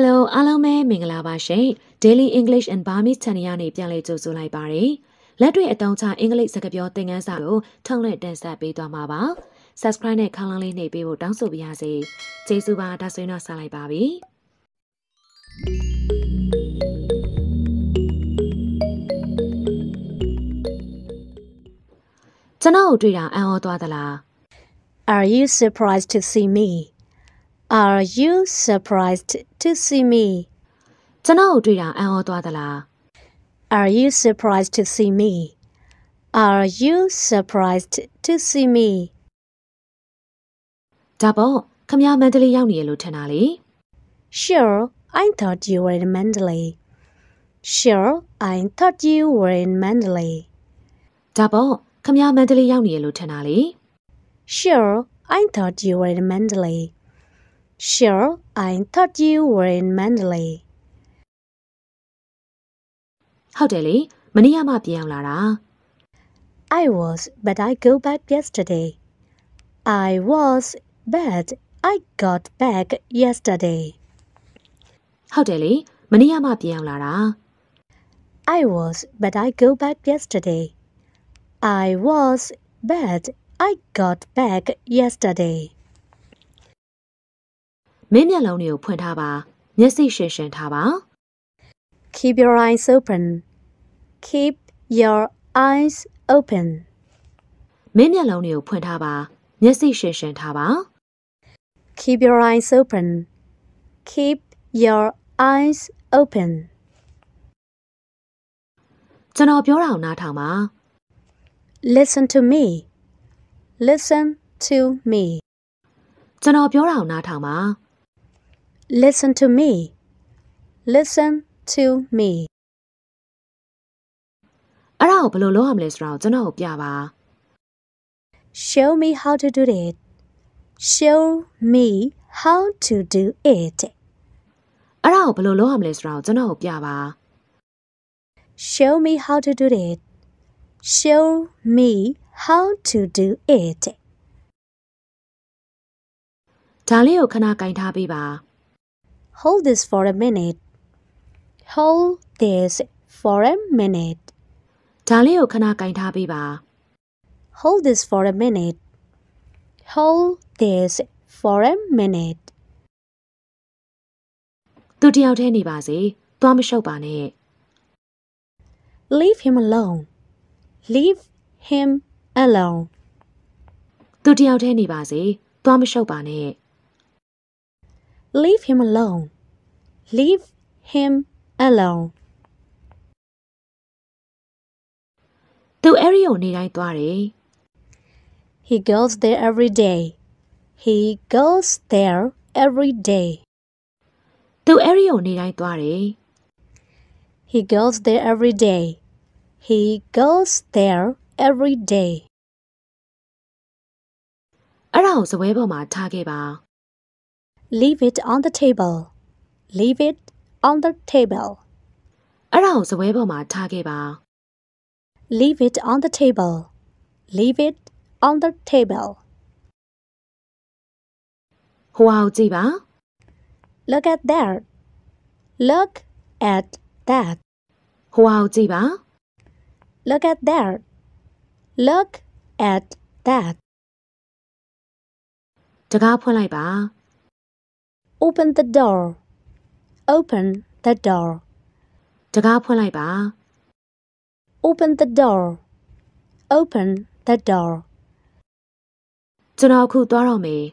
Hello အားလုံးပဲမင်္ဂလာပါရှင် Daily English and Burmese Channel ကနေပြန်လည်ကြိုဆိုလိုက်ပါရစေလက်တွေ့အသုံးချအင်္ဂလိပ်စကားပြောသင်ခန်းစာကိုထုတ်လွှင့်တင်ဆက်ပေးသွားမှာပါ Subscribe နဲ့ခေါင်းလောင်းလေးနှိပ်ပေးဖို့တောင်းဆိုပါရစေကျေးဇူးပါဒါဆိုရင်တော့ဆက်လိုက်ပါပြီကျွန်တော်တွေ့တာအံ့ဩသွားသလား Are you surprised to see me? Are you surprised to see me? ကျွန်တော်တွေ့တာအံ့ဩသွားသလား Are you surprised to see me? Are you surprised to see me? ဒါပေါ့ခမရမန္တလေးရောက်နေရလို့ထင်တာလေ Sure, I thought you were in Mandalay. Sure, I thought you were in Mandalay. ဒါပေါ့ခမရမန္တလေးရောက်နေရလို့ထင်တာလေ Sure, I thought you were in Mandalay. Sure, I thought you were in Mandalay. ဟုတ်တယ်လေမနေ့ကမှပြန်ရောက်လာတာ I was, but I go back yesterday. I was, but I got back yesterday. ဟုတ်တယ်လေမနေ့ကမှပြန်ရောက်လာတာ I was, but I go back yesterday. I was, but I got back yesterday. မင်းမျက်လုံးတွေကိုဖွင့်ထားပါမျက်စိရှင်းရှင်းထားပါ Keep your eyes open. Keep your eyes open. မင်းမျက်လုံးတွေကိုဖွင့်ထားပါမျက်စိရှင်းရှင်းထားပါ Keep your eyes open. Keep your eyes open. ကျွန်တော်ပြောတာကိုနားထောင်ပါ Listen to me. Listen to me. ကျွန်တော်ပြောတာကိုနားထောင်ပါ Listen to me. Listen to me. အဲ့ဒါကိုဘယ်လိုလုပ်ရမလဲဆိုတော့ကျွန်တော်ကိုပြပါ Show me how to do it. Show me how to do it. အဲ့ဒါကိုဘယ်လိုလုပ်ရမလဲဆိုတော့ကျွန်တော်ကိုပြပါ Show me how to do it. Show me how to do it. ဒါလေးကိုခဏကင်ထားပေးပါ Hold this for a minute. Hold this for a minute. ဒါလေးကိုခဏကင်ထားပေးပါ Hold this for a minute. Hold this for a minute. သူတယောက်တည်းနေပါစေသွားမရှုပ်ပါနဲ့ Leave him alone. Leave him alone. သူတယောက်တည်းနေပါစေသွားမရှုပ်ပါနဲ့ Leave him alone. Leave him alone. သူအဲ့ဒီကိုနေတိုင်းသွားတယ် He goes there every day. He goes there every day. သူအဲ့ဒီကိုနေတိုင်းသွားတယ် He goes there every day. He goes there every day. အဲ့ဒါကိုစပွဲပေါ်မှာထားခဲ့ပါ Leave it on the table. Leave it on the table. အဲ့ဒါကိုစပွဲပေါ်မှာထားခဲ့ပါ Leave it on the table. Leave it on the table. ဟိုဟာကိုကြည့်ပါ Look at that. Look at that. ဟိုဟာကိုကြည့်ပါ Look at that. Look at that. တကားဖွင့်လိုက်ပါ Open the door. Open the door. တကားဖွင့်လိုက်ပါ Open the door. Open the door. ကျွန်တော်အခုသွားတော့မယ်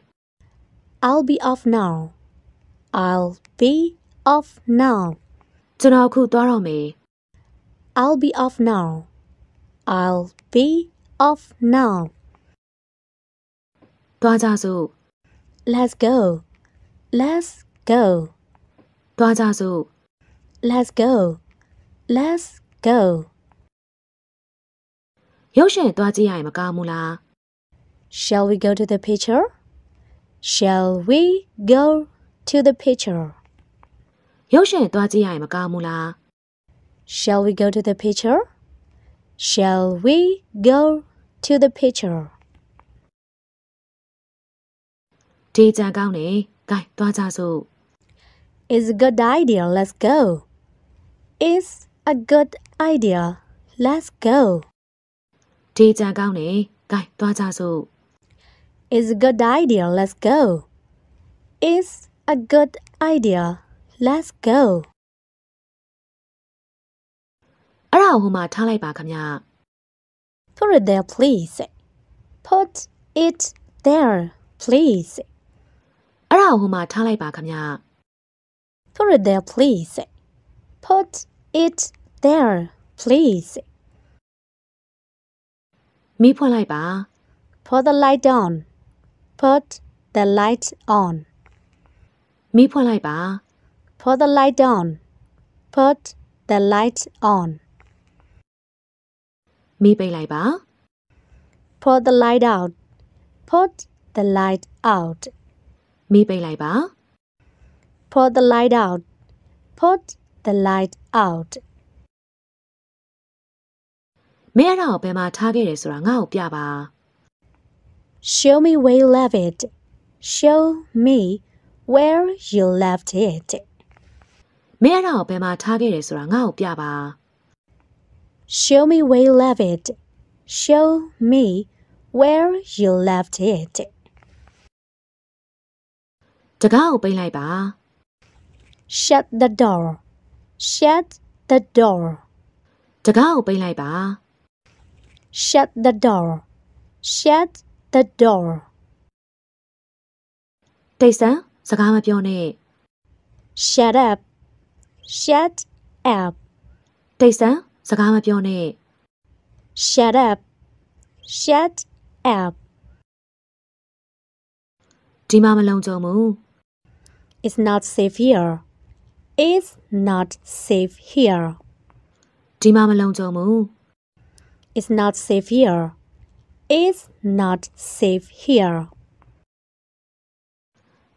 I'll be off now. I'll be off now. ကျွန်တော်အခုသွားတော့မယ် I'll be off now. I'll be off now. သွားကြစို့ Let's go. Let's go. သွားကြစို့ Let's go. Let's go. ရုပ်ရှင်သွားကြည့်ရရင်မကောင်းဘူးလား Shall we go to the picture? Shall we go to the picture? ရုပ်ရှင်သွားကြည့်ရရင်မကောင်းဘူးလား Shall we go to the picture? Shall we go to the picture? ဒီကြံကောင်း နေ gain သွားကြစို့ It's a good idea. Let's go. It's a good idea. Let's go. ဒီကြံကောင်းနေ။ဂိုင်းသွားကြစို့ It's a good idea. Let's go. It's a good idea. Let's go. အဲ့ဒါကိုဟိုမှာထားလိုက်ပါခမညာ Put it there, please. Put it there, please. အဲ့ဒါကိုဟိုမှာထားလိုက်ပါခမညာ Put it there, please. Put it there, please. မိဖွင့်လိုက်ပါ Put the light on. Put the light on. မိဖွင့်လိုက်ပါ Put the light on. Put the light on. မိပိတ်လိုက်ပါ Put the light out. Put the light out. မိပိတ်လိုက်ပါ Put the light out. Put the light out. မင်းအဲ့ဒါကိုဘယ်မှာထားခဲ့တယ်ဆိုတာငါ့ကိုပြပါ Show me where you left it. Show me where you left it. မင်းအဲ့ဒါကိုဘယ်မှာထားခဲ့တယ်ဆိုတာငါ့ကိုပြပါ Show me where you left it. Show me where you left it. တကားကိုပိတ်လိုက်ပါ Shut the door. Shut the door. တကားကိုပိတ်လိုက်ပါ Shut the door. Shut the door. တိတ်ဆန်းစကားမပြောနဲ့ Shut up. Shut up. တိတ်ဆန်းစကားမပြောနဲ့ Shut up. Shut up. ဒီမှာမလုံခြုံဘူး It's not safe here. It's not safe here. ဒီမှာမလုံခြုံဘူး It's not safe here. It's not safe here.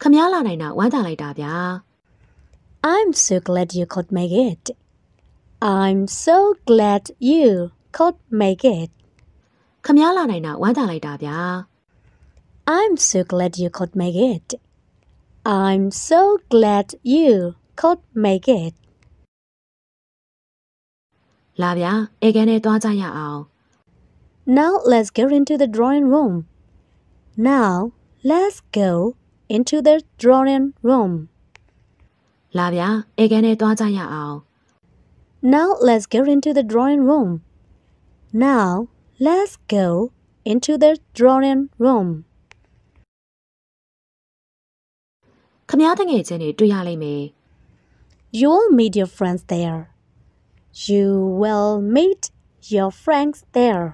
ခမ ्या လာနိုင်တာဝမ်းသာလိုက်တာဗျာ I'm so glad you could make it. I'm so glad you could make it. ခမ ्या လာနိုင်တာဝမ်းသာလိုက်တာဗျာ I'm so glad you could make it. I'm so glad you could make it. လာဗျာအေကန်နဲ့သွားကြရအောင် Now let's go into the drawing room. Now let's go into the drawing room. လာဗျာအေကန်နဲ့သွားကြရအောင် Now let's go into the drawing room. Now let's go into the drawing room. ခမ ्या တငယ်ချင်းတွေတွေ့ရလိမ့်မယ် You will meet your friends there. You will meet your friends there.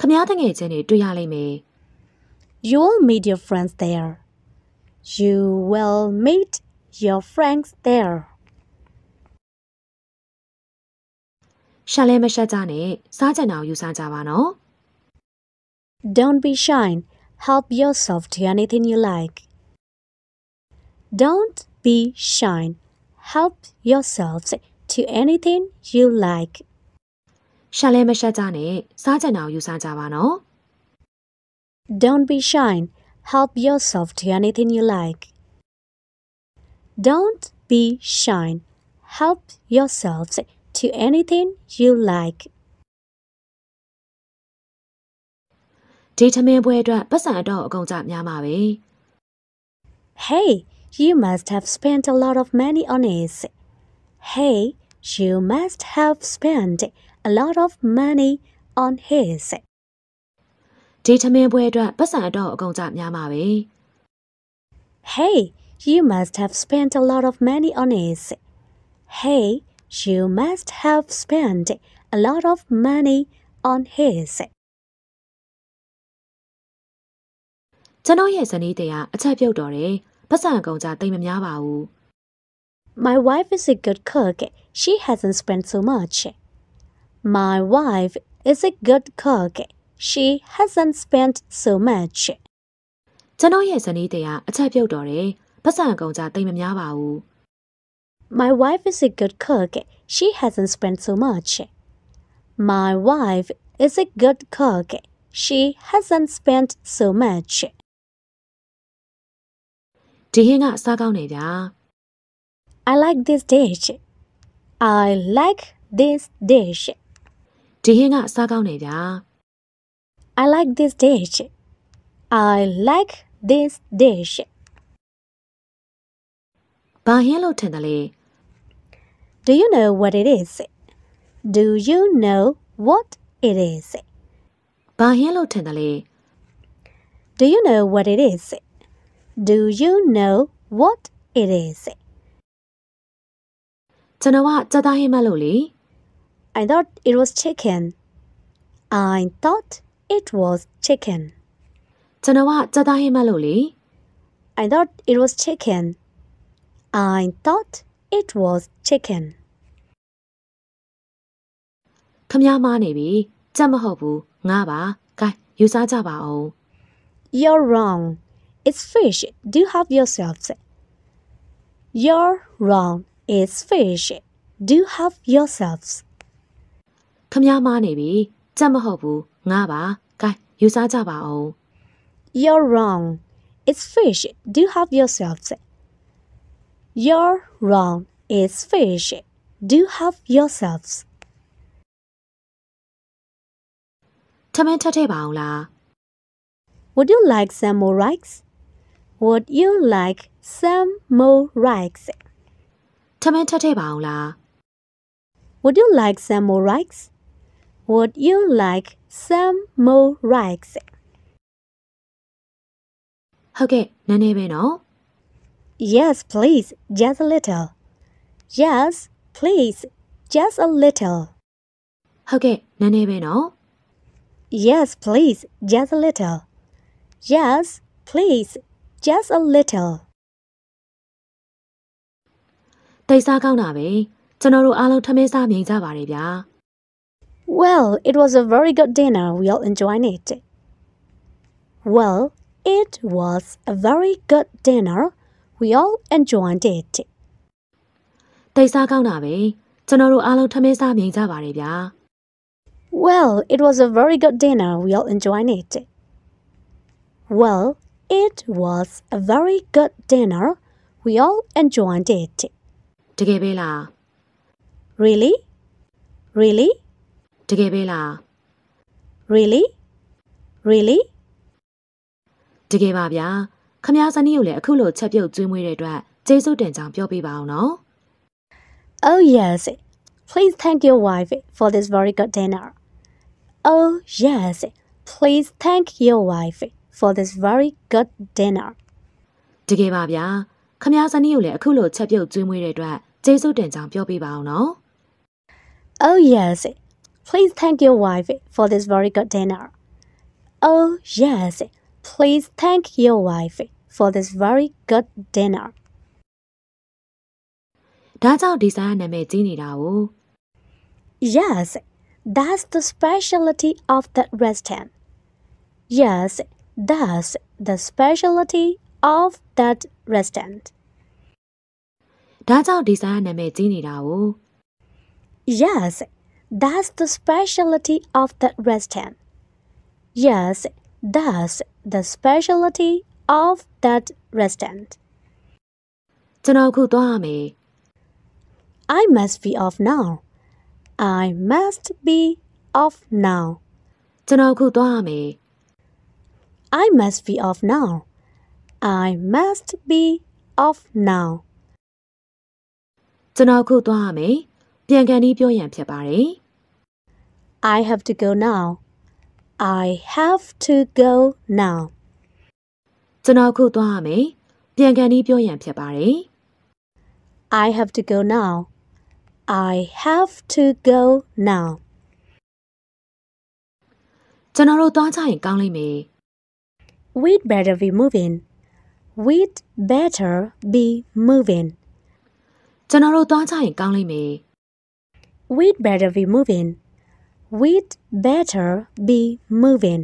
ခမ ्या တငယ်ချင်းတွေတွေ့ရလိမ့်မယ် You will meet your friends there. You will meet your friends there. ရှာလဲမရှက်ကြနဲ့စားကြံတာကိုယူစားကြပါနော် Don't be shy. Help yourself to anything you like. Don't be shy. Help yourselves to anything you like. ရှာလဲမရှက်ကြနဲ့စားကြံတာကိုယူစားကြပါနော် Don't be shy. Help yourself to anything you like. Don't be shy. Help yourselves to anything you like. ဒီထမင်းပွဲအတွက်ပတ်စံအတော့အကုန်ကြများမှာပဲ Hey, you must have spent a lot of money on it. Hey, you must have spent a lot of money on his. ဒီထမင်းပွဲအတွက်ပတ်စံအတော့အကုန်ကြများမှာပဲ Hey, you must have spent a lot of money on it. Hey, you must have spent a lot of money on his. ကျွန်တော်ရဲ့ဇနီးတဲ့ကအချက်ပြုတ်တော်တယ် ပတ်စံအကုန်ကြတိတ်မများပါဘူး My wife is a good cook. She hasn't spent so much. My wife is a good cook. She hasn't spent so much. ကျွန်တော်ရဲ့ဇနီးတဲ့ကအချက်ပြုတ်တော်တယ်ပတ်စံအကုန်ကြတိတ်မများပါဘူး My wife is a good cook. She hasn't spent so much. My wife is a good cook. She hasn't spent so much. ဒီဟင်းကအစားကောင်းနေဗျာ I like this dish. I like this dish. ဒီဟင်းကစားကောင်းနေဗျာ I like this dish. I like this dish. ဘာဟင်းလို့ထင်တယ်လေ Do you know what it is? Do you know what it is? ဘာဟင်းလို့ထင်တယ်လေ Do you know what it is? Do you know what it is? 저나와 I thought it was chicken. I thought it was chicken. 저나와 I thought it was chicken. I thought it was chicken. you You're wrong. It's fish. Do help yourselves. You're wrong. It's fish. Do help yourselves. ခမည်းမားနေပြီကြက်မဟုတ်ဘူးငါပါကဲယူစားကြပါအောင် You're wrong. It's fish. Do help yourselves. You're wrong. It's fish. Do help yourselves. ထမင်းထက်ထည့်ပါအောင်လား Would you like some more rice? Would you like some more rice? ထမင်းထက်ထည့်ပါအောင်လား Would you like some more rice? Would you like some more rice? ဟုတ်ကဲ့နည်းနည်းပဲနော် Yes, please, just a little. Yes, please, just a little. ဟုတ်ကဲ့နည်းနည်းပဲနော် Yes, please, just a little. Yes, please, just a little. တိတ်စားကောင်းတာပဲကျွန်တော်တို့အားလုံးထမင်းစားမြင်ကြပါတယ်ဗျာ Well, it was a very good dinner. We all enjoyed it. Well, it was a very good dinner. We all enjoyed it. တိတ်စားကောင်းတာပဲကျွန်တော်တို့အားလုံးထမင်းစားမြင်ကြပါတယ်ဗျာ Well, it was a very good dinner. We all enjoyed it. Well, it was a very good dinner. We all enjoyed it. တကယ်ပဲလား Really? Really? တကယ်ပဲလား Really? Really? တကယ်ပါဗျာခမည်းဇနီးကိုလည်းအခုလိုချက်ပြုတ်ကျွေးမွေးတဲ့အတွက်ကျေးဇူးတင်ကြောင်းပြောပြပါအောင်နော် Oh, yes. Please thank your wife for this very good dinner. Oh, yes. Please thank your wife for this very good dinner. တကယ်ပါဗျာခမည်းဇနီးကိုလည်းအခုလိုချက်ပြုတ်ကျွေးမွေးတဲ့အတွက်ကျေးဇူးတင်ကြောင်းပြောပြပါအောင်နော် Oh, yes. Please thank your wife for this very good dinner. Oh, yes. Please thank your wife for this very good dinner. ဒါကြောင့်ဒီဇိုင်းနာမည်ကြီးနေတာကို Yes, that's the specialty of that restaurant. Yes, that's the specialty of that restaurant. ဒါကြောင့်ဒီဇိုင်းနာမည်ကြီးနေတာကို Yes, that's the specialty of that restaurant. Yes, that's the specialty of that restaurant. ကျွန်တော်အခုသွားရမယ် I must be off now. I must be off now. ကျွန်တော်အခုသွားရမယ် I must be off now. I must be off now. ကျွန်တော်အခုသွားရမယ်ပြန်ကန်ပြီးပြောရန်ဖြစ်ပါတယ် I have to go now. I have to go now. ကျွန်တော်အခုသွားရမယ်ပြန်ကန်ပြီးပြောရန်ဖြစ်ပါတယ် I have to go now. I have to go now. ကျွန်တော်တို့သွားကြရင်ကောင်းလိမ့်မယ် We'd better be moving. We'd better be moving. ကျွန်တော်တို့သွားကြရင်ကောင်းလိမ့်မယ် We'd better be moving. We'd better be moving.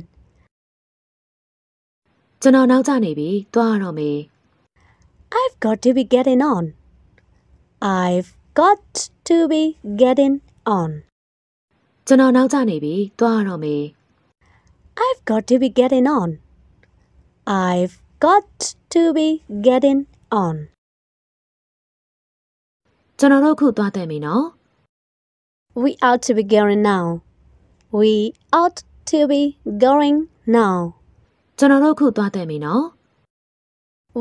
ကျွန်တော်နောက်ကျနေပြီသွားရတော့မယ် I've got to be getting on. I've got to be getting on. ကျွန်တော်နောက်ကျနေပြီသွားရတော့မယ် I've got to be getting on. I've got to be getting on. ကျွန်တော်တို့ခုသွားတဲ့မီနော် We ought to be going now. We ought to be going now. ကျွန်တော်တို့ခုသွားတဲ့မီနော်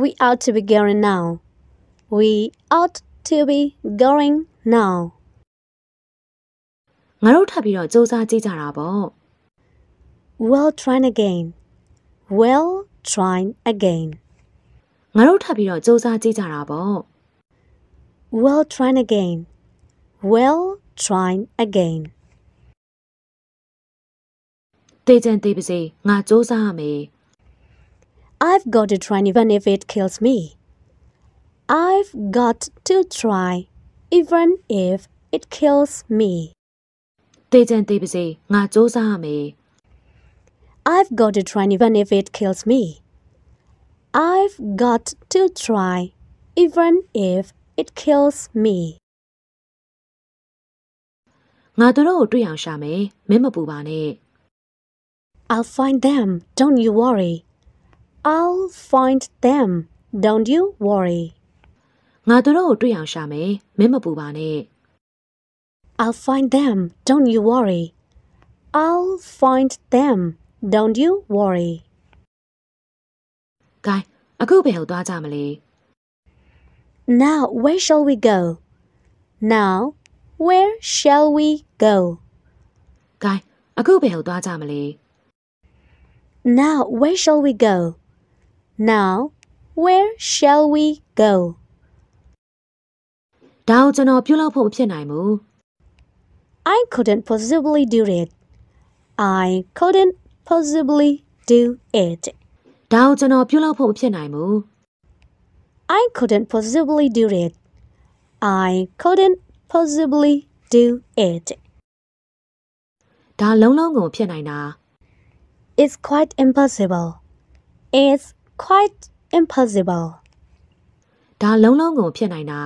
We ought to be going now. We ought to be going now. ငါတို့ထပ်ပြီးတော့စူးစမ်းကြည့်ကြတာပေါ့ Well trying again. Well trying again. ငါတို့ထပ်ပြီးတော့စူးစမ်းကြည့်ကြတာပေါ့ Well trying again. Well trying again. တေးချင်သေးပါစေငါစူးစမ်းရမယ် I've got to try even if it kills me. I've got to try even if it kills me. တေးချင်သေးပါစေငါစူးစမ်းရမယ် I've got to try even if it kills me. I've got to try even if it kills me. ငါတို့ကိုတွေ့အောင်ရှာမယ်မင်းမပူပါနဲ့ I'll find them, don't you worry. I'll find them, don't you worry. ငါတို့ကိုတွေ့အောင်ရှာမယ်မင်းမပူပါနဲ့ I'll find them, don't you worry. I'll find them, don't you worry. ဂိုင်းအခုဘယ်ကိုသွားကြမလဲ Now, where shall we go? Now, where shall we go? ဂိုင်းအခုဘယ်ကိုသွားကြမလဲ Now, where shall we go? Now, where shall we go? ဒါကိုကျွန်တော်ပြုလုပ်ဖို့မဖြစ်နိုင်ဘူး I couldn't possibly do it. I couldn't possibly do it. ဒါကိုကျွန်တော်ပြုလုပ်ဖို့မဖြစ်နိုင်ဘူး I couldn't possibly do it. I couldn't possibly do it. ဒါလုံးလုံးကိုဖြစ်နိုင်တာ It's quite impossible. It's quite impossible. ဒါလုံးလုံးကိုဖြစ်နိုင်တာ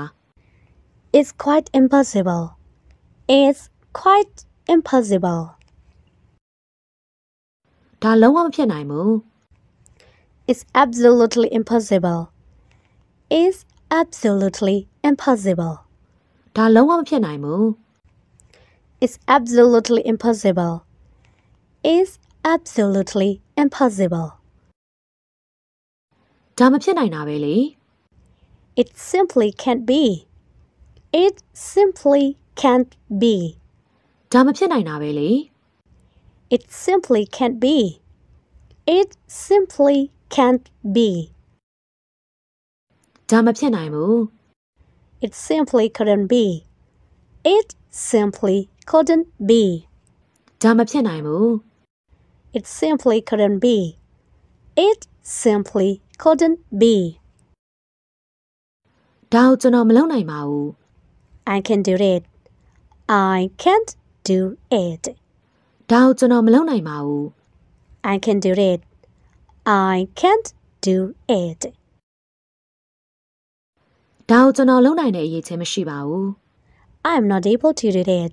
It's quite impossible. It's quite impossible. ဒါလုံးဝမဖြစ်နိုင်ဘူး It's absolutely impossible. It's absolutely impossible. ဒါလုံးဝမဖြစ်နိုင်ဘူး It's absolutely impossible. It's absolutely impossible. ဒါမဖြစ်နိုင်တာပဲလေ It simply can't be. It simply can't be. ဒါမဖြစ်နိုင်တာပဲလေ It simply can't be. It simply can't be. ဒါမဖြစ်နိုင်ဘူး It simply couldn't be. It simply couldn't be. ဒါမဖြစ်နိုင်ဘူး It simply couldn't be. It simply couldn't be. ဒါကိုကျွန်တော်မလုပ်နိုင်ပါဘူး I can do it. I can't do it. ဒါကိုကျွန်တော်မလုပ်နိုင်ပါဘူး I can do it. I can't do it. ဒါကိုကျွန်တော်လုပ်နိုင်တဲ့အရေးချင်းမရှိပါဘူး I'm not able to do it.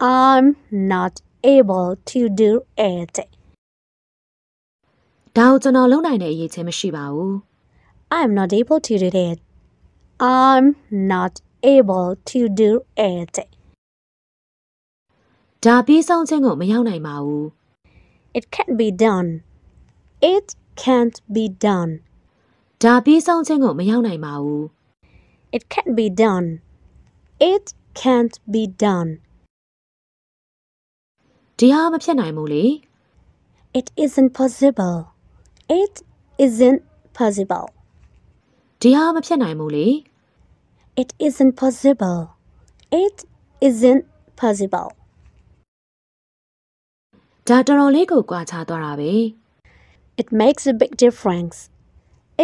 I'm not able to do it. ဒါကိုကျွန်တော်လုပ်နိုင်တဲ့အရေးချင်းမရှိပါဘူး I'm not able to do it. I'm not able to do it. ဒါပြီးဆုံးခြင်းကိုမရောက်နိုင်ပါဘူး It can't be done. It can't be done. ဒါပြီးဆုံးခြင်းကိုမရောက်နိုင်ပါဘူး It can't be done. It can't be done. ဒီဟာမဖြစ်နိုင်ဘူးလေ It isn't possible. It isn't possible. ဒီဟာမဖြစ်နိုင်ဘူးလေ It isn't possible. It isn't possible. ဒါတော်တော်လေးကိုကြွားချသွားတာပဲ It makes a big difference.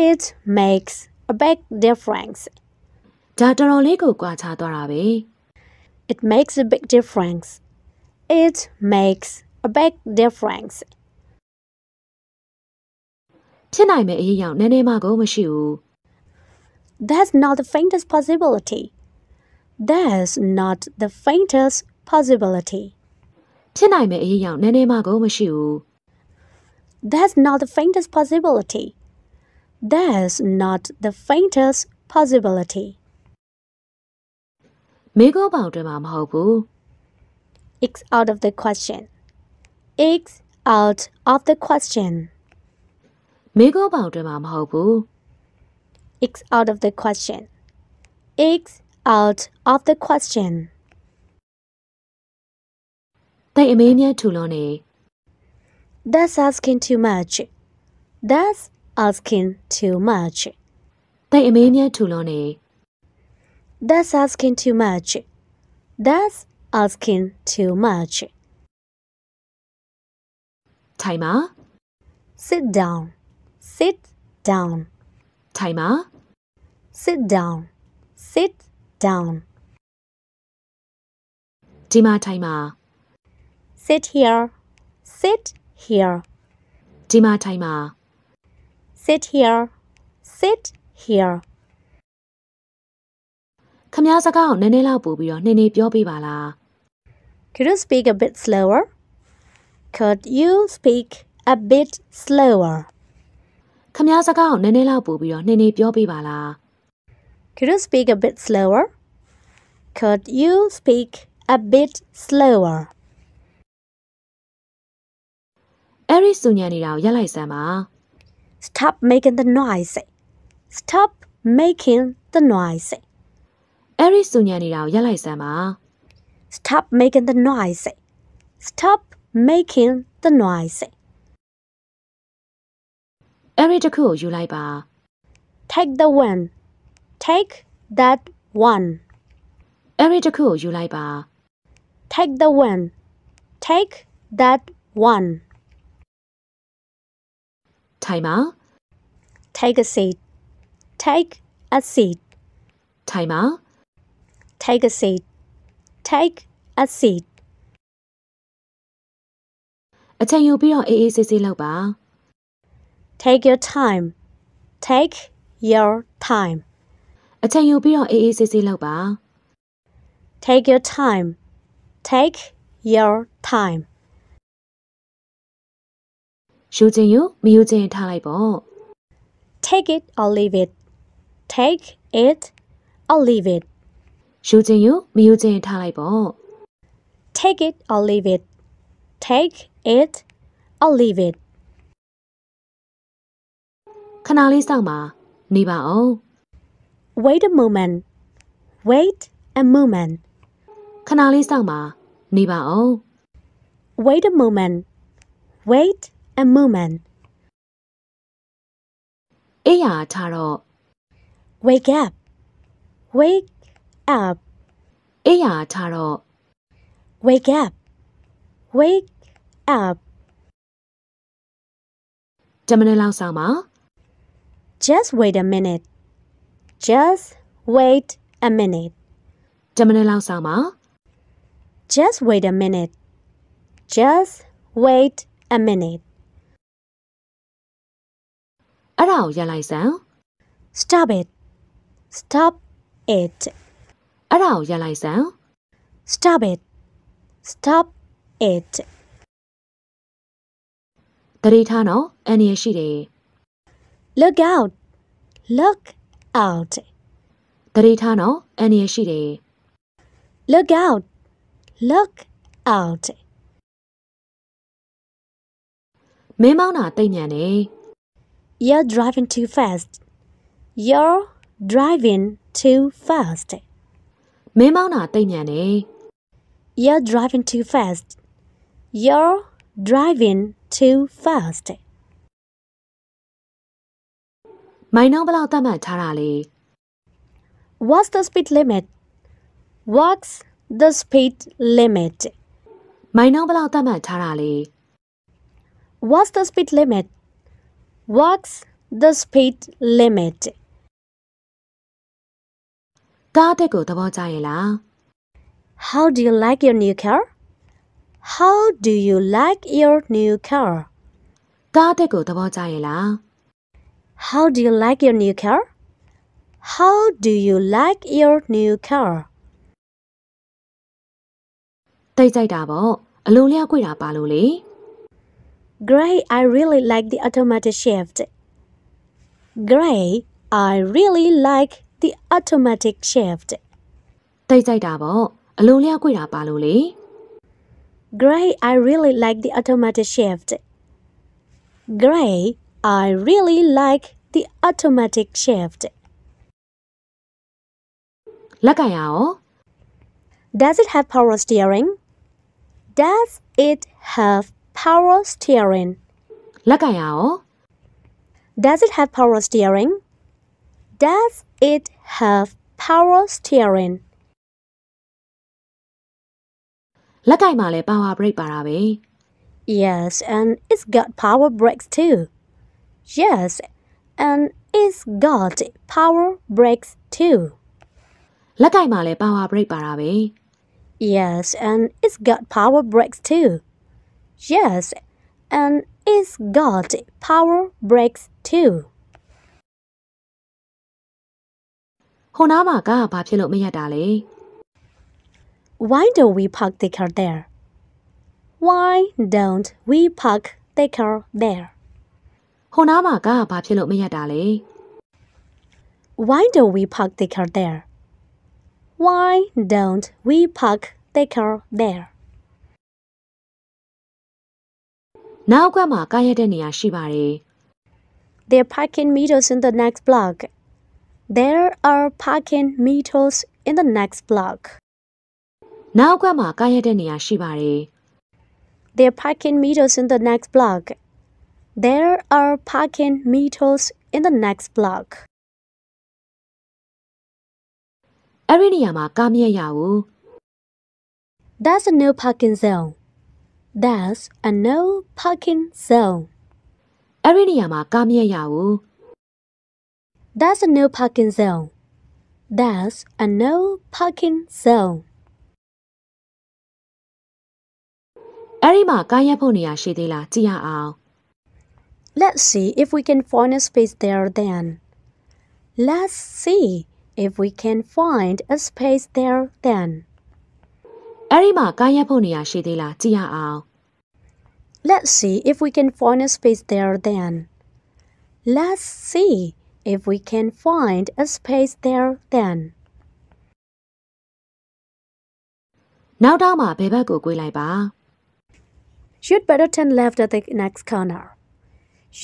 It makes a big difference. ဒါတော်တော်လေးကိုကြွားချသွားတာပဲ It makes a big difference. It makes a big difference. ဖြစ်နိုင်မယ့်အရေးရောက်နည်းနည်းမှကိုမရှိဘူး That's not the faintest possibility. There's not the faintest possibility. ဖြစ်နိုင်မယ့်အရေးရောက်နည်းနည်းမှကိုမရှိဘူး There's not the faintest possibility. There's not the faintest possibility. မေကောပေါင်တွင်မှာမဟုတ်ဘူး It's out of the question. It's out of the question. မေကောပေါင်တွင်မှာမဟုတ်ဘူး It's out of the question. It's out of the question. တိတ်အမေးမြတ်ထူလွန်းနေ That's asking too much. That's asking too much. တိတ်အမေးမြတ်ထူလွန်းနေ That's asking too much. That's asking too much. ထိုင်ပါ Sit down. Sit down. ထိုင်ပါ Sit down. Sit down. ဒီမှာထိုင်ပါ Sit here. Sit here. ဒီမှာထိုင်ပါ Sit here. Sit here. ခမားစကားကိုနည်းနည်းလောက်ပို့ပြီးတော့နှင်းနေပြောပြပါလား Could you speak a bit slower? Could you speak a bit slower? ခမားစကားကိုနည်းနည်းလောက်ပို့ပြီးတော့နှင်းနေပြောပြပါလား Could you speak a bit slower? Could you speak a bit slower? အဲ့ဒီစူညံနေတာကိုရက်လိုက်စမ်းပါ Stop making the noise. Stop making the noise. အဲ့ဒီစူညံနေတာကိုရက်လိုက်စမ်းပါ Stop making the noise. Stop making the noise. အဲ့ဒီတစ်ခုကိုယူလိုက်ပါ Take the one. Take that one. အဲ့ဒီတစ်ခုကိုယူလိုက်ပါ Take the one. Take that one. ထိုင်ပါ Take a seat. Take a seat. ထိုင်ပါ Take a seat. Take a seat. အချိန်ယူပြီးတော့အေးအေးဆေးဆေးလုပ်ပါ Take your time. Take your time. အချိန်ယူပြီးတော့အေးအေးဆေးဆေးလုပ်ပါ Take your time. Take your time. ယူခြင်းယူမယူခြင်းထားလိုက်ပေါ့ Take it or leave it. Take it or leave it. ယူခြင်းယူမယူခြင်းထားလိုက်ပေါ့ Take it or leave it. Take it or leave it. ခဏလေးစောင့်ပါနေပါအောင် Wait a moment. Wait a moment. ခဏလေးစောင့်ပါနေပါအောင် Wait a moment. Wait a moment. အေးရထားတော့ Wake up. Wake up. အေးရထားတော့ Wake up. Wake up. 10မိနစ်လောက်စောင့်ပါ Just wait a minute. Just wait a minute. 10မိနစ်လောက်စောင့်ပါ Just wait a minute. Just wait a minute. အဲ့ဒါကိုရက်လိုက်စမ်း Stop it. Stop it. အဲ့ဒါကိုရက်လိုက်စမ်း Stop it. Stop it. တတိထားနော်အန်ရရှိတယ် Look out. Look out. တတိထားနော်အန်ရရှိတယ် Look out. Look out. မင်းမောင်းတာတိတ်ညံနေ You're driving too fast. You're driving too fast. မင်းမောင်းတာတိတ်ညံနေ You're driving too fast. You're driving too fast. မိုင်းနှောင်းဘယ်လောက်တတ်မှတ်ထားတာလဲ What's the speed limit? What's the speed limit? မိုင်းနှောင်းဘယ်လောက်တတ်မှတ်ထားတာလဲ What's the speed limit? What's the speed limit? ကားအသက်ကိုသဘောကျရဲ့လား How do you like your new car? How do you like your new car? ကားအသက်ကိုသဘောကျရဲ့လား How do you like your new car? How do you like your new car? တိတ်ကြိုက်တာပေါ့အလုံးလျောက်ခွေတာပါလို့လေ Gray, I really like the automatic shift. Gray, I really like the automatic shift. တိတ်ကြိုက်တာပေါ့အလုံးလျောက်ကြွတာပါလို့လေ Great, I really like the automatic shift. Great, I really like the automatic shift. လက်ကင်ရအောင် Does it have power steering? Does it have power steering? လက်ကင်ရအောင် Does it have power steering? Does it have power steering? လက်ကင်မှာလည်း power brake ပါတာပဲ Yes, and it's got power brakes too. Yes, and it's got power brakes too. လက်ကင်မှာလည်း power brake ပါတာပဲ Yes, and it's got power brakes too. Yes, and it's got power brakes too. ဟိုနားမှာကားကဘာဖြစ်လို့မရက်တာလဲ Why don't we park the car there? Why don't we park the car there? ဟိုနားမှာကားကဘာဖြစ်လို့မရက်တာလဲ Why don't we park the car there? Why don't we park the car there? နောက်ကမှာကားရက်တဲ့နေရာရှိပါတယ် There are parking meters in the next block. There are parking meters in the next block. နောက်ကမှာကားရက်တဲ့နေရာရှိပါတယ် There are parking meters in the next block. There are parking meters in the next block. အဲ့ဒီနေရာမှာကားမရက်ရဘူး That's a no parking zone. That's a no parking zone. အဲ့ဒီနေရာမှာကားမရက်ရဘူး That's a no parking zone. That's a no parking zone. အဲ့ဒီမှာကားရက်ဖို့နေရာရှိသေးလားကြည့်ရအောင် Let's see if we can find a space there then. Let's see if we can find a space there then. အဲ့ဒီမှာကားရက်ဖို့နေရာရှိသေးလားကြည့်ရအောင် Let's see if we can find a space there then. Let's see if we can find a space there then. နောက်တော့မှဘယ်ဘက်ကိုကွေးလိုက်ပါ You'd better turn left at the next corner.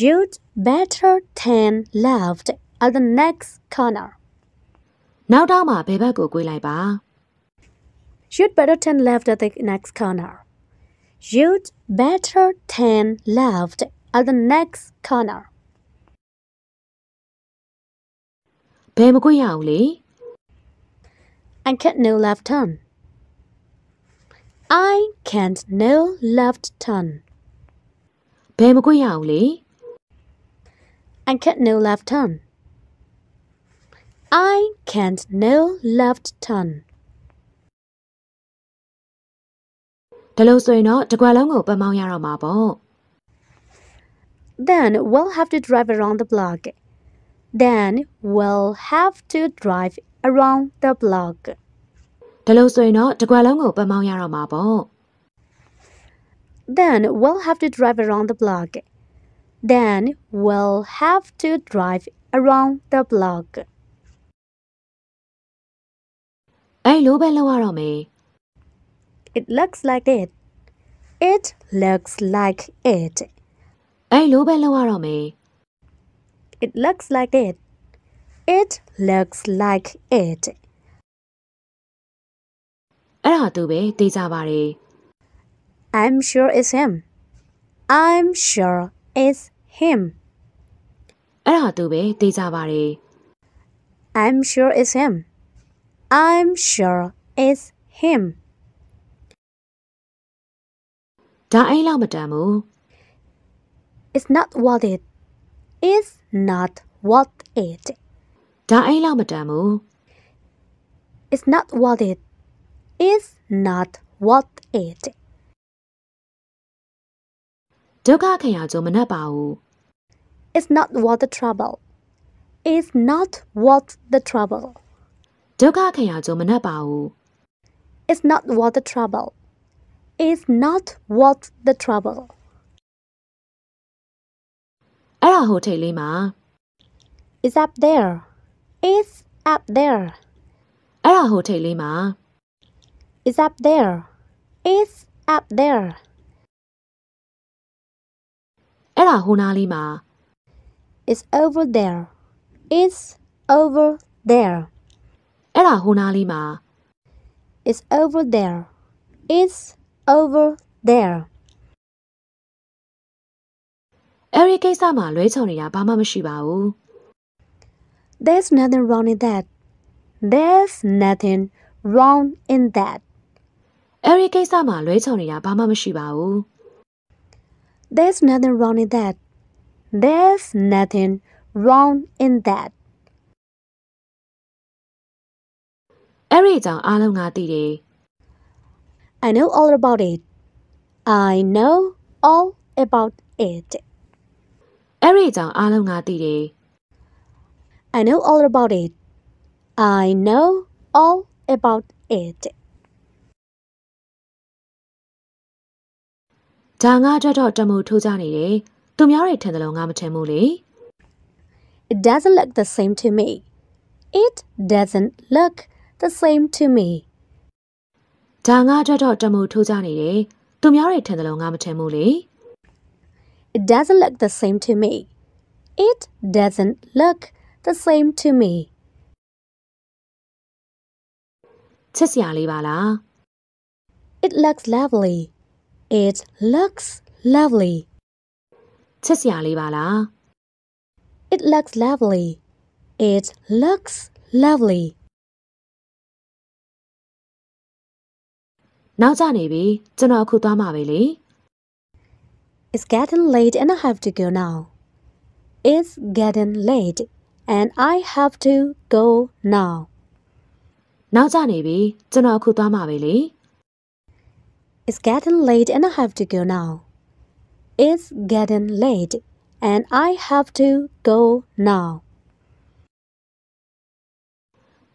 You'd better turn left at the next corner. နောက်တော့မှဘယ်ဘက်ကိုကွေးလိုက်ပါ You'd better turn left at the next corner. You'd better turn left at the next corner. ဘယ်မကွေးရအောင်လေ I can't no left turn. I can't no left turn. ဘယ်မကွေးရအောင်လေ I can't no left turn. I can't no left turn. ဒါလို့ဆိုရင်တော့တစ်ကွက်လုံးကိုပတ်မောင်းရတော့မှာပေါ့ Then we'll have to drive around the block. Then we'll have to drive around the block. ဒါလို့ဆိုရင်တော့တစ်ကွက်လုံးကိုပတ်မောင်းရတော့မှာပေါ့ Then we'll have to drive around the block. Then we'll have to drive around the block. အဲ့လိုပဲလုပ်ရတော့မယ် It looks like it. It looks like it. အဲ့လိုပဲလုပ်ရတော့မယ် It looks like it. It looks like it. အဲ့ဒါသူပဲသိကြပါတယ် I'm sure it's him. I'm sure it's him. အဲ့ဒါသူပဲသိကြပါတယ် I'm sure it's him. I'm sure it's him. ဒါအိမ်လောက်မတန်ဘူး It's not worth it. It's not worth it. ဒါအိမ်လောက်မတန်ဘူး It's not worth it. It's not worth it. ဒုက္ခခံရကြုံမနှက်ပါဘူး It's not worth the trouble. It's not worth the trouble. ဒုက္ခခံရကြုံမနှက်ပါဘူး It's not worth the trouble. It's not worth the trouble. အဲ့ဒါဟိုထိတ်လေးမှာ It's up there. It's up there. အဲ့ဒါဟိုထိတ်လေးမှာ It's up there. It's up there. အဲ့ဒါဟိုနားလေးမှာ It's over there. It's over there. အဲ့ဒါဟိုနားလေးမှာ It's over there. It's over there. အဲ့ဒီကိစ္စမှာလွဲချော်နေတာဘာမှမရှိပါဘူး There's nothing wrong in that. There's nothing wrong in that. အဲ့ဒီကိစ္စမှာလွဲချော်နေတာဘာမှမရှိပါဘူး There's nothing wrong in that. There's nothing wrong in that. အဲ့ဒီအကြောင်းအားလုံးကသိတယ် I know all about it. I know all about it. အဲ့ဒီအကြောင်းအားလုံးကသိတယ် I know all about it. I know all about it. ဒါငါအတွက်တော့တမှုထိုးကြနေတယ်သူများတွေထင်တယ်လို့ငါမထင်ဘူးလေ It doesn't look the same to me. It doesn't look the same to me. ဒါငါအတွက်တော့တမှုထိုးကြနေတယ်သူများတွေထင်တယ်လို့ငါမထင်ဘူးလေ It doesn't look the same to me. It doesn't look the same to me. ချစ်စရာလေးပါလား It looks lovely. It looks lovely. ချစ်စရာလေးပါလား It looks lovely. It looks lovely. နောက်ကျနေပြီကျွန်တော်အခုသွားမှာပဲလေ It's getting late and I have to go now. It's getting late and I have to go now. နောက်ကျနေပြီကျွန်တော်အခုသွားမှာပဲလေ It's getting late and I have to go now. It's getting late and I have to go now.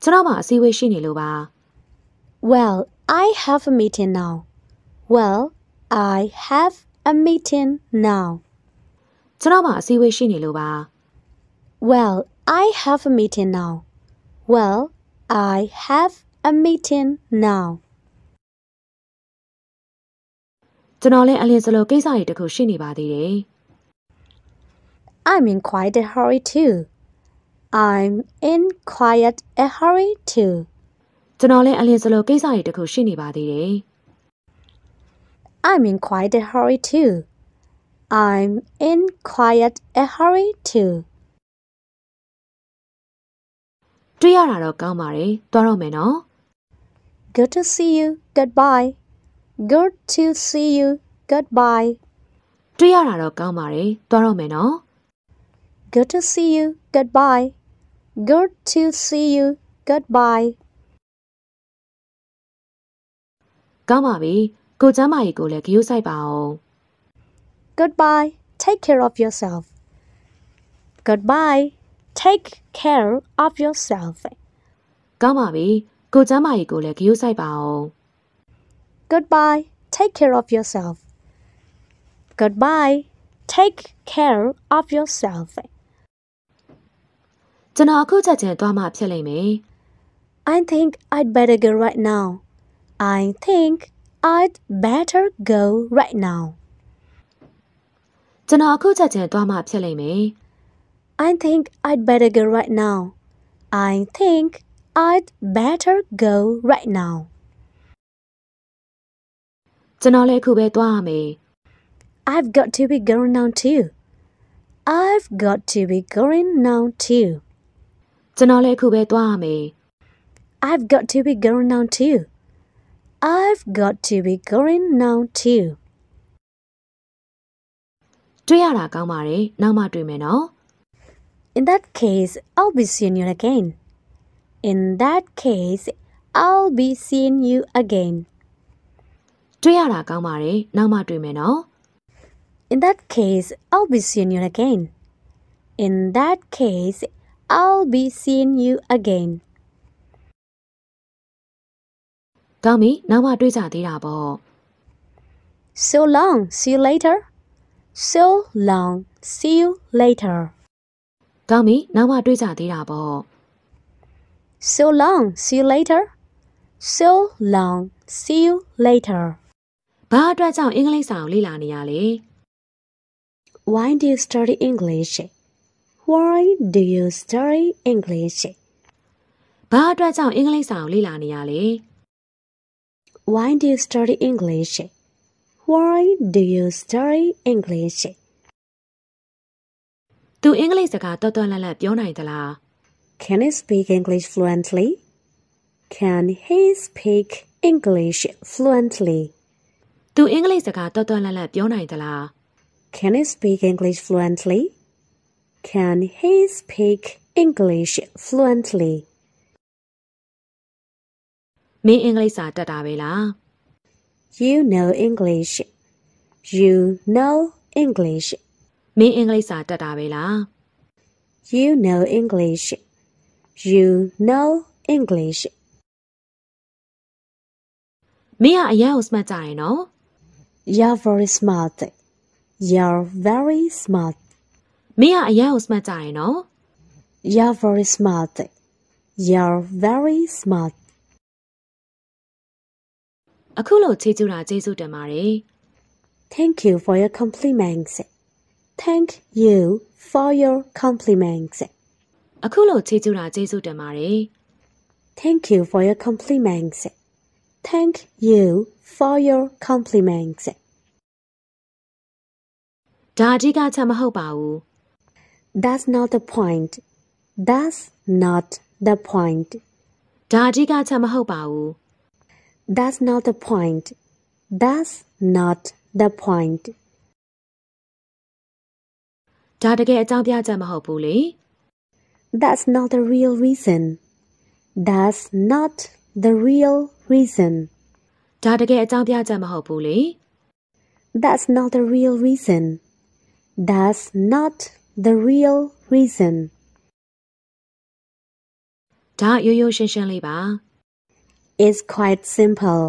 ကျွန်တော်မှာအစည်းအဝေးရှိနေလို့ပါ Well, I have a meeting now. Well, I have a meeting now. ကျွန်တော်မှာအစည်းအဝေးရှိနေလို့ပါ Well, I have a meeting now. Well, I have a meeting now. ကျွန်တော်လည်းအလင်းစလိုကိစ္စတွေတခုရှိနေပါသေးတယ် I'm in quite a hurry too. I'm in quite a hurry too. ကျွန်တော်လည်းအလင်းစလိုကိစ္စတွေတခုရှိနေပါသေးတယ် I'm in quite a hurry too. I'm in quite a hurry too. တွေ့ရတာတော့ကောင်းပါတယ်သွားတော့မယ်နော် Good to see you. Goodbye. Good to see you. Goodbye. တွေ့ရတာတော့ကောင်းပါတယ်သွားတော့မယ်နော် Good to see you. Goodbye. Good to see you. Goodbye. ကောင်းပါပြီကိုကျမ်းမာကြီးကိုလည်းဂရုစိုက်ပါအောင် Goodbye. Take care of yourself. Goodbye. Take care of yourself. ကောင်းပါပြီကိုကျမ်းမာကြီးကိုလည်းဂရုစိုက်ပါအောင် Goodbye. Take care of yourself. Goodbye. Take care of yourself. ကျွန်တော်အခုချက်ချင်းသွားမှဖြစ်လိမ့်မယ် I think I'd better go right now. I think I'd better go right now. ကျွန်တော်အခုချက်ချင်းသွားမှဖြစ်လိမ့်မယ် I think I'd better go right now. I think I'd better go right now. ကျွန်တော်လည်းအခုပဲသွားရမယ် I've got to be going now too. I've got to be going now too. ကျွန်တော်လည်းအခုပဲသွားရမယ် I've got to be going now too. I've got to be going now too. တွေ့ရတာကောင်းပါတယ်နောက်မှတွေ့မယ်နော် In that case, I'll be seeing you again. In that case, I'll be seeing you again. တွေ့ရတာကောင်းပါတယ်နောက်မှတွေ့မယ်နော် In that case, I'll be seeing you again. In that case, I'll be seeing you again. ကောင်းပြီနောက်မှတွေ့ကြသေးတာပေါ့ So long, see you later. So long, see you later. ကောင်းပြီနောက်မှတွေ့ကြသေးတာပေါ့ So long. See you later. So long. See you later. ဘာအတွက်ကြောင့်အင်္ဂလိပ်စာကိုလေ့လာနေရလဲ Why do you study English? Why do you study English? ဘာအတွက်ကြောင့်အင်္ဂလိပ်စာကိုလေ့လာနေရလဲ Why do you study English? Why do you study English? သူအင်္ဂလိပ်စကားတော်တော်လတ်လတ်ပြောနိုင်သလား Can he speak English fluently? Can he speak English fluently? သူအင်္ဂလိပ်စကားတော်တော်လတ်လတ်ပြောနိုင်သလား Can he speak English fluently? Can he speak English fluently? မင်းအင်္ဂလိပ်စာတတ်တာပဲလား You know English. You know English. မင်းအင်္ဂလိပ်စာတတ်တာပဲလား You know English. You know English. မင်းကအရန်ကိုစမှတ်ကြတယ်နော် You're very smart. You're very smart. မင်းကအရန်ကိုစမှတ်ကြတယ်နော် You're very smart. You're very smart. အခုလိုချေးကျူတာကျေးဇူးတင်ပါတယ် Thank you for your compliments. Thank you for your compliments. အခုလိုချေးကျူတာကျေးဇူးတင်ပါတယ် Thank you for your compliments. Thank you for your compliments. ဒါအဓိကချက်မဟုတ်ပါဘူး That's not the point. That's not the point. ဒါအဓိကချက်မဟုတ်ပါဘူး That's not the point. That's not the point. ဒါတကယ်အကြောင်းပြချက်မဟုတ်ဘူးလေ That's not the real reason. That's not the real reason. ဒါတကယ်အကြောင်းပြချက်မဟုတ်ဘူးလေ That's not the real reason. That's not the real reason. ဒါရိုးရိုးရှင်းရှင်းလေးပါ It's quite simple.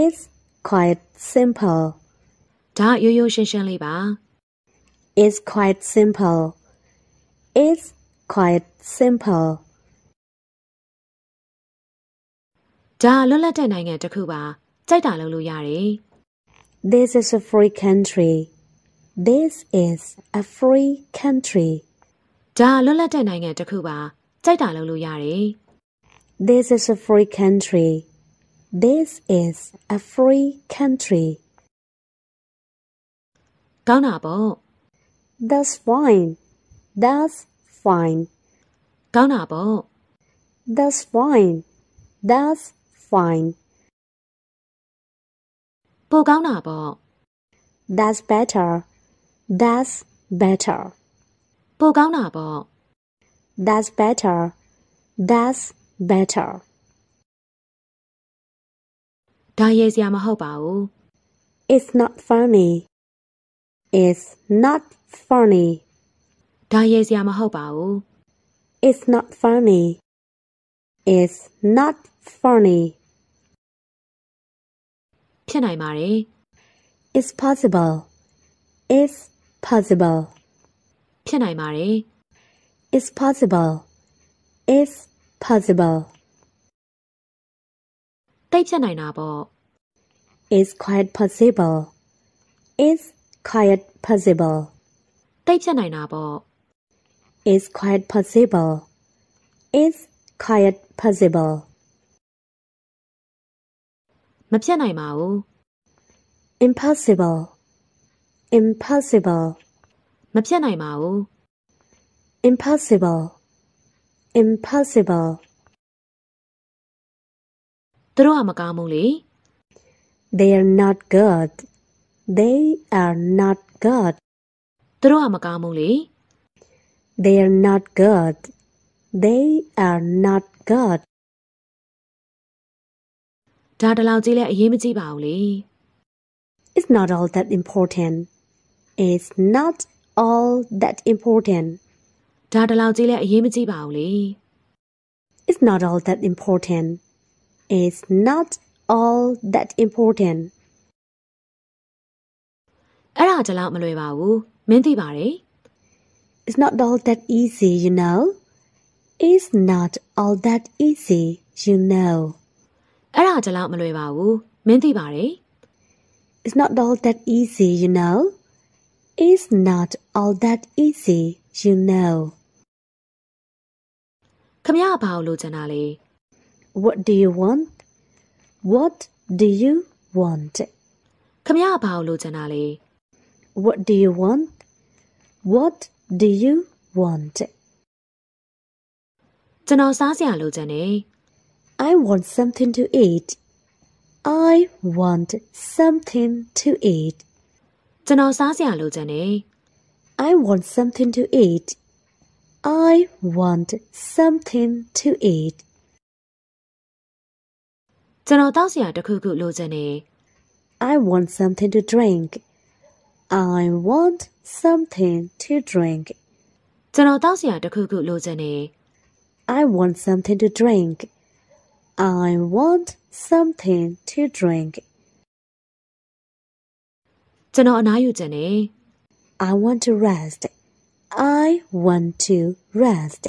It's quite simple. ဒါရိုးရိုးရှင်းရှင်းလေးပါ It's quite simple. It's quite simple. ဒါလွတ်လပ်တဲ့နိုင်ငံတစ်ခုပါကြိုက်တာလုပ်လို့ရတယ် This is a free country. This is a free country. ဒါလွတ်လပ်တဲ့နိုင်ငံတစ်ခုပါကြိုက်တာလုပ်လို့ရတယ် This is a free country. This is a free country. ကောင်းတာပေါ့ That's fine. That's fine. ကောင်းတာပေါ့ That's fine. That's fine. ပိုကောင်းတာပေါ့ That's better. That's better. ပိုကောင်းတာပေါ့ That's better. That's better. ဒါရေးစရာမဟုတ်ပါဘူး It's not funny. It's not funny. ဒါရေးစရာမဟုတ်ပါဘူး It's not funny. It's not funny. ဖြစ်နိုင်ပါတယ် It's possible. It's possible. ဖြစ်နိုင်ပါတယ် It's possible. It's possible. တိတ်ဖြစ်နိုင်တာပေါ့ It's quite possible. It's quite possible. တိတ်ဖြစ်နိုင်တာပေါ့ It's quite possible. It's quite possible. မဖြစ်နိုင်ပါဘူး Impossible. Impossible. မဖြစ်နိုင်ပါဘူး Impossible. Impossible. သူတို့ကမကောင်းဘူးလေ They are not good. They are not good. သူတို့ကမကောင်းဘူးလေ They are not good. They are not good. ဒါတလောက်ကြီးလဲအရေးမကြီးပါဘူးလေ It's not all that important. It's not all that important. ဒါတလောက်ကြီးလဲအရေးမကြီးပါဘူးလေ It's not all that important. It's not all that important. အဲ့ဒါတလောက်မလွယ်ပါဘူးမင်းသိပါတယ် It's not all that easy, you know. It's not all that easy, you know. အဲ့ဒါကြလောက်မလွယ်ပါဘူးမင်းသိပါတယ် It's not all that easy, you know. It's not all that easy, you know. ခမရဘာလို့လိုချင်တာလဲ What do you want? What do you want? ခမရဘာလို့လိုချင်တာလဲ What do you want? What do you want? ကျွန်တော်စားစရာလိုချင်တယ် I want something to eat. I want something to eat. ကျွန်တော်စားစရာလိုချင်တယ် I want something to eat. I want something to eat. ကျွန်တော်တောက်စရာတစ်ခုခုလိုချင်တယ် I want something to drink. I want something to drink. ကျွန်တော်တောက်စရာတစ်ခုခုလိုချင်တယ် I want something to drink. I want something to drink. ကျွန်တော်အနားယူချင်တယ် I want to rest. I want to rest.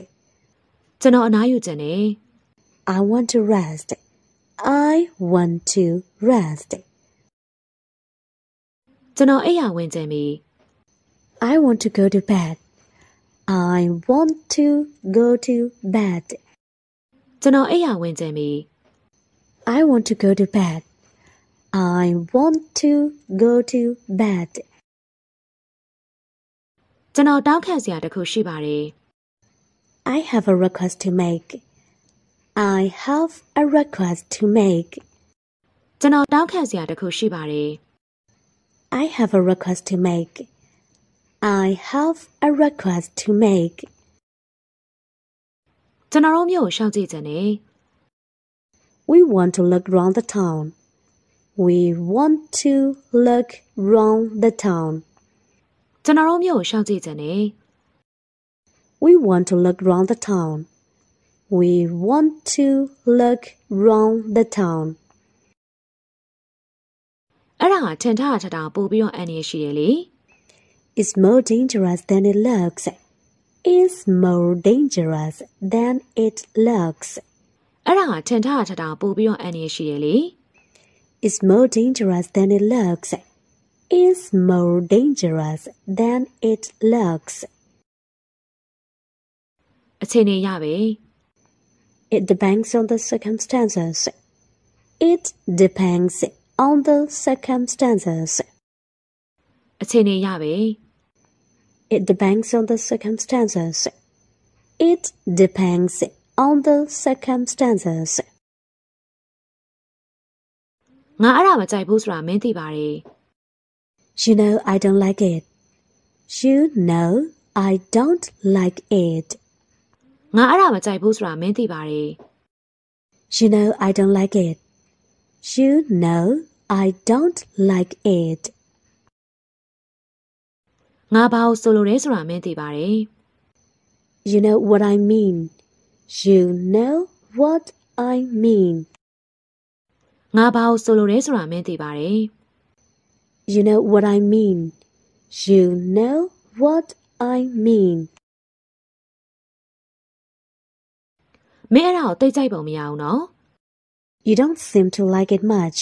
ကျွန်တော်အနားယူချင်တယ် I want to rest. I want to rest. ကျွန်တော်အိပ်ယာဝင်ချင်ပြီ I want to go to bed. I want to go to bed. ကျွန်တော်အိပ်ယာဝင်ချင်ပြီ I want to go to bed. I want to go to bed. ကျွန်တော်တောက်ခတ်စရာတစ်ခုရှိပါတယ် I have a request to make. I have a request to make. ကျွန်တော်တောက်ခတ်စရာတစ်ခုရှိပါတယ် I have a request to make. I have a request to make. ကျွန်တော်တို့မြို့ကိုရှောက်ကြည့်ချင်တယ် We want to look round the town. We want to look round the town. ကျွန်တော်တို့မြို့ကိုရှောက်ကြည့်ချင်တယ် We want to look round the town. We want to look round the town. အဲ့ဒါကထင်ထားတာထက်တောင်ပိုပြီးတော့အန္တရာယ်ရှိတယ်လေ It's more dangerous than it looks. It's more dangerous than it looks. အဲ့ဒါကထင်ထားတာထက်တောင်ပိုပြီးတော့အန္တရာယ်ရှိတယ်လေ It's more dangerous than it looks. It's more dangerous than it looks. အချိန်နေရပဲ It depends on the circumstances. It depends on the circumstances. အချိန်နေရပဲ It depends on the circumstances. It depends on the circumstances. ငါအဲ့ဒါမကြိုက်ဘူးဆိုတာမင်းသိပါတယ် You know I don't like it. You know I don't like it. ငါအဲ့ဒါမကြိုက်ဘူးဆိုတာမင်းသိပါတယ် You know I don't like it. You know I don't like it. ငါဘာကိုဆိုလိုရဲဆိုတာမင်းသိပါတယ် You know what I mean. You know what I mean. ငါဘာကိုဆိုလိုရဲဆိုတာမင်းသိပါတယ် You know what I mean. You know what I mean. မင်းအဲ့ဒါကိုတိတ်ကြိုက်ပုံမရအောင်နော် You don't seem to like it much.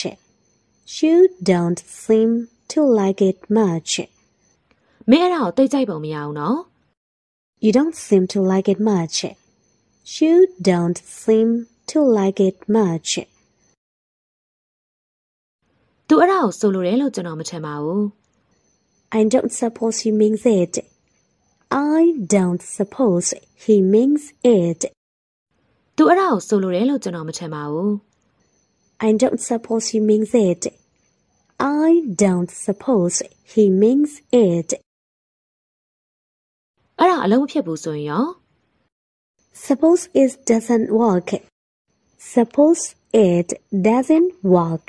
You don't seem to like it much. မင်းအဲ့ဒါကိုတိတ်ကြိုက်ပုံမရအောင်နော် You don't seem to like it much. You don't seem to like it much. သူအဲ့ဒါကိုဆိုလိုတယ်လို့ကျွန်တော်မထင်ပါဘူး I don't suppose he means it. I don't suppose he means it. သူအဲ့ဒါကိုဆိုလိုတယ်လို့ကျွန်တော်မထင်ပါဘူး I don't suppose he means it. I don't suppose he means it. အဲ့ဒါအလုံးမဖြစ်ဘူးဆိုရင်ရော Suppose it doesn't work. Suppose it doesn't work.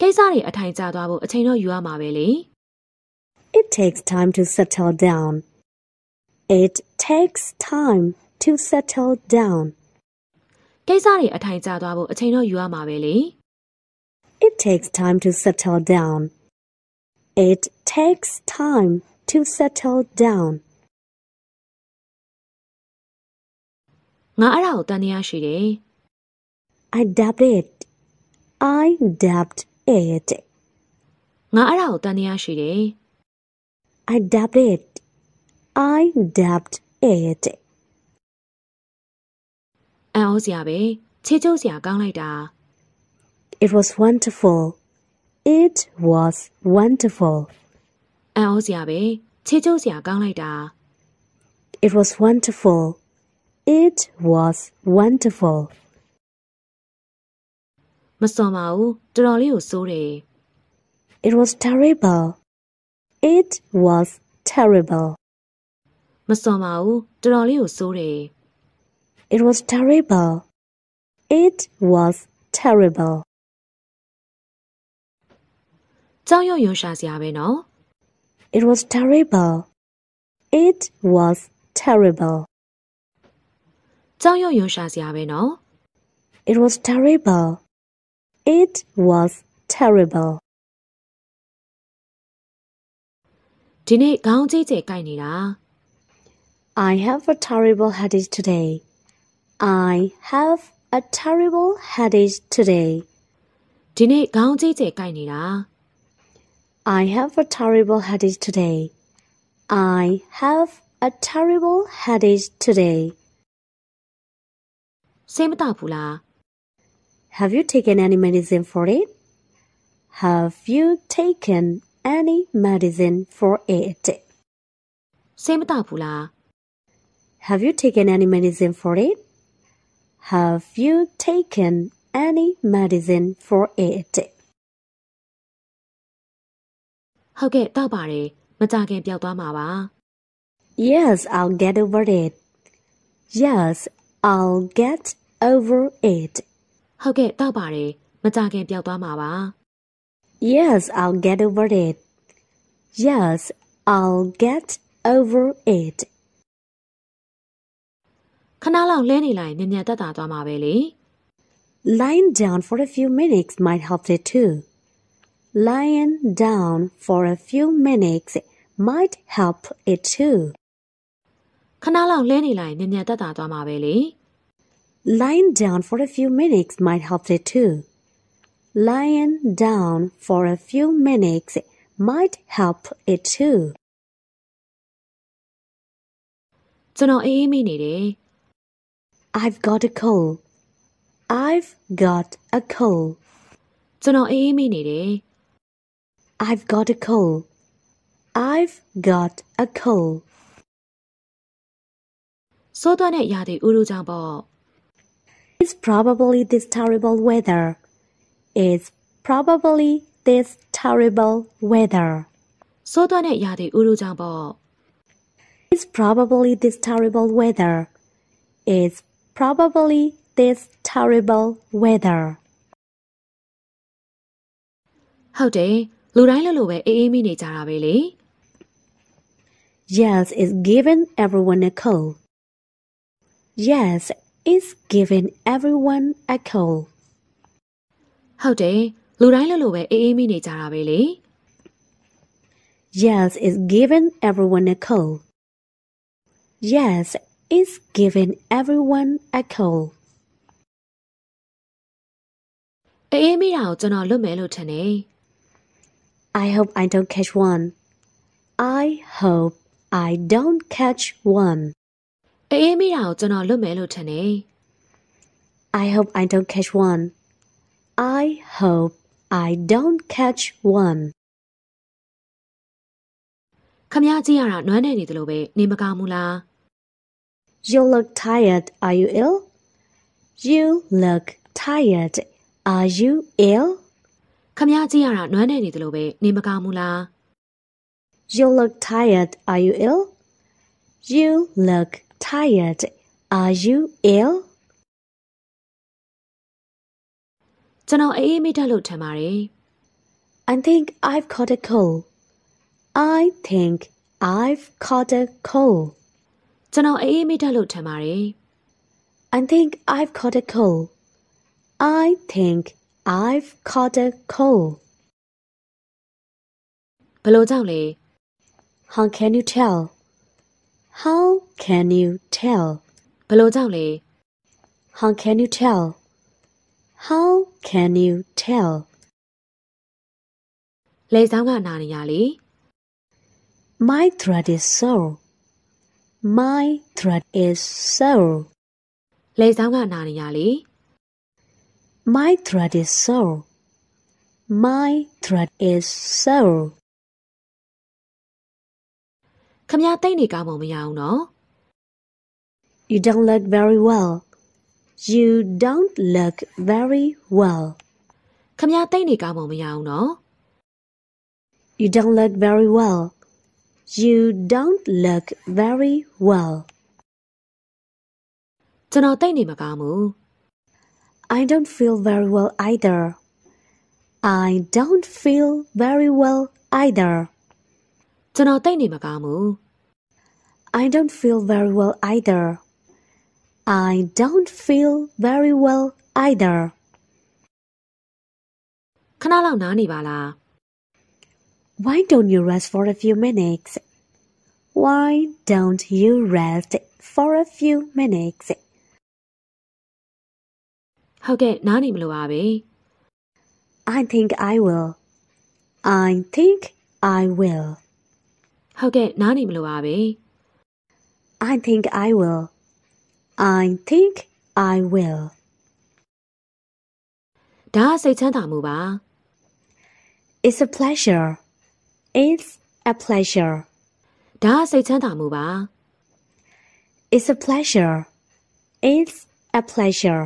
ကိစ္စတွေအထိုင်ကျသွားဖို့အချိန်တော့ယူရမှာပဲလေ It takes time to settle down. It takes time to settle down. ကိစ္စတွေအထိုင်ကျသွားဖို့အချိန်တော့ယူရမှာပဲလေ It takes time to settle down. It takes time to settle down. ငါအဲ့ဒါကိုတန်တရားရှိတယ် I dabbed it. I dabbed it. ငါအဲ့ဒါကိုတန်တရားရှိတယ် I dabbed it. I dabbed it. အံ့ဩစရာပဲချေချိုးစရာကောင်းလိုက်တာ It was wonderful. It was wonderful. အံ့ဩစရာပဲချေချိုးစရာကောင်းလိုက်တာ It was wonderful. It was wonderful. မစွန်ပါဘူးတော်တော်လေးကိုစိုးတယ် It was terrible. It was terrible. မစွန်ပါဘူးတော်တော်လေးကိုစိုးတယ် It was terrible. It was terrible. ကြောက်ရွံ့ရွံ့ရှာစရာပဲနော် It was terrible. It was terrible. ကြောက်ရွံ့ရွံ့ရှာစရာပဲနော် It was terrible. It was terrible. ဒီနေ့ခေါင်းကြီးကျယ်ကိုက်နေတာ I have a terrible headache today. I have a terrible headache today. ဒီနေ့ခေါင်းကြီးကျယ်ကိုက်နေတာ I have a terrible headache today. I have a terrible headache today. စိတ်မတောက်ဘူးလား Have you taken any medicine for it? Have you taken any medicine for it? စိတ်မတောက်ဘူးလား Have you taken any medicine for it? Have you taken any medicine for it? ဟုတ်ကဲ့တောက်ပါတယ်မကြခင်ပျောက်သွားမှာပါ Yes, I'll get over it. Yes, I'll get over it. ဟုတ်ကဲ့တောက်ပါတယ်မကြခင်ပျောက်သွားမှာပါ Yes, I'll get over it. Yes, I'll get over it. ခဏလောက်လဲနေလိုက်မြန်မြန်တက်တာသွားမှာပဲလေ Lying down for a few minutes might help it too. Lying down for a few minutes might help it too. ခဏလောက်လဲနေလိုက်မြန်မြန်တက်တာသွားမှာပဲလေ Lying down for a few minutes might help it too. Lying down for a few minutes might help it too. ကျွန်တော်အေးအေးမိနေတယ် I've got a cold. I've got a cold. ကျွန်တော်အေးအေးမိနေတယ် I've got a cold. I've got a cold. စိုးသွမ်းတဲ့ရာသီဥတုကြောင့်ပေါ့ It's probably this terrible weather. It's probably this terrible weather. စိုးသွမ်းတဲ့ရာသီဥတုကြောင့်ပေါ့ It's probably this terrible weather. It's probably this terrible weather. ဟုတ်တယ်လူတိုင်းလိုလိုပဲအေးအေးမိနေကြတာပဲလေ Yes, it's given everyone a cold. Yes, it's given everyone a cold. ဟုတ်တယ်လူတိုင်းလိုလိုပဲအေးအေးမိနေကြတာပဲလေ Yes, it's given everyone a cold. Yes, it's given everyone a cold. အေးအေးမိတာကိုကျွန်တော်လွတ်မယ်လို့ထင်တယ် I hope I don't catch one. I hope I don't catch one. အေးအေးမိတာကိုကျွန်တော်လွတ်မယ်လို့ထင်တယ် I hope I don't catch one. I hope I don't catch one. ခမ ्या ကြည့်ရတာနွမ်းနေနေတယ်လို့ပဲနေမကောင်းဘူးလား You look tired. Are you ill? You look tired. Are you ill? ခမ ्या ကြည့်ရတာနွမ်းနေနေတယ်လို့ပဲနေမကောင်းဘူးလား You look tired. Are you ill? You look tired. Are you ill? ကျွန်တော်အေးအေးမိတက်လို့ထင်ပါတယ် I think I've caught a cold. I think I've caught a cold. ကျွန်တော်အေးအေးမိတက်လို့ထင်ပါတယ် I think I've caught a cold. I think I've caught a cold. ဘလို့ကြောင့်လဲ How can you tell? How can you tell? ဘလို့ကြောင့်လဲ How can you tell? How can you tell? လေဆောင်ကနာနေရလေ My throat is sore. My throat is sore. လေဆောင်ကနာနေရလေ My throat is sore. My throat is sore. ခမရတိတ်နေကောင်းမှမရအောင်နော် You don't look very well. You don't look very well. ခမရတိတ်နေကောင်းမှမရအောင်နော် You don't look very well. You don't look very well. ကျွန်တော်တိတ်နေမကောင်းဘူး I don't feel very well either. I don't feel very well either. ကျွန်တော်တိတ်နေမကောင်းဘူး I don't feel very well either. I don't feel very well either. ခဏလောက်နားနေပါလား Why don't you rest for a few minutes? Why don't you rest for a few minutes? ဟုတ်ကဲ့နားနေမလို့ပါပဲ I think I will. I think I will. ဟုတ်ကဲ့နားနေမလို့ပါပဲ I think I will. I think I will. ဒါကစိတ်ချမ်းသာမှုပါ It's a pleasure. It's a pleasure. ဒါကစိတ်ချမ်းသာမှုပါ It's a pleasure. It's a pleasure.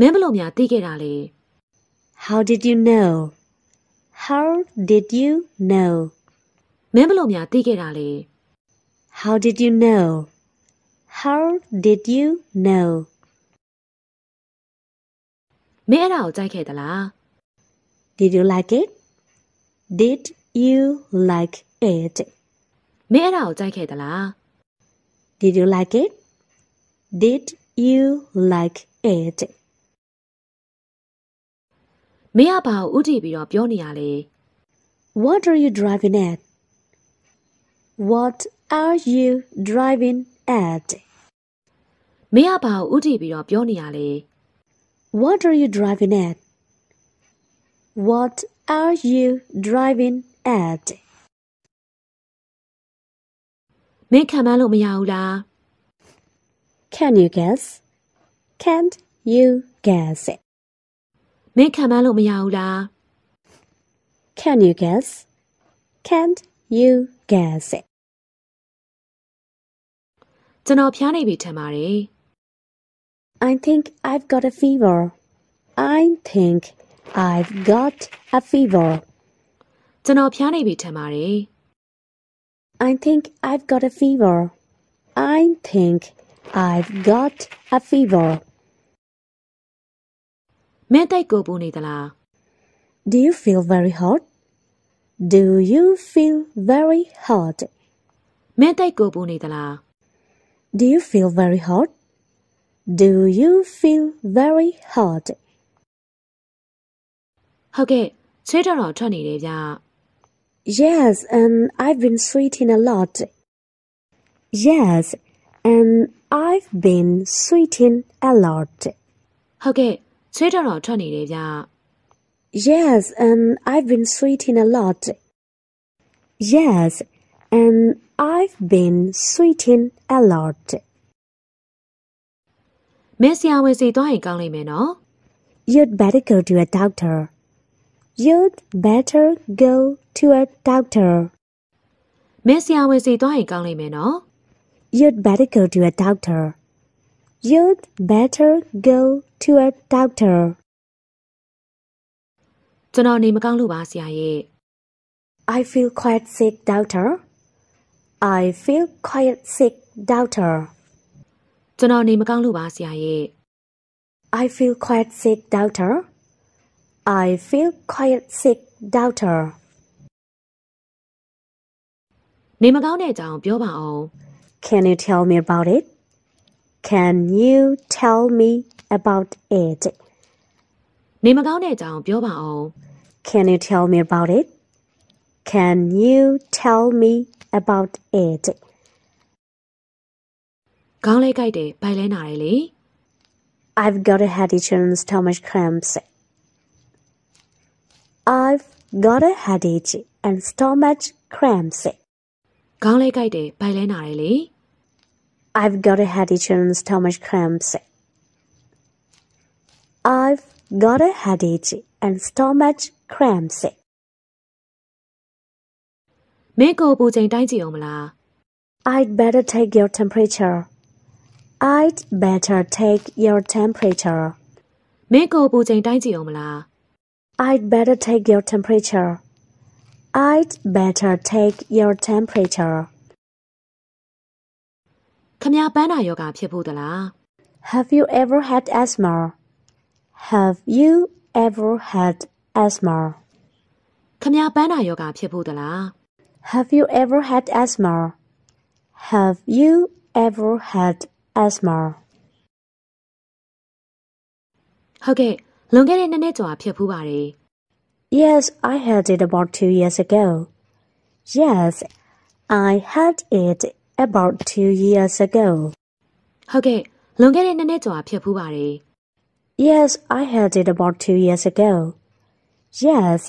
မင်းဘလို့များသိခဲ့တာလေ How did you know? How did you know? မင်းဘလို့များသိခဲ့တာလေ How did you know? How did you know? မင်းအဲ့ဒါကိုကြိုက်ခဲ့သလား Did you like it? Did you like it? မင်းအဲ့ဒါကိုကြိုက်ခဲ့သလား Did you like it? Did you like it? မင်းကဘာကိုဥတည်ပြီးတော့ပြောနေရလဲ What are you driving at? What are you driving at? မင်းကဘာကိုဥတည်ပြီးတော့ပြောနေရလဲ What are you driving at? What are you driving at? မင်းခံမလို့မရဘူးလား Can you guess? Can't you guess? မင်းခံမလို့မရဘူးလား Can you guess? Can't you guess? ကျွန်တော်ဖျားနေပြီထင်ပါတယ် I think I've got a fever. I think I've got a fever. ကျွန်တော်ဖျားနေပြီထင်ပါတယ် I think I've got a fever. I think I've got a fever. မင်းတိတ်ကိုပူနေသလား Do you feel very hot? Do you feel very hot? မင်းတိတ်ကိုပူနေသလား Do you feel very hot? Do you feel very hot? ဟုတ်ကဲ့ချွေးတော်တော်ထွက်နေတယ်ဗျ Yes, and I've been sweating a lot. Yes, and I've been sweating a lot. ဟုတ်ကဲ့ ချွေးတော်တော်ထွက်နေတယ်ဗျ Yes, and I've been sweating a lot. Yes, and I've been sweating a lot. မင်းဆရာဝန်စီသွားရင်ကောင်းလိမ့်မယ်နော် You'd better go to a doctor. You'd better go to a doctor. မင်းဆရာဝန်စီသွားရင်ကောင်းလိမ့်မယ်နော် You'd better go to a doctor. You'd better go to a doctor. ကျွန်တော်နေမကောင်းလို့ပါဆရာရဲ့ I feel quite sick, doctor. I feel quite sick, doctor. ကျွန်တော်နေမကောင်းလို့ပါဆရာရဲ့ I feel quite sick, doctor. I feel quite sick, doctor. နေမကောင်းတဲ့အကြောင်းပြောပါအောင် Can you tell me about it? Can you tell me about it? နေမကောင်းတဲ့အကြောင်းပြောပါအောင် Can you tell me about it? Can you tell me about it? ခေါင်းလေးကြိုက်တယ်ဘိုင်လဲနာတယ်လေ I've got a headache and stomach cramps. I've got a headache and stomach cramps. ခေါင်းလေးကြိုက်တယ်ဘိုင်လဲနာတယ်လေ I've got a headache and stomach cramps. I've got a headache and stomach cramps. မင်းကိုယ်ပူချိန်တိုင်းကြည့်အောင်မလား I'd better take your temperature. I'd better take your temperature. မင်းကိုယ်ပူချိန်တိုင်းကြည့်အောင်မလား I'd better take your temperature. I'd better take your temperature. ခမပန်းနာယောဂဖြစ်ဖို့တလား Have you ever had asthma? Have you ever had asthma? ခမပန်းနာယောဂဖြစ်ဖို့တလား Have you ever had asthma? Have you ever had asthma? ဟုတ်ကဲ့လွန်ခဲ့တဲ့နှစ်နှစ်ကျော်ဖြစ်ဖူးပါတယ် Yes, I had it about two years ago. Yes, I had it about two years ago. ဟုတ်ကဲ့လွန်ခဲ့တဲ့နှစ်နှစ်ကျော်ဖြစ်ဖူးပါတယ် Yes, I had it about two years ago. Yes,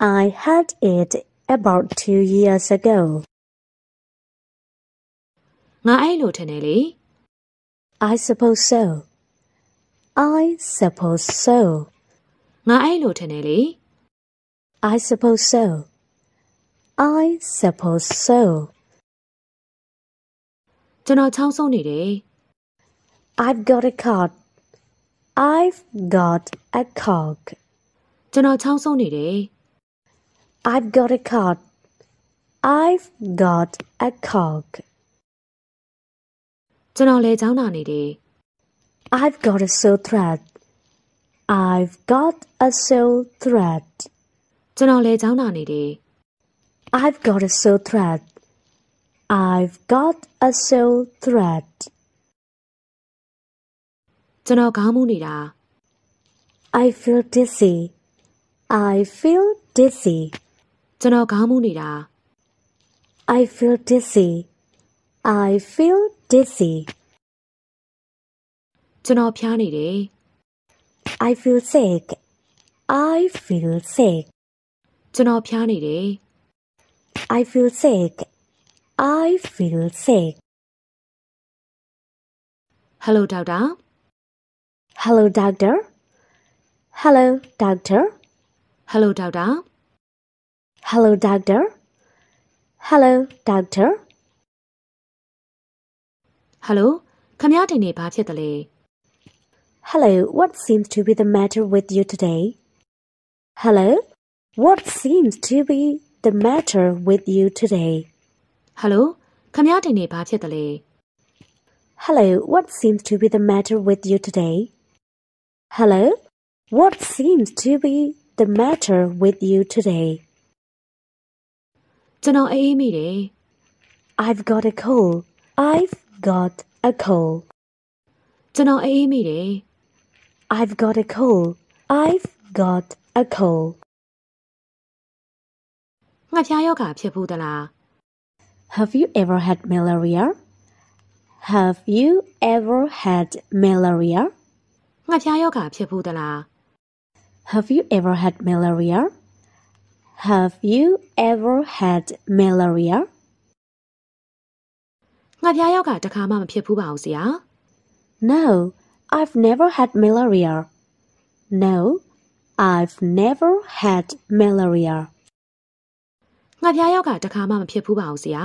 I had it about two years ago. ငါအဲ့လိုထင်တယ်လေ I suppose so. I suppose so. ငါအဲ့လိုထင်တယ်လေ I suppose so. I suppose so. ကျွန်တော်ချောင်းဆုံးနေတယ် I've got a cold. I've got a cold. ကျွန်တော်ချောင်းဆုံးနေတယ် I've got a cold. I've got a cold. ကျွန်တော်လေချောင်းနာနေတယ် I've got a sore throat. I've got a sore throat. ကျွန်တော်လေချောင်းနာနေတယ် I've got a sore throat. I've got a sore throat. ကျွန်တော်ခေါင်းမူးနေတာ I feel dizzy. I feel dizzy. ကျွန်တော်ခေါင်းမူးနေတာ I feel dizzy. I feel dizzy. ကျွန်တော်ဖျားနေတယ် I feel sick. I feel sick. ကျွန်တော်ဖျားနေတယ် I feel sick. I feel sick. ဟယ်လိုဒေါက်တာ Hello, doctor. Hello, doctor. ဟယ်လိုဒေါက်တာ Hello, doctor. Hello, doctor. ဟယ်လိုခမရတင်နေဘာဖြစ်တယ်လဲ Hello, what seems to be the matter with you today? Hello, what seems to be the matter with you today? ဟယ်လိုခမရတင်နေဘာဖြစ်တယ်လဲ Hello, what seems to be the matter with you today? Hello, what seems to be the matter with you today? ကျွန်တော်အေးအေးမိတယ် I've got a cold. I've got a cold. ကျွန်တော်အေးအေးမိတယ် I've got a cold. I've got a cold. ငှက်ဖျားယောဂဖြစ်ဘူးသလား Have you ever had malaria? Have you ever had malaria? Have you ever had malaria? Have you ever had malaria? No, I've never had malaria. No, I've never had malaria. ငှက်ဖျားယောဂတစ်ခါမှမဖြစ်ဘူးပါဘူးဆရာ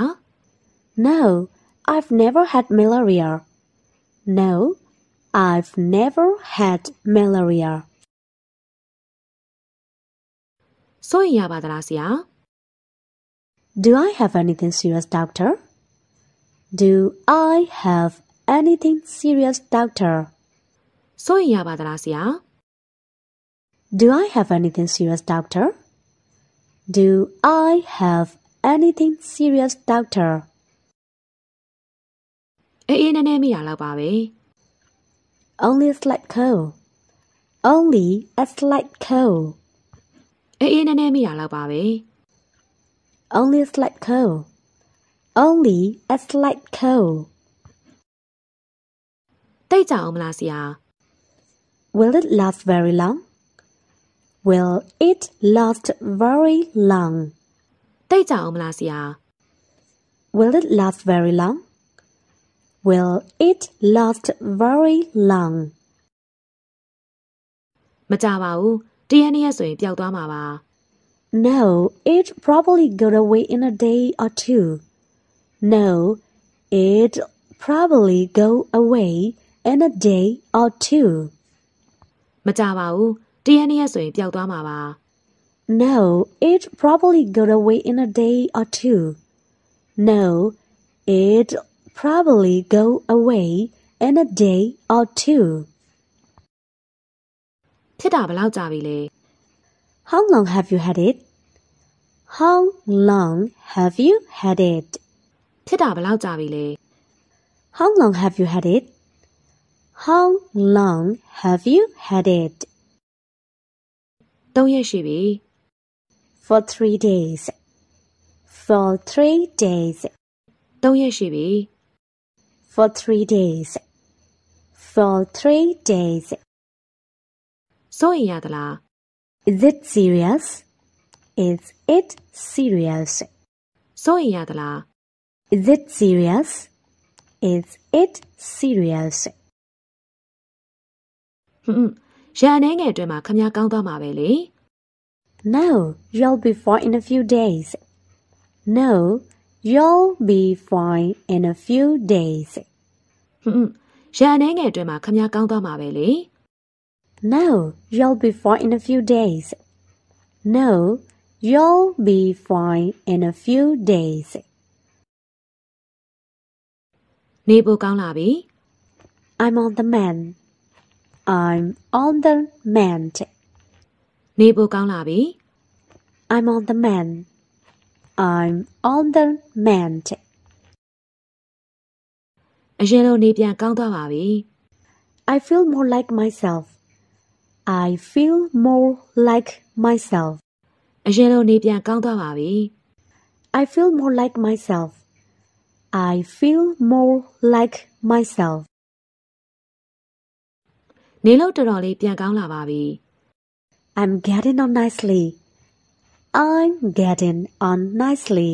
No, I've never had malaria. No, I've never had malaria. စိုးရင်ရပါသလားဆရာ Do I have anything serious, doctor? Do I have anything serious, doctor? စိုးရင်ရပါသလားဆရာ Do I have anything serious, doctor? Do I have anything serious, doctor? အေးအေးနည်းနည်းမိရလောက်ပါပဲ Only a slight cold. Only a slight cold. အေးအေးနည်းနည်းမိရလောက်ပါပဲ Only a slight cold. Only a slight cold. တိတ်ကြအောင်မလားဆရာ Will it last very long? Will it last very long? တိတ်ကြအောင်မလားဆရာ Will it last very long? Will it last very long? မကြပါဘူးတရက်နှစ်ရက်ဆိုရင်ပျောက်သွားမှာပါ No, it probably got away in a day or two. No, it probably go away in a day or two. မကြပါဘူး တရက်နှစ်ရက်ဆိုရင်ပျောက်သွားမှာပါ No, it probably got away in a day or two. No, it probably go away in a day or two. ဖြစ်တာဘယ်လောက်ကြာပြီလဲ How long have you had it? How long have you had it? ဖြစ်တာဘယ်လောက်ကြာပြီလဲ How long have you had it? How long have you had it? ၃ရက်ရှိပြီ For three days. For three days. ၃ရက်ရှိပြီ For three days. For three days. စိုးရင်ရသလား Is it serious? Is it serious? စိုးရင်ရသလား Is it serious? Is it serious? ဟွန်း ရန်အနေငယ်အတွင်းမှာခမည်းကောင်းသွားမှာပဲလေ No, you'll be fine in a few days. No, you'll be fine in a few days. ဟွန်းရန်အနေငယ်အတွင်းမှာခမည်းကောင်းသွားမှာပဲလေ No, you'll be fine in a few days. No, you'll be fine in a few days. နေဖို့ကောင်းလာပြီ I'm on the mend. I'm on the mend. နေဖို့ကောင်းလာပြီ I'm on the mend. I'm on the mend. အရင်လိုနေပြန်ကောင်းသွားပါပြီ I feel more like myself. I feel more like myself. အရင်လိုနေပြန်ကောင်းသွားပါပြီ I feel more like myself. I feel more like myself. နေလို့တော်တော်လေးပြန်ကောင်းလာပါပြီ I'm getting on nicely. I'm getting on nicely.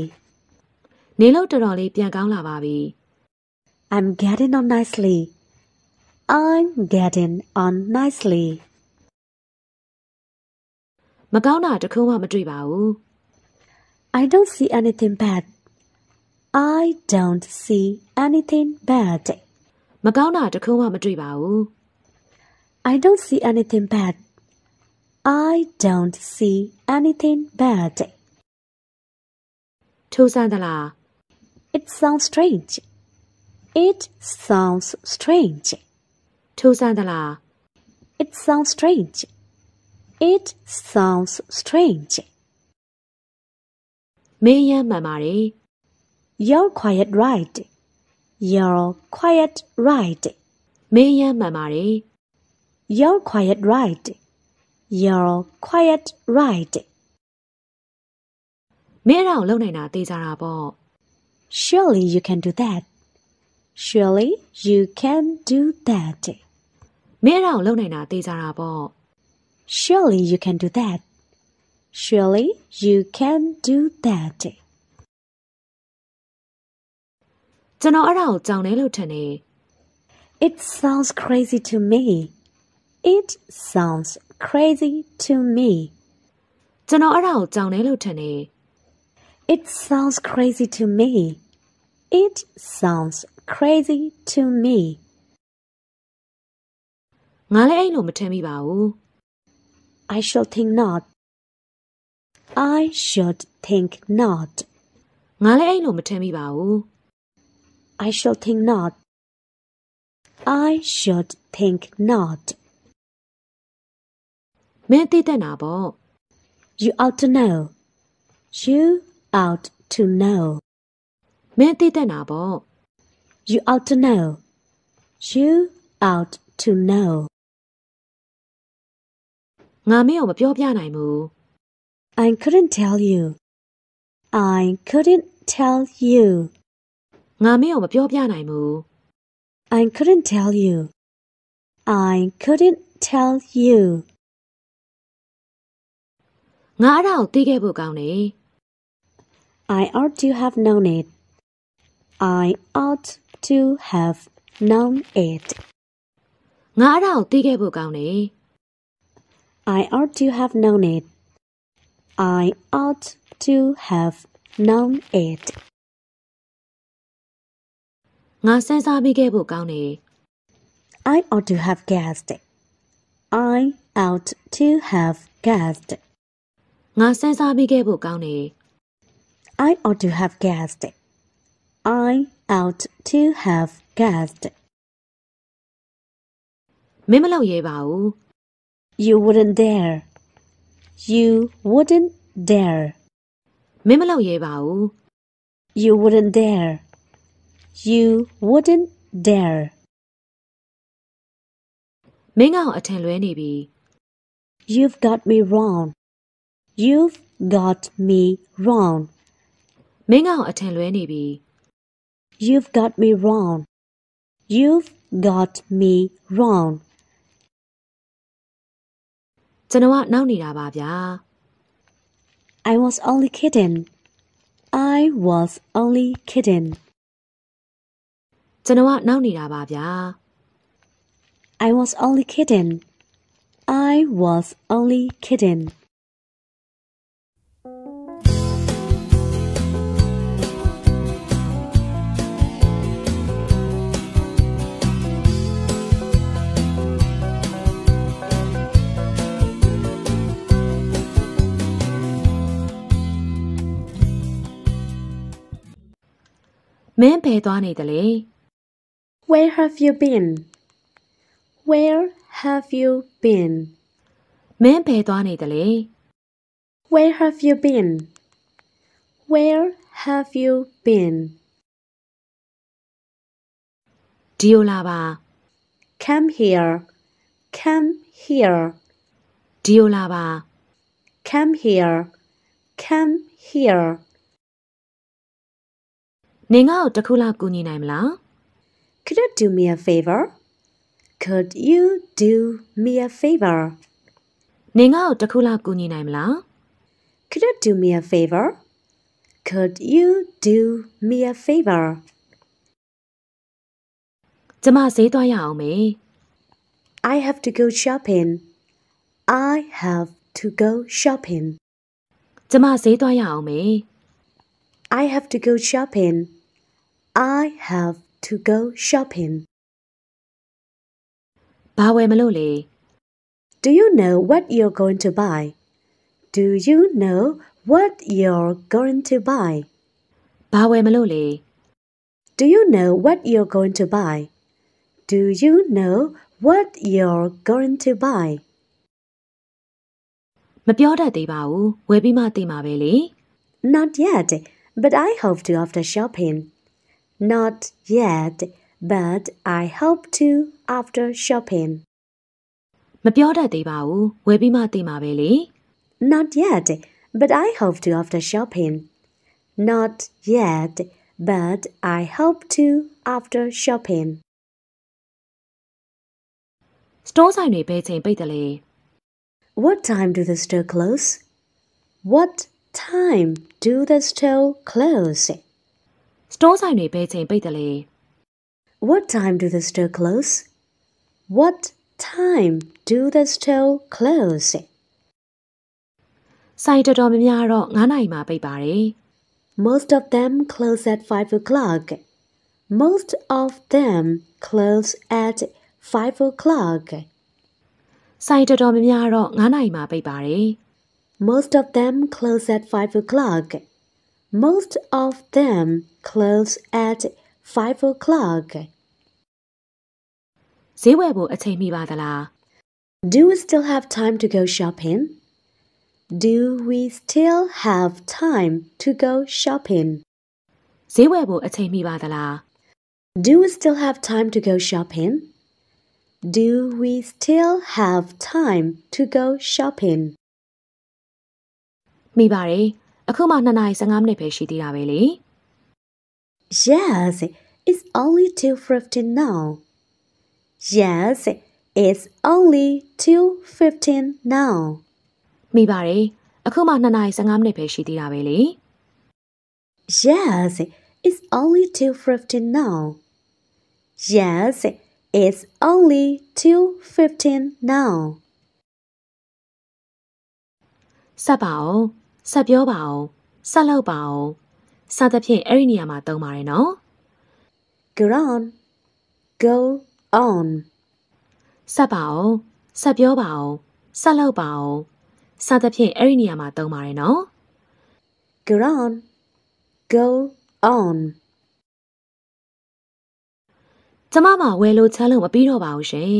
နေလို့တော်တော်လေးပြန်ကောင်းလာပါပြီ I'm getting on nicely. I'm getting on nicely. မကောင်းတာတစ်ခုမှမတွေ့ပါဘူး I don't see anything bad. I don't see anything bad. မကောင်းတာတစ်ခုမှမတွေ့ပါဘူး I don't see anything bad. I don't see anything bad. It sounds strange. It sounds strange. It sounds strange. It sounds strange. You're quite right. You're quite right. You're quite right. You're quite right. မင်းအဲ့ဒါကိုလုပ်နိုင်တာသိကြတာပေါ့ Surely you can do that. Surely you can do that. မင်းအဲ့ဒါကိုလုပ်နိုင်တာသိကြတာပေါ့ Surely you can do that. Surely you can do that. ကျွန်တော်အဲ့ဒါကိုကြောင်တယ်လို့ထင်တယ် It sounds crazy to me. It sounds crazy to me. ကျွန်တော်အဲ့ဒါကိုကြောင်တယ်လို့ထင်တယ် It sounds crazy to me. It sounds crazy to me. ငါလည်းအဲ့လိုမထင်မိပါဘူး I should think not. I should think not. ငါလည်းအဲ့လိုမထင်မိပါဘူး I shall think not. I should think not. မင်းသိတဲ့နာပေါ့ You ought to know. You ought to know. မင်းသိတဲ့နာပေါ့ You ought to know. You ought to know. ငါမင်းကိုမပြောပြနိုင်ဘူး I couldn't tell you. I couldn't tell you. ငါမင်းကိုမပြောပြနိုင်ဘူး I couldn't tell you. I couldn't tell you. ငါအဲ့ဒါကိုသိခဲ့ဖို့ကောင်းတယ် I ought to have known it. I ought to have known it. ငါအဲ့ဒါကိုသိခဲ့ဖို့ကောင်းတယ် I ought to have known it. I ought to have known it. ငါစဉ်းစားပြီးခဲ့ဖို့ကောင်းတယ် I ought to have guessed. I ought to have guessed. ငါစဉ်းစားပြီးခဲ့ဖို့ကောင်းတယ် I ought to have guessed. I ought to have guessed. မင်းမလုပ်ရဲပါဘူး You wouldn't dare. You wouldn't dare. မင်းမလုပ်ရဲပါဘူး You wouldn't dare. You wouldn't dare. မင်းကောင်အထင်လွဲနေပြီ You've got me wrong. You've got me wrong. မင်းကောင်အထင်လွဲနေပြီ You've got me wrong. You've got me wrong. ကျွန်တော်ကနောက်နေတာပါဗျာ I was only kidding. I was only kidding. ကျွန်တော်ကနောက်နေတာပါဗျာ I was only kidding. I was only kidding. မင်းဖယ်သွားနေတယ်လေ Where have you been? Where have you been? မင်းဖယ်သွားနေတယ်လေ Where have you been? Where have you been? ဒီလိုလာပါ Come here. Come here. ဒီလိုလာပါ Come here. Come here. နေငါ့ကိုတစ်ခုလောက်ကူညီနိုင်မလား Could you do me a favor? Could you do me a favor? နေငါ့ကိုတစ်ခုလောက်ကူညီနိုင်မလား Could you do me a favor? Could you do me a favor? ကျမဈေးသွားရအောင်မေ I have to go shopping. I have to go shopping. ကျမဈေးသွားရအောင်မေ I have to go shopping. I have to go shopping. ဘာဝယ်မလို့လေ Do you know what you're going to buy? Do you know what you're going to buy? ဘာဝယ်မလို့လေ Do you know what you're going to buy? Do you know what you're going to buy? မပြောတတ်သေးပါဘူးဝယ်ပြီးမှသိမှာပဲလေ Not yet, but I hope to after shopping. Not yet, but I hope to after shopping. မပြောတတ်သေးပါဘူးဝယ်ပြီးမှသိမှာပဲလေ Not yet, but I hope to after shopping. Not yet, but I hope to after shopping. စတိုးဆိုင်တွေဘယ်ချိန်ပိတ်တယ်လဲ What time do the store close? What time do the store close? စတိုးဆိုင်တွေဘယ်ချိန်ပိတ်တယ်လဲ What time do the store close? What time do the store close? ဆိုင်တော်တော်များများတော့9နာရီမှပိတ်ပါတယ် Most of them close at 5 o'clock. Most of them close at 5 o'clock. ဆိုင်တော်တော်များများတော့9နာရီမှပိတ်ပါတယ် Most of them close at 5 o'clock. Most of them close at 5 o'clock. ဈေးဝယ်ဖို့အချိန်မိပါသလား Do we still have time to go shopping? Do we still have time to go shopping? ဈေးဝယ်ဖို့အချိန်မိပါသလား Do we still have time to go shopping? Do we still have time to go shopping? မိပါတယ်အခုမှ2နာရီ15မိနစ်ပဲရှိသေးတာပဲလေ Yes, it's only 2:15 now. Yes, it's only 2:15 now. မိပါတယ်အခုမှ2နာရီ15မိနစ်ပဲရှိသေးတာပဲလေ Yes, it's only 2:15 now. Yes, it's only 2:15 now. ဆက်ပါအောင်ဆက်ပြောပါအောင်ဆက်လုပ်ပါအောင် စသဖြင့်အဲ့ဒီနေရာမှာသုံးပါတယ်နော် Go on. Go on. ဆက်ပါအောင်ဆက်ပြောပါအောင်ဆက်လုပ်ပါအောင်စသဖြင့်အဲ့ဒီနေရာမှာသုံးပါတယ်နော် Go on. Go on. ကျမမှာဝယ်လို့ချမ်းလို့မပြီးတော့ပါဘူးရှင်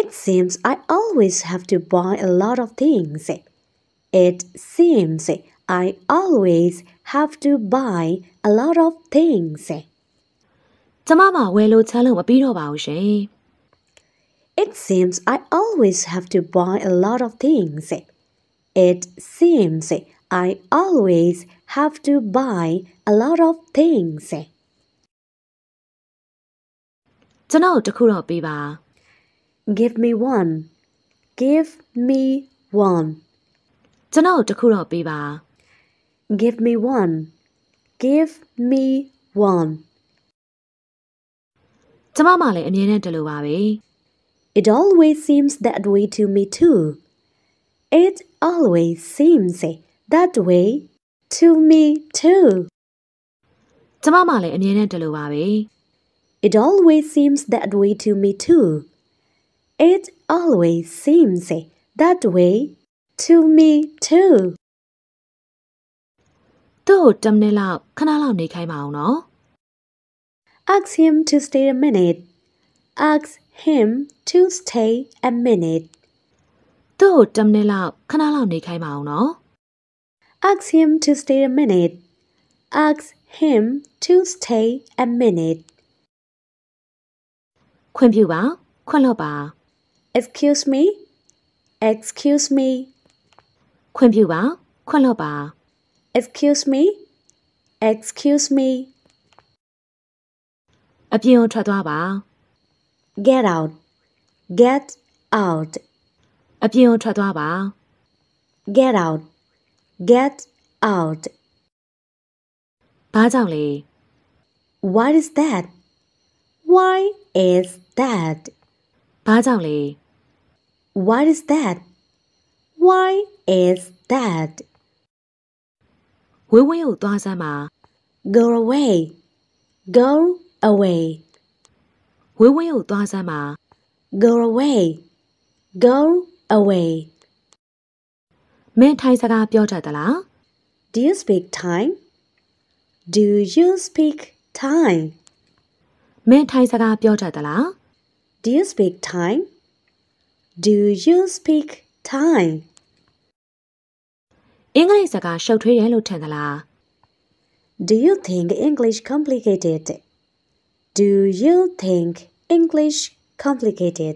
It seems I always have to buy a lot of things. It seems I always have to buy a lot of things. ကျမမှာဝယ်လို့ချမ်းလို့မပြီးတော့ပါဘူးရှင် It seems I always have to buy a lot of things. It seems I always have to buy a lot of things. ကျွန်တော်တစ်ခုတော့ပေးပါ Give me one. Give me one. ကျွန်တော်တစ်ခုတော့ပေးပါ Give me one. Give me one. ကျမမှလည်းအမြဲတမ်းဒီလိုပါပဲ It always seems that way to me too. It always seems that way to me too. ကျမမှလည်းအမြဲတမ်းဒီလိုပါပဲ It always seems that way to me too. It always seems that way to me too. သူ့ကို10မိနစ်လောက်ခဏလောက်နေခိုင်းပါအောင်နော် Ask him to stay a minute. Ask him to stay a minute. သူ့ကို10မိနစ်လောက်ခဏလောက်နေခိုင်းပါအောင်နော် Ask him to stay a minute. Ask him to stay a minute. ခွင့်ပြုပါခွင့်လွှတ်ပါ Excuse me? Excuse me? ခွင့်ပြုပါခွင့်လွှတ်ပါ Excuse me? Excuse me? အပြင်ကိုထွက်သွားပါ Get out. Get out. အပြင်ကိုထွက်သွားပါ Get out. Get out. ဘာကြောင့်လဲ What is that? Why is that? ဘာကြောင့်လဲ What is that? Why is that? ဝေးဝေးကိုသွားစမ်းပါ Go away. Go away. ဝေးဝေးကိုသွားစမ်းပါ Go away. Go away. မင်းထိုင်စကားပြောတတ်သလား Do you speak Thai? Do you speak Thai? မင်းထိုင်စကားပြောတတ်သလား Do you speak Thai? Do you speak Thai? အင်္ဂလိပ်စကားရှုပ်ထွေးတယ်လို့ထင်သလား Do you think English complicated? Do you think English complicated?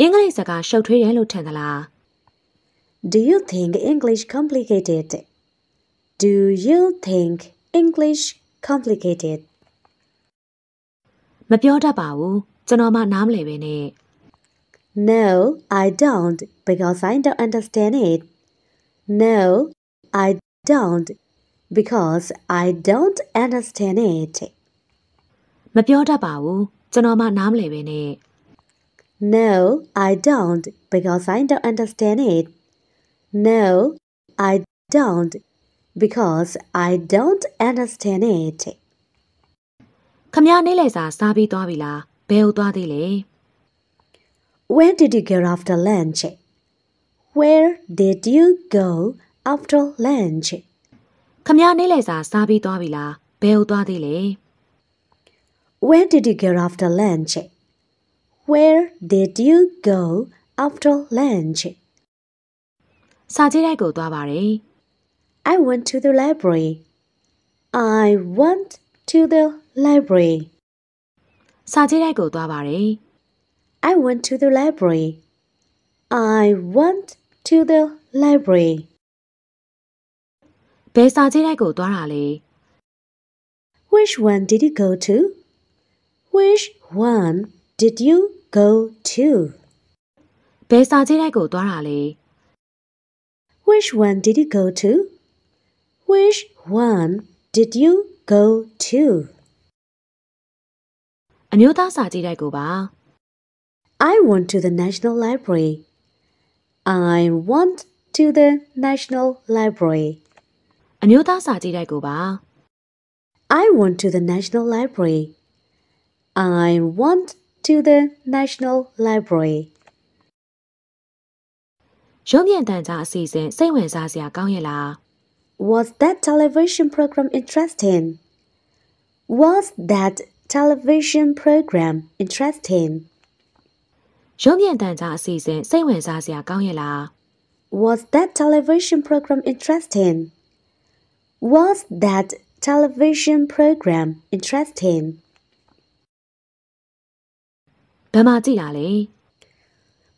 အင်္ဂလိပ်စကားရှုပ်ထွေးတယ်လို့ထင်သလား Do you think English complicated? Do you think English complicated? မပြောတတ်ပါဘူးကျွန်တော်မှနားမလည်ပဲနဲ့ No, I don't because I don't understand it. No, I don't because I don't understand it. မပြောတတ်ပါဘူးကျွန်တော်မှနားမလည်ပဲနဲ့ No, I don't because I don't understand it. No, I don't because I don't understand it. ခမရနေ့လည်စာစားပြီးသွားပြီလားဘယ်ကိုသွားသေးလဲ Where did you go after lunch? Where did you go after lunch? ခမရနေ့လည်စာစားပြီးသွားပြီလားဘယ်ကိုသွားသေးလဲ Where did you go after lunch? Where did you go after lunch? စာကြည့်တိုက်ကိုသွားပါတယ် I went to the library. I went to the library. စာကြည့်တိုက်ကိုသွားပါတယ် I went to the library. I went to the library. ဘယ်စာကြည့်တိုက်ကိုသွားတာလဲ Which one did you go to? Which one did you go to? ဘယ်စာကြည့်တိုက်ကိုသွားတာလဲ Which one did you go to? Which one did you go to? အမျိုးသားစာကြည့်တိုက်ကိုပါ I went to the National Library. I went to the National Library. အမျိုးသားစာကြည့်တိုက်ကိုပါ I went to the National Library. I went to the National Library. ရုံးမြင့်တန်ကြားအစီအစဉ်စိတ်ဝင်စားစရာကောင်းရဲ့လား Was that television program interesting? Was that television program interesting? ရုံးမြင့်တန်ကြားအစီအစဉ်စိတ်ဝင်စားစရာကောင်းရဲ့လား Was that television program interesting? Was that television program interesting? ဘယ်မှာကြည့်တာလဲ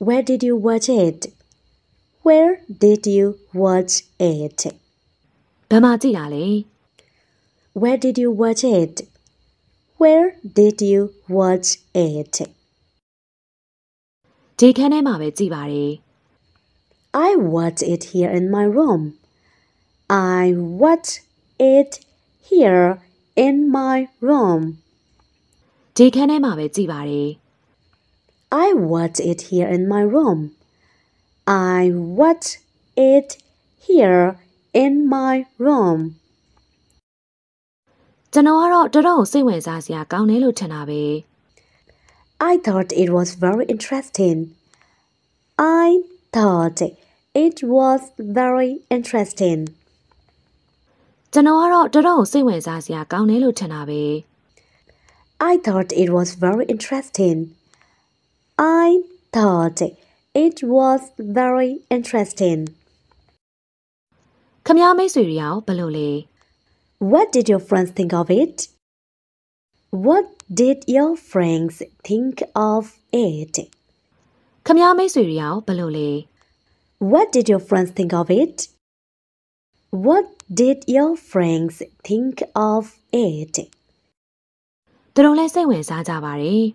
Where did you watch it? Where did you watch it? ဘယ်မှာကြည့်တာလဲ Where did you watch it? Where did you watch it? ဒီခန်းထဲမှာပဲကြည့်ပါတယ် I watch it here in my room. I watch it here in my room. ဒီခန်းထဲမှာပဲကြည့်ပါတယ် I watch it here in my room. I watch it here in my room. ကျွန်တော်ကတော့တော်တော်စိတ်ဝင်စားစရာကောင်းတယ်လို့ထင်တာပဲ I thought it was very interesting. I thought it was very interesting. ကျွန်တော်ကတော့တော်တော်စိတ်ဝင်စားစရာကောင်းတယ်လို့ထင်တာပဲ I thought it was very interesting. I thought it was very interesting. ခမ ्या မိတ်ဆွေတွေရောဘယ်လိုလဲ What did your friends think of it? What did your friends think of it? ခမ ्या မိတ်ဆွေတွေရောဘယ်လိုလဲ What did your friends think of it? What did your friends think of it? သူတို့လည်းစိတ်ဝင်စားကြပါတယ်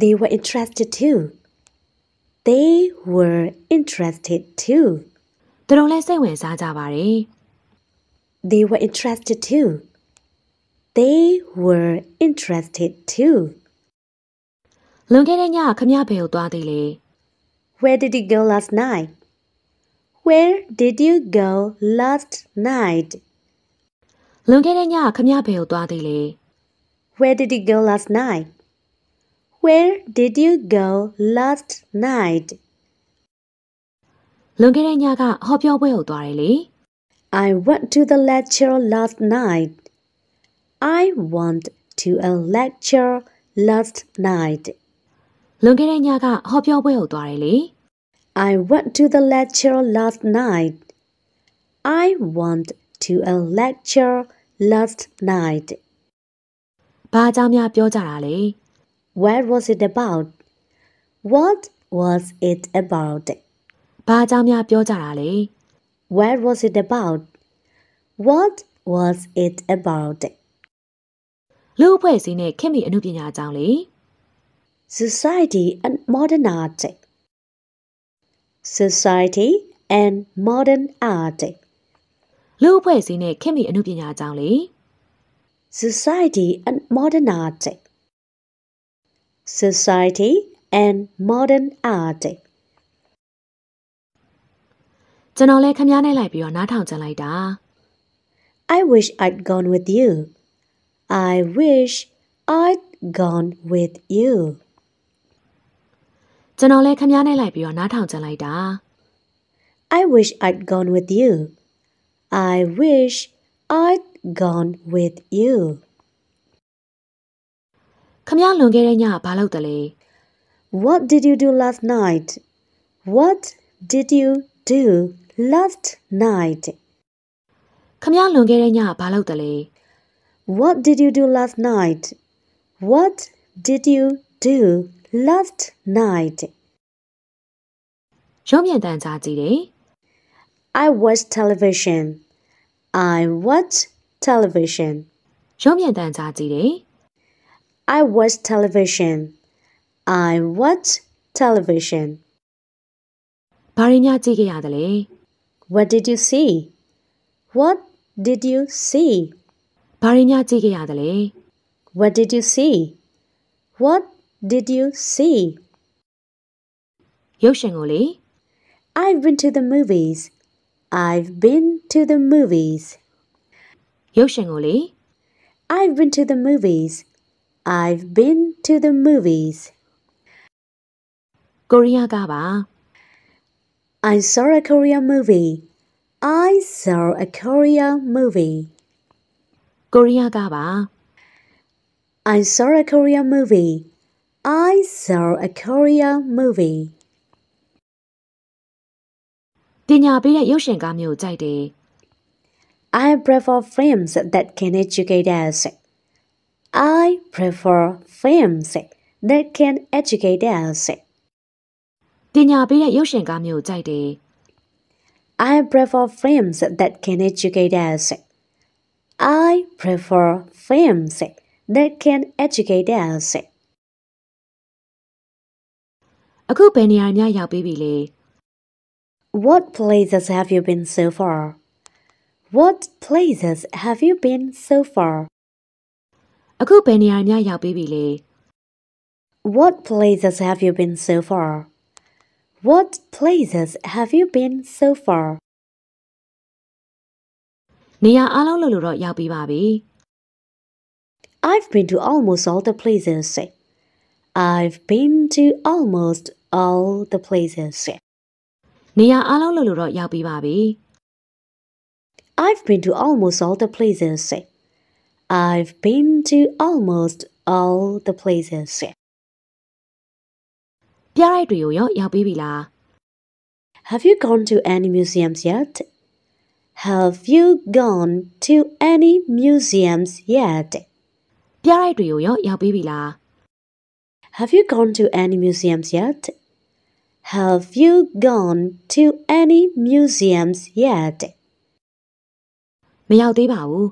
They were interested too. They were interested too. သူတို့လည်းစိတ်ဝင်စားကြပါတယ် They were interested too. They were interested too. လွန်ခဲ့တဲ့ညခမ ्या ဘယ်ကိုသွားသေးလဲ Where did you go last night? Where did you go last night? လွန်ခဲ့တဲ့ညခမ ्या ဘယ်ကိုသွားသေးလဲ Where did you go last night? Where did you go last night? လွန်ခဲ့တဲ့ညကဟောပြောပွဲကိုသွားတယ်လေ I went to the lecture last night. I went to a lecture last night. လွန်ခဲ့တဲ့ညကဟောပြောပွဲကိုသွားတယ်လေ I went to the lecture last night. I went to a lecture last night. ဘာအကြောင်းများပြောကြတာလဲ What was it about? What was it about? ဘာအကြောင်းများပြောကြတာလဲ What was it about? What was it about? လူ့အဖွဲ့အစည်းနဲ့ခင်မီအမှုပညာအကြောင်းလေ Society and modern art. Society and modern art. လူ့အဖွဲ့အစည်းနဲ့ခင်မီအမှုပညာအကြောင်းလေ Society and modern art. Society and modern art. ကျွန်တော်လည်းခမ ्या နဲ့လိုက်ပြီးတော့နားထောင်ကြလိုက်တာ I wish I'd gone with you. I wish I'd gone with you. ကျွန်တော်လည်းခမ ्या နဲ့လိုက်ပြီးတော့နားထောင်ကြလိုက်တာ I wish I'd gone with you. I wish I'd gone with you. ခမလွန်ခဲ့တဲ့ညဘာလုပ်တယ်လဲ What did you do last night? What did you do last night? ခမလွန်ခဲ့တဲ့ညဘာလုပ်တယ်လဲ What did you do last night? What did you do last night? ရုံးမြင့်တန်ကြားကြည့်တယ် I watched television. I watched television. ရုံးမြင့်တန်ကြားကြည့်တယ် I watched television. I watched television. ဘာရင်းများကြည့်ခဲ့ရသလဲ What did you see? What did you see? ဘာရင်းများကြည့်ခဲ့ရသလဲ What did you see? What did you see? ရုပ်ရှင်ကိုလေ I've been to the movies. I've been to the movies. ရုပ်ရှင်ကိုလေ I've been to the movies. I've been to the movies. ကိုရီးယားကပါ I saw a Korean movie. I saw a Korean movie. ကိုရီးယားကပါ I saw a Korean movie. I saw a Korean movie. ပညာပေးတဲ့ရုပ်ရှင်ကားမျိုးကြိုက်တယ် I prefer films that can educate us. I prefer films that can educate us. ပညာပေးတဲ့ရုပ်ရှင်ကားမျိုးကြိုက်တယ် I prefer films that can educate us. I prefer films that can educate us. အခုဘယ်နေရာများရောက်ပြီးပြီလဲ What places have you been so far? What places have you been so far? အခုဘယ်နေရာများရောက်ပြီးပြီလဲ What places have you been so far? What places have you been so far? နေရာအားလုံးလို့လို့တော့ရောက်ပြီးပါပြီ I've been to almost all the places. I've been to almost all the places. နေရာအားလုံးလို့လို့တော့ရောက်ပြီးပါပြီ I've been to almost all the places. I've been to almost all the places. ပြရိုက်တွေကိုရောရောက်ပြီးပြီလား Have you gone to any museums yet? Have you gone to any museums yet? ပြရိုက်တွေကိုရောရောက်ပြီးပြီလား Have you gone to any museums yet? Have you gone to any museums yet? မရောက်သေးပါဘူး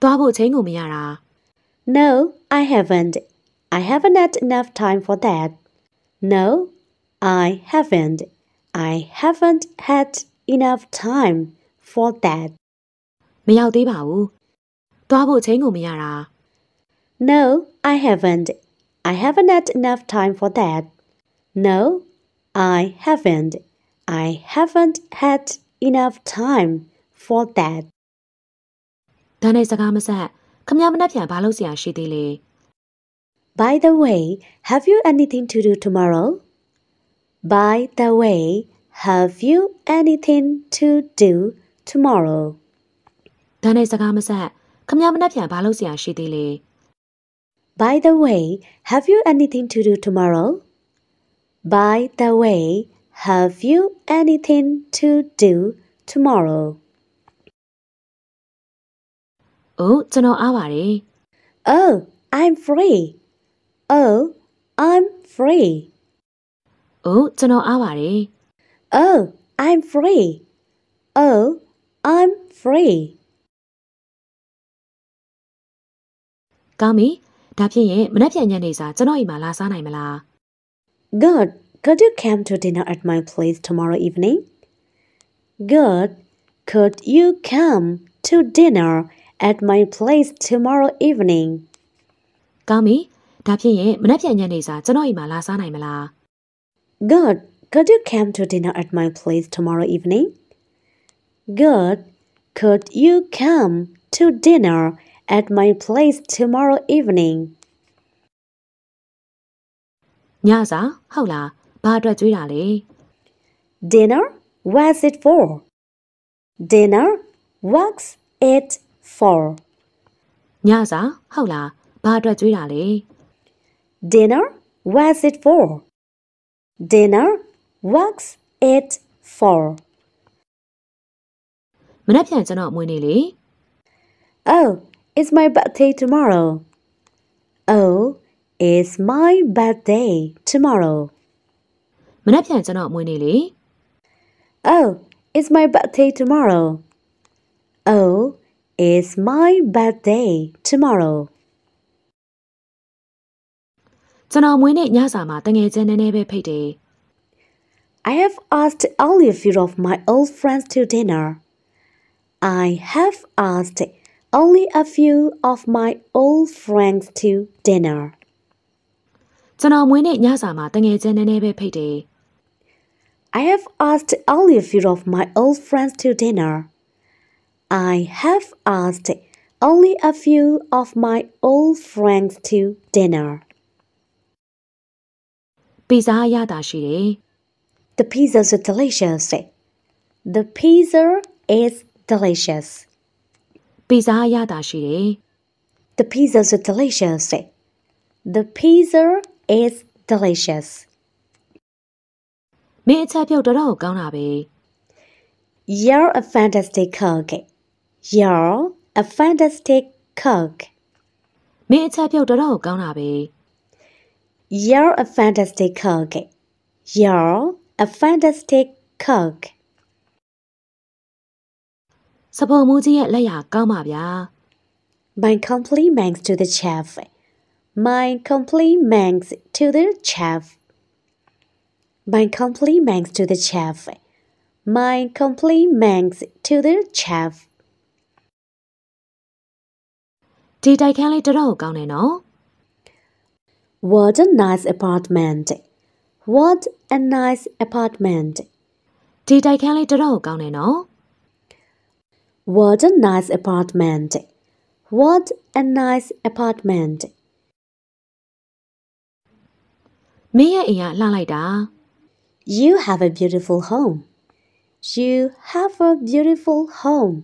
သွားဖို့ချိန်ကိုမရတာ No, I haven't. I haven't had enough time for that. No, I haven't. I haven't had enough time for that. မရောက်သေးပါဘူးသွားဖို့ချိန်ကိုမရတာ No, I haven't. I haven't had enough time for that. No, I haven't. I haven't had enough time for that. ဒါနဲ့စကားမဆက်ခမရမနှက်ပြန်ဘာလုပ်စရာရှိသေးလဲ By the way, have you anything to do tomorrow? By the way, have you anything to do tomorrow? ဒါနဲ့စကားမဆက်ခမရမနှက်ပြန်ဘာလုပ်စရာရှိသေးလဲ By the way, have you anything to do tomorrow? By the way, have you anything to do tomorrow? အိုးကျွန်တော်အားပါတယ် Oh, I'm free. Oh, I'm free. အိုးကျွန်တော်အားပါတယ် Oh, I'm free. Oh, I'm free. ကောင်းပြီဒါဖြစ်ရင်မနှက်ပြန်ညနေစာကျွန်တော်အိမ်မှာလာစားနိုင်မလား Good. Could you come to dinner at my place tomorrow evening? Good. Could you come to dinner at my place tomorrow evening? ကောင်းပြီဒါဖြစ်ရင်မနှက်ပြန်ညနေစာကျွန်တော်အိမ်မှာလာစားနိုင်မလား Good. Could you come to dinner at my place tomorrow evening? Good. Could you come to dinner at my place tomorrow evening? ညစာဟုတ်လားဘာအတွက်ကြွေးတာလဲ Dinner? What's it for? Dinner? What's it for? ညစာဟုတ်လားဘာအတွက်ကြွေးတာလဲ Dinner? What's it for? Dinner? What's it for? မနေ့ပြန်ကျွန်တော်အမွေးနေ့လေ Oh, it's my birthday tomorrow. Oh, it's my birthday tomorrow. မနေ့ပြန်ကျွန်တော်အမွေးနေ့လေ Oh, it's my birthday tomorrow. Oh, it's my birthday tomorrow. ကျွန်တော်အမွေးနေ့ညစာမှာတငယ်ချင်းနည်းနည်းပဲဖိတ်တယ် I have asked only a few of my old friends to dinner. I have asked only a few of my old friends to dinner. ကျွန်တော်အမွေးနေ့ညစာမှာတငယ်ချင်းနည်းနည်းပဲဖိတ်တယ် I have asked only a few of my old friends to dinner. I have asked only a few of my old friends to dinner. ပီဇာအရသာရှိတယ် The pizzas are delicious. The pizza is delicious. ပီဇာအရသာရှိတယ် The pizzas are delicious. The pizza is delicious. မင်းအချက်ပြုတ်တော်တော်ကောင်းတာပဲ You're a fantastic cook. You're a fantastic cook. မင်းအချက်ပြုတ်တော်တော်ကောင်းတာပဲ You're a fantastic cook. You're a fantastic cook. စပုံမူကြီးရဲ့လက်ရာကောင်းပါဗျာ My compliments to the chef. My compliments to the chef. My compliments to the chef. My compliments to the chef. ဒီတိုက်ခန်းလေးတော်တော်ကောင်းတယ်နော် What a nice apartment. What a nice apartment. ဒီတိုက်ခန်းလေးတော်တော်ကောင်းတယ်နော် What a nice apartment. What a nice apartment. မင်းရဲ့အိမ်ကလှလိုက်တာ You have a beautiful home. You have a beautiful home.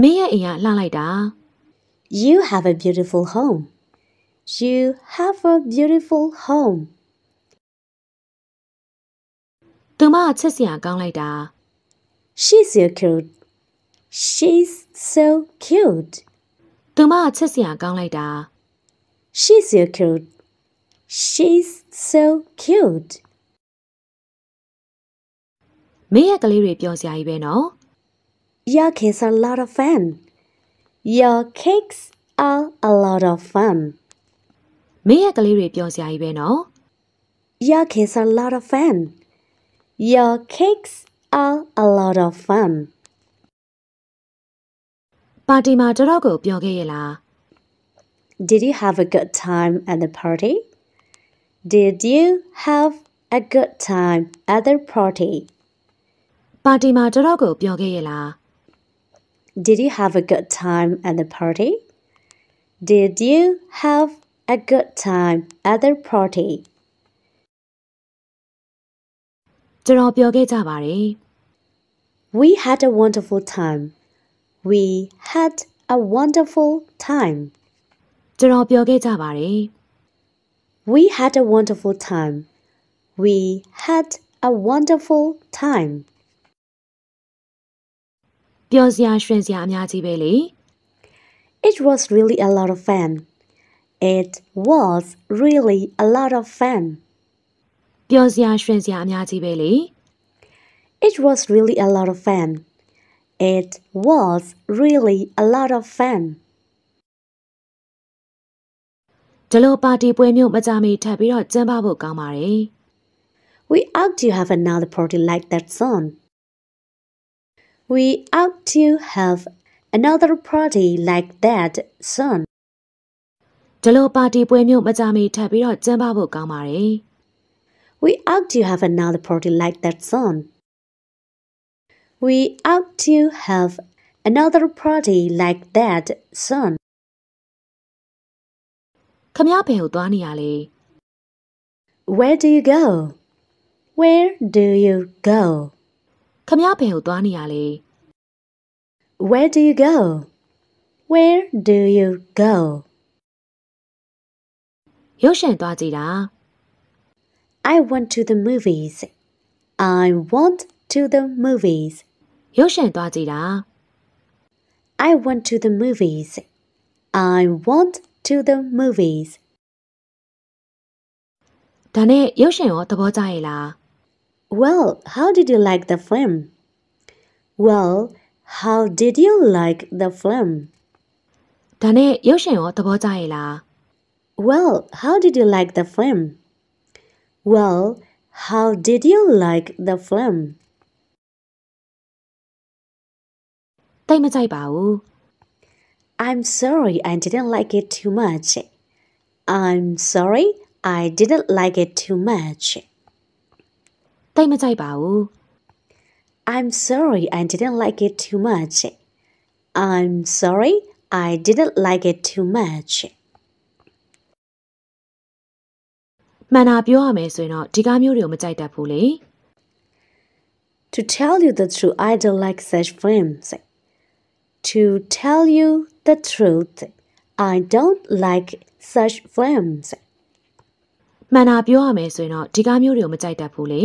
မင်းရဲ့အိမ်ကလှလိုက်တာ You have a beautiful home. You have a beautiful home. သူမချစ်စရာကောင်းလိုက်တာ She's so cute. She's so cute. သူမချစ်စရာကောင်းလိုက်တာ She's so cute. She's so cute. မင်းရဲ့ကလေးတွေပြောစရာကြီးပဲနော် Your kids are a lot of fun. Your cakes are a lot of fun. မင်းရဲ့ကလေးတွေပြောစရာကြီးပဲနော် Your kids are a lot of fun. Your cakes are a lot of fun. ပါတီမှာတော်တော်ကိုပြောခဲ့ရဲ့လား Did you have a good time at the party? Did you have a good time at the party? ပါတီမှာတော်တော်ကိုပြောခဲ့ရဲ့လား Did you have a good time at the party? Did you have a good time at the party? ကျွန်တော်ပြောခဲ့ကြပါတယ် We had a wonderful time. We had a wonderful time. ကျွန်တော်ပြောခဲ့ကြပါတယ် We had a wonderful time. We had a wonderful time. ပျော်စရာရွှင်စရာအများကြီးပဲလေ It was really a lot of fun. It was really a lot of fun. ပျော်စရာရွှင်စရာအများကြီးပဲလေ It was really a lot of fun. It was really a lot of fun. ဒီလိုပါတီပွဲမျိုးမကြမီထပ်ပြီးတော့ကျင်းပဖို့ကောင်းပါတယ် We ought to have another party like that soon. We ought to have another party like that soon. ဒီလိုပါတီပွဲမျိုးမကြမီထပ်ပြီးတော့ကျင်းပဖို့ကောင်းပါတယ် We ought to have another party like that soon. We ought to have another party like that soon. ခမရဘယ်ကိုသွားနေရလဲ Where do you go? Where do you go? ခမရဘယ်ကိုသွားနေရလဲ Where do you go? Where do you go? ရုပ်ရှင်သွားကြည့်တာ I went to the movies. I went to the movies. ရုပ်ရှင်သွားကြည့်တာ I went to the movies. I went to the movies. ဒါနဲ့ရုပ်ရှင်ရောသဘောကျရဲ့လား Well, how did you like the film? Well, how did you like the film? ဒါနဲ့ရုပ်ရှင်ရောသဘောကျရဲ့လား Well, how did you like the film? Well, how did you like the film? တိတ်မကြိုက်ပါဘူး I'm sorry I didn't like it too much. I'm sorry I didn't like it too much. တိတ်မကြိုက်ပါဘူး I'm sorry I didn't like it too much. I'm sorry I didn't like it too much. မှန်တာပြောရမယ်ဆိုရင်တော့ဒီကားမျိုးတွေကိုမကြိုက်တတ်ဘူးလေ To tell you the truth, I don't like such films. To tell you the truth, I don't like such films. မှန်တာပြောရမယ်ဆိုရင်တော့ဒီကားမျိုးတွေကိုမကြိုက်တတ်ဘူးလေ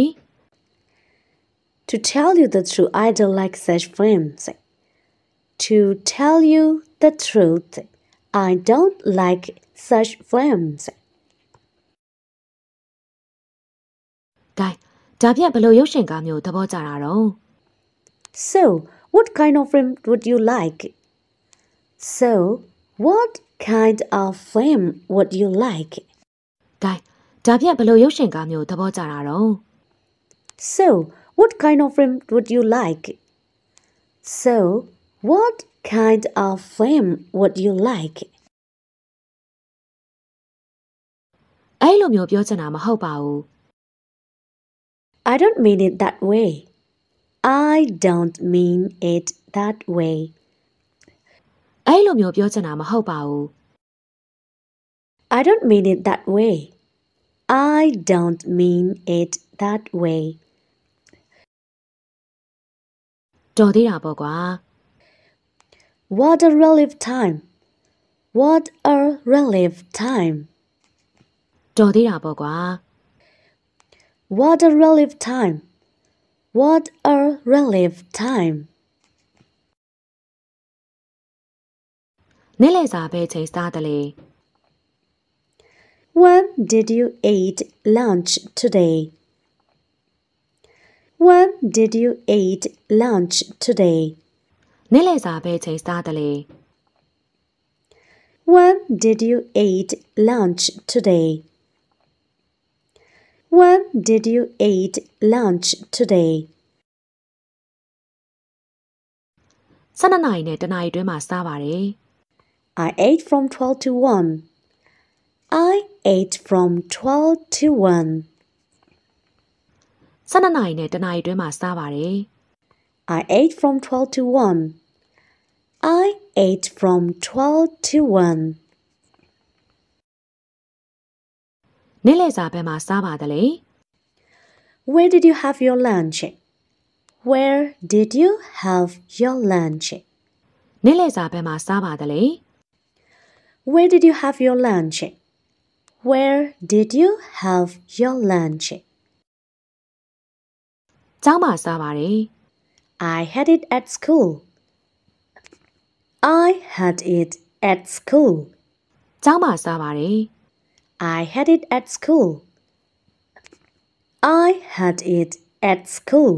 To tell you the truth, I don't like such films. To tell you the truth, I don't like such films. ဂိုင်းဒါဖြင့်ဘယ်လိုရုပ်ရှင်ကားမျိုးသဘောကျတာတော့ So, what kind of film would you like? So, what kind of film would you like? ဂိုင်းဒါဖြင့်ဘယ်လိုရုပ်ရှင်ကားမျိုးသဘောကျတာတော့ So, what kind of film would you like? So, what kind of film would you like? အဲ့လိုမျိုးပြောချင်တာမဟုတ်ပါဘူး I don't mean it that way. I don't mean it that way. အဲ့လိုမျိုးပြောချင်တာမဟုတ်ပါဘူး I don't mean it that way. I don't mean it that way. တော်သေးတာပေါ့ကွာ What a relief time. What a relief time. တော်သေးတာပေါ့ကွာ What a relief time. What a relief time! When did you eat lunch today? When did you eat lunch today? When did you eat lunch today? When did you eat lunch today? 12နာရီနဲ့တနာရီတွင်းမှာစားပါတယ် I ate from 12 to 1. I ate from 12 to 1. 12နာရီနဲ့တနာရီတွင်းမှာစားပါတယ် I ate from 12 to 1. I ate from 12 to 1. နေ့လည်စာဘက်မှာစားပါတယ်လေ Where did you have your lunch? Where did you have your lunch? နေ့လည်စာဘက်မှာစားပါတယ်လေ Where did you have your lunch? Where did you have your lunch? ကျောင်းမှာစားပါတယ် I had it at school. I had it at school. ကျောင်းမှာစားပါတယ် I had it at school. I had it at school.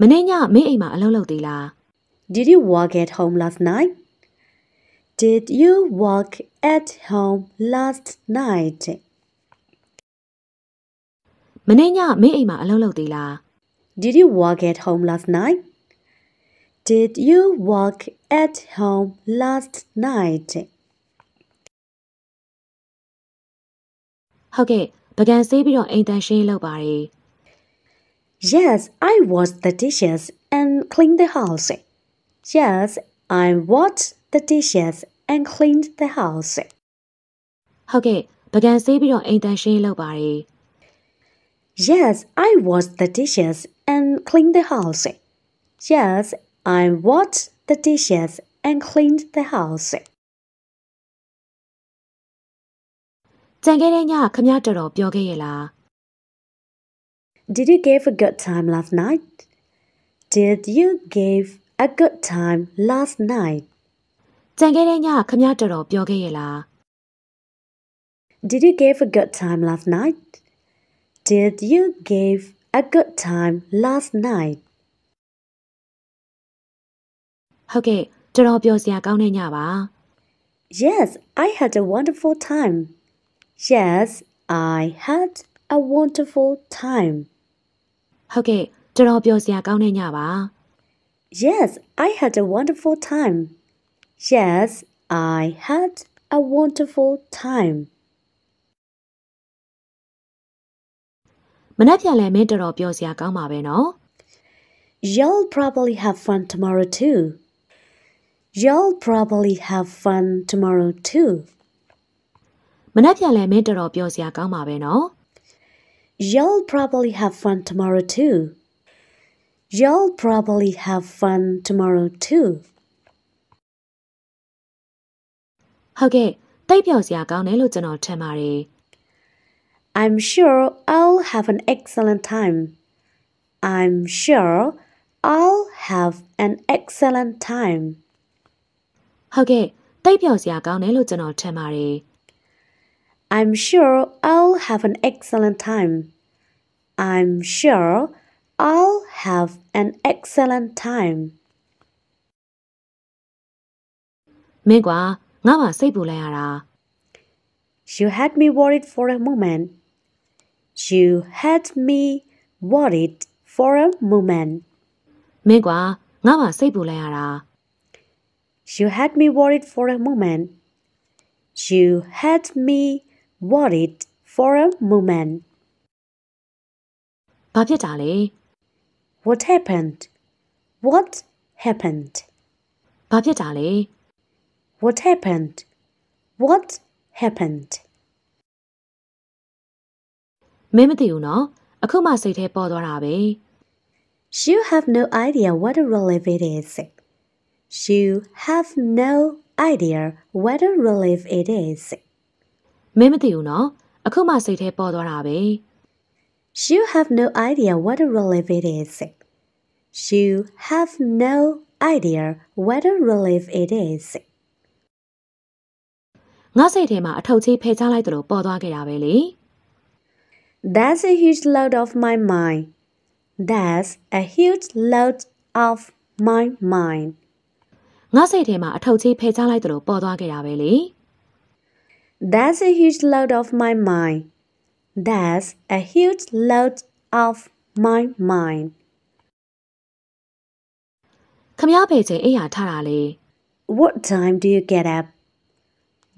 မနေ့ညမင်းအိမ်မှာအလုပ်လုပ်သေးလား Did you work at home last night? Did you work at home last night? မနေ့ညမင်းအိမ်မှာအလုပ်လုပ်သေးလား Did you work at home last night? Did you work at home last night? ဟုတ်ကဲ့ပကံဆေးပြီးတော့အိမ်တန်ရှင်းလုပ်ပါတယ် Yes, I washed the dishes and cleaned the house. Yes, I washed the dishes and cleaned the house. ဟုတ်ကဲ့ပကံဆေးပြီးတော့အိမ်တန်ရှင်းလုပ်ပါတယ် Yes, I washed the dishes and cleaned the house. Yes, I washed the dishes and cleaned the house. ကြံခဲ့တဲ့ညခမရတော်တော်ပြောခဲ့ရဲ့လား Did you give a good time last night? Did you give a good time last night? ကြံခဲ့တဲ့ညခမရတော်တော်ပြောခဲ့ရဲ့လား Did you give a good time last night? Did you give a good time last night? ဟုတ်ကဲ့တော်တော်ပြောစရာကောင်းတဲ့ညပါ Yes, I had a wonderful time. Yes, I had a wonderful time. ဟုတ်ကဲ့တော်တော်ပြောစရာကောင်းတဲ့ညပါ Yes, I had a wonderful time. Yes, I had a wonderful time. မနှက်ပြန်လဲမင်းတော်တော်ပြောစရာကောင်းပါပဲနော် You'll probably have fun tomorrow too. You'll probably have fun tomorrow too. မနှက်ပြန်လဲမင်းတော်တော်ပြောစရာကောင်းပါပဲနော် You'll probably have fun tomorrow too. You'll probably have fun tomorrow too. ဟုတ်ကဲ့တိတ်ပြောစရာကောင်းတယ်လို့ကျွန်တော်ထင်ပါတယ် I'm sure I'll have an excellent time. I'm sure I'll have an excellent time. ဟုတ်ကဲ့တိတ်ပြောစရာကောင်းတယ်လို့ကျွန်တော်ထင်ပါတယ် I'm sure I'll have an excellent time. I'm sure I'll have an excellent time. မင်းကွာငါ့မှာစိတ်ပူလိုက်ရတာ You had me worried for a moment. You had me worried for a moment. မင်းကွာငါ့မှာစိတ်ပူလိုက်ရတာ You had me worried for a moment. You had me worried for a moment. ဘာဖြစ်တာလဲ What happened? What happened? ဘာဖြစ်တာလဲ What happened? What happened? မင်းမသိဘူးနော်အခုမှစိတ်ထဲပေါ်သွားတာပဲ You have no idea what a relief it is. You have no idea what a relief it is. မင်းမသိဘူးနော်အခုမှစိတ်ထဲပေါ်သွားတာပဲ You have no idea what a relief it is. You have no idea what a relief it is. ငါစိတ်ထဲမှာအထောက်ချေးဖယ်ချလိုက်သလိုပေါ်သွားခဲ့တာပဲလေ That's a huge load off my mind. That's a huge load off my mind. ငါစိတ်ထဲမှာအထောက်ချေးဖယ်ချလိုက်သလိုပေါ်သွားခဲ့တာပဲလေ That's a huge load off my mind. That's a huge load off my mind. ခမ ्या ဖေချိန်အိယာထားတာလေ What time do you get up?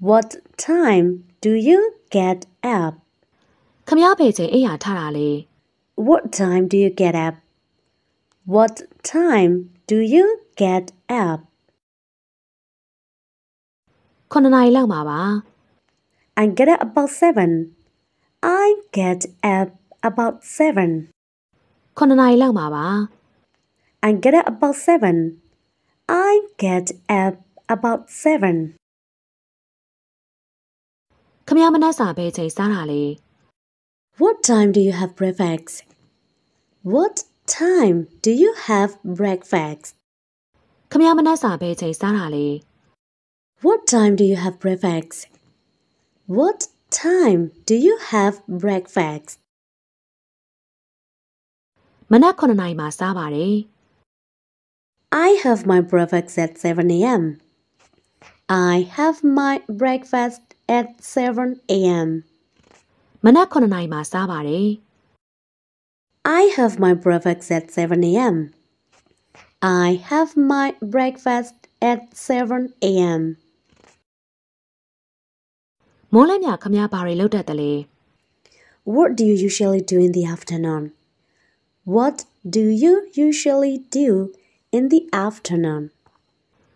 What time do you get up? ခမ ्या ဖေချိန်အိယာထားတာလေ What time do you get up? What time do you get up? ခုနှစ်နာရီလောက်မှာပါ I get up about seven. I get up about seven. ခုနှစ်နာရီလောက်မှာပါ I get up about seven. I get up about seven. ခမ ्या မနှက်စာဖေချိန်စားတာလေ What time do you have breakfast? What time do you have breakfast? ခမ ्या မနှက်စာဖေချိန်စားတာလေ What time do you have breakfast? What time do you have breakfast? မနက်9နာရီမှာစားပါတယ် I have my breakfast at 7 a.m. I have my breakfast at 7 a.m. မနက်9နာရီမှာစားပါတယ် I have my breakfast at 7 a.m. I have my breakfast at 7 a.m. မိုးလင်းမြခမ ्या ဘာတွေလုပ်တတ်တယ်လဲ What do you usually do in the afternoon? What do you usually do in the afternoon?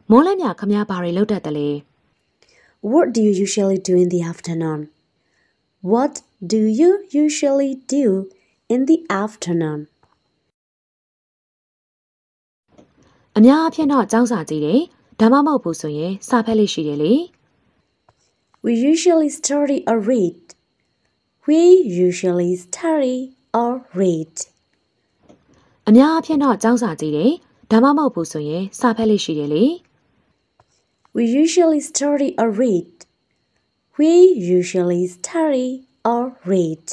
မိုးလင်းမြခမ ्या ဘာတွေလုပ်တတ်တယ်လဲ What do you usually do in the afternoon? What do you usually do in the afternoon? အများအပြားတော့ចောင်းစာကြည့်တယ်ဒါမှမဟုတ်ဘူးဆိုရင်စာဖက်လေးရှိတယ်လေ We usually study or read. We usually study or read. အများအားဖြင့်တော့ကျောင်းစာကြည့်တယ်ဒါမှမဟုတ်ဘူးဆိုရင်စာဖတ်လိရှိတယ်လေ We usually study or read. We usually study or read.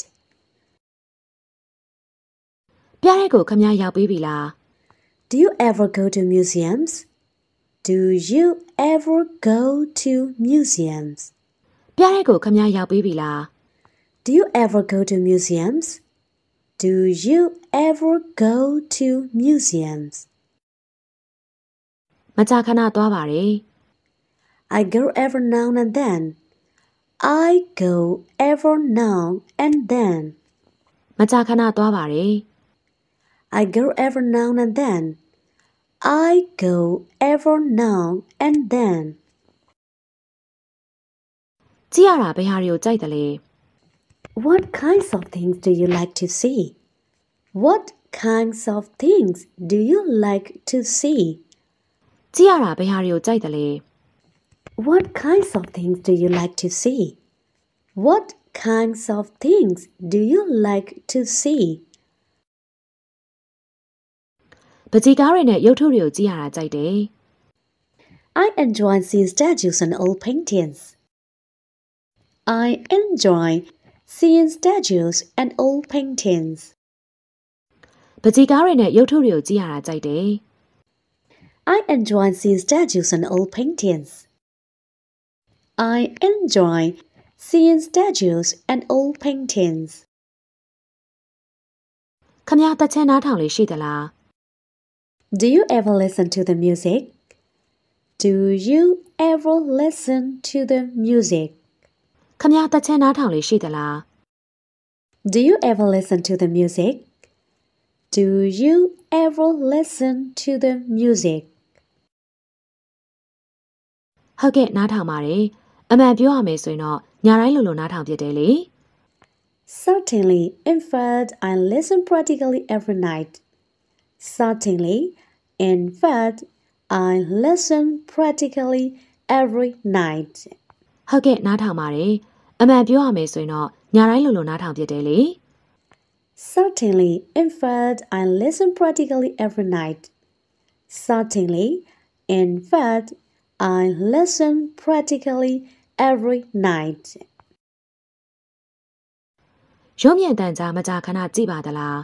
ပြတဲ့ကိုခမများရောက်ပြီးပြီလား Do you ever go to museums? Do you ever go to museums? ပြတဲ့ကိုခမများရောက်ပြီးပြီလား Do you ever go to museums? Do you ever go to museums? မကြာခဏသွားပါတယ် I go every now and then. I go every now and then. မကြာခဏသွားပါတယ် I go every now and then. I go every now and then. ကြည့်ရတာဘယ်ဟာတွေကိုကြိုက်တယ်လဲ What kinds of things do you like to see? What kinds of things do you like to see? ကြည့်ရတာဘယ်ဟာတွေကိုကြိုက်တယ်လဲ What kinds of things do you like to see? What kinds of things do you like to see? ပကြီကားတွေနဲ့ရုပ်ထုတွေကိုကြည့်ရတာကြိုက်တယ် I enjoy seeing statues and old paintings. I enjoy seeing statues and old paintings. ပကြီကားတွေနဲ့ရုပ်ထုတွေကိုကြည့်ရတာကြိုက်တယ် I enjoy seeing statues and old paintings. I enjoy seeing statues and old paintings. ခမများတက်ချဲနားထောင်လေးရှိသလား Do you ever listen to the music? Do you ever listen to the music? ခမများတက်ချဲနားထောင်လေးရှိသလား Do you ever listen to the music? Do you ever listen to the music? ဟုတ်ကဲ့နားထောင်ပါတယ်အမှန်ပြောရမယ်ဆိုရင်တော့ညာတိုင်းလိုလိုနားထောင်ဖြစ်တယ်လေ Certainly, in fact, I listen practically every night. Certainly, in fact, I listen practically every night. ဟုတ်ကဲ့နားထောင်ပါတယ် အမှန်ပြောရမယ်ဆိုရင်တော့ညာတိုင်းလိုလိုနားထောင်ဖြစ်တယ်လေ Certainly, in fact, I listen practically every night. Certainly, in fact, I listen practically every night. ရုပ်မြင်သံကြားမကြာခဏကြည့်ပါသလား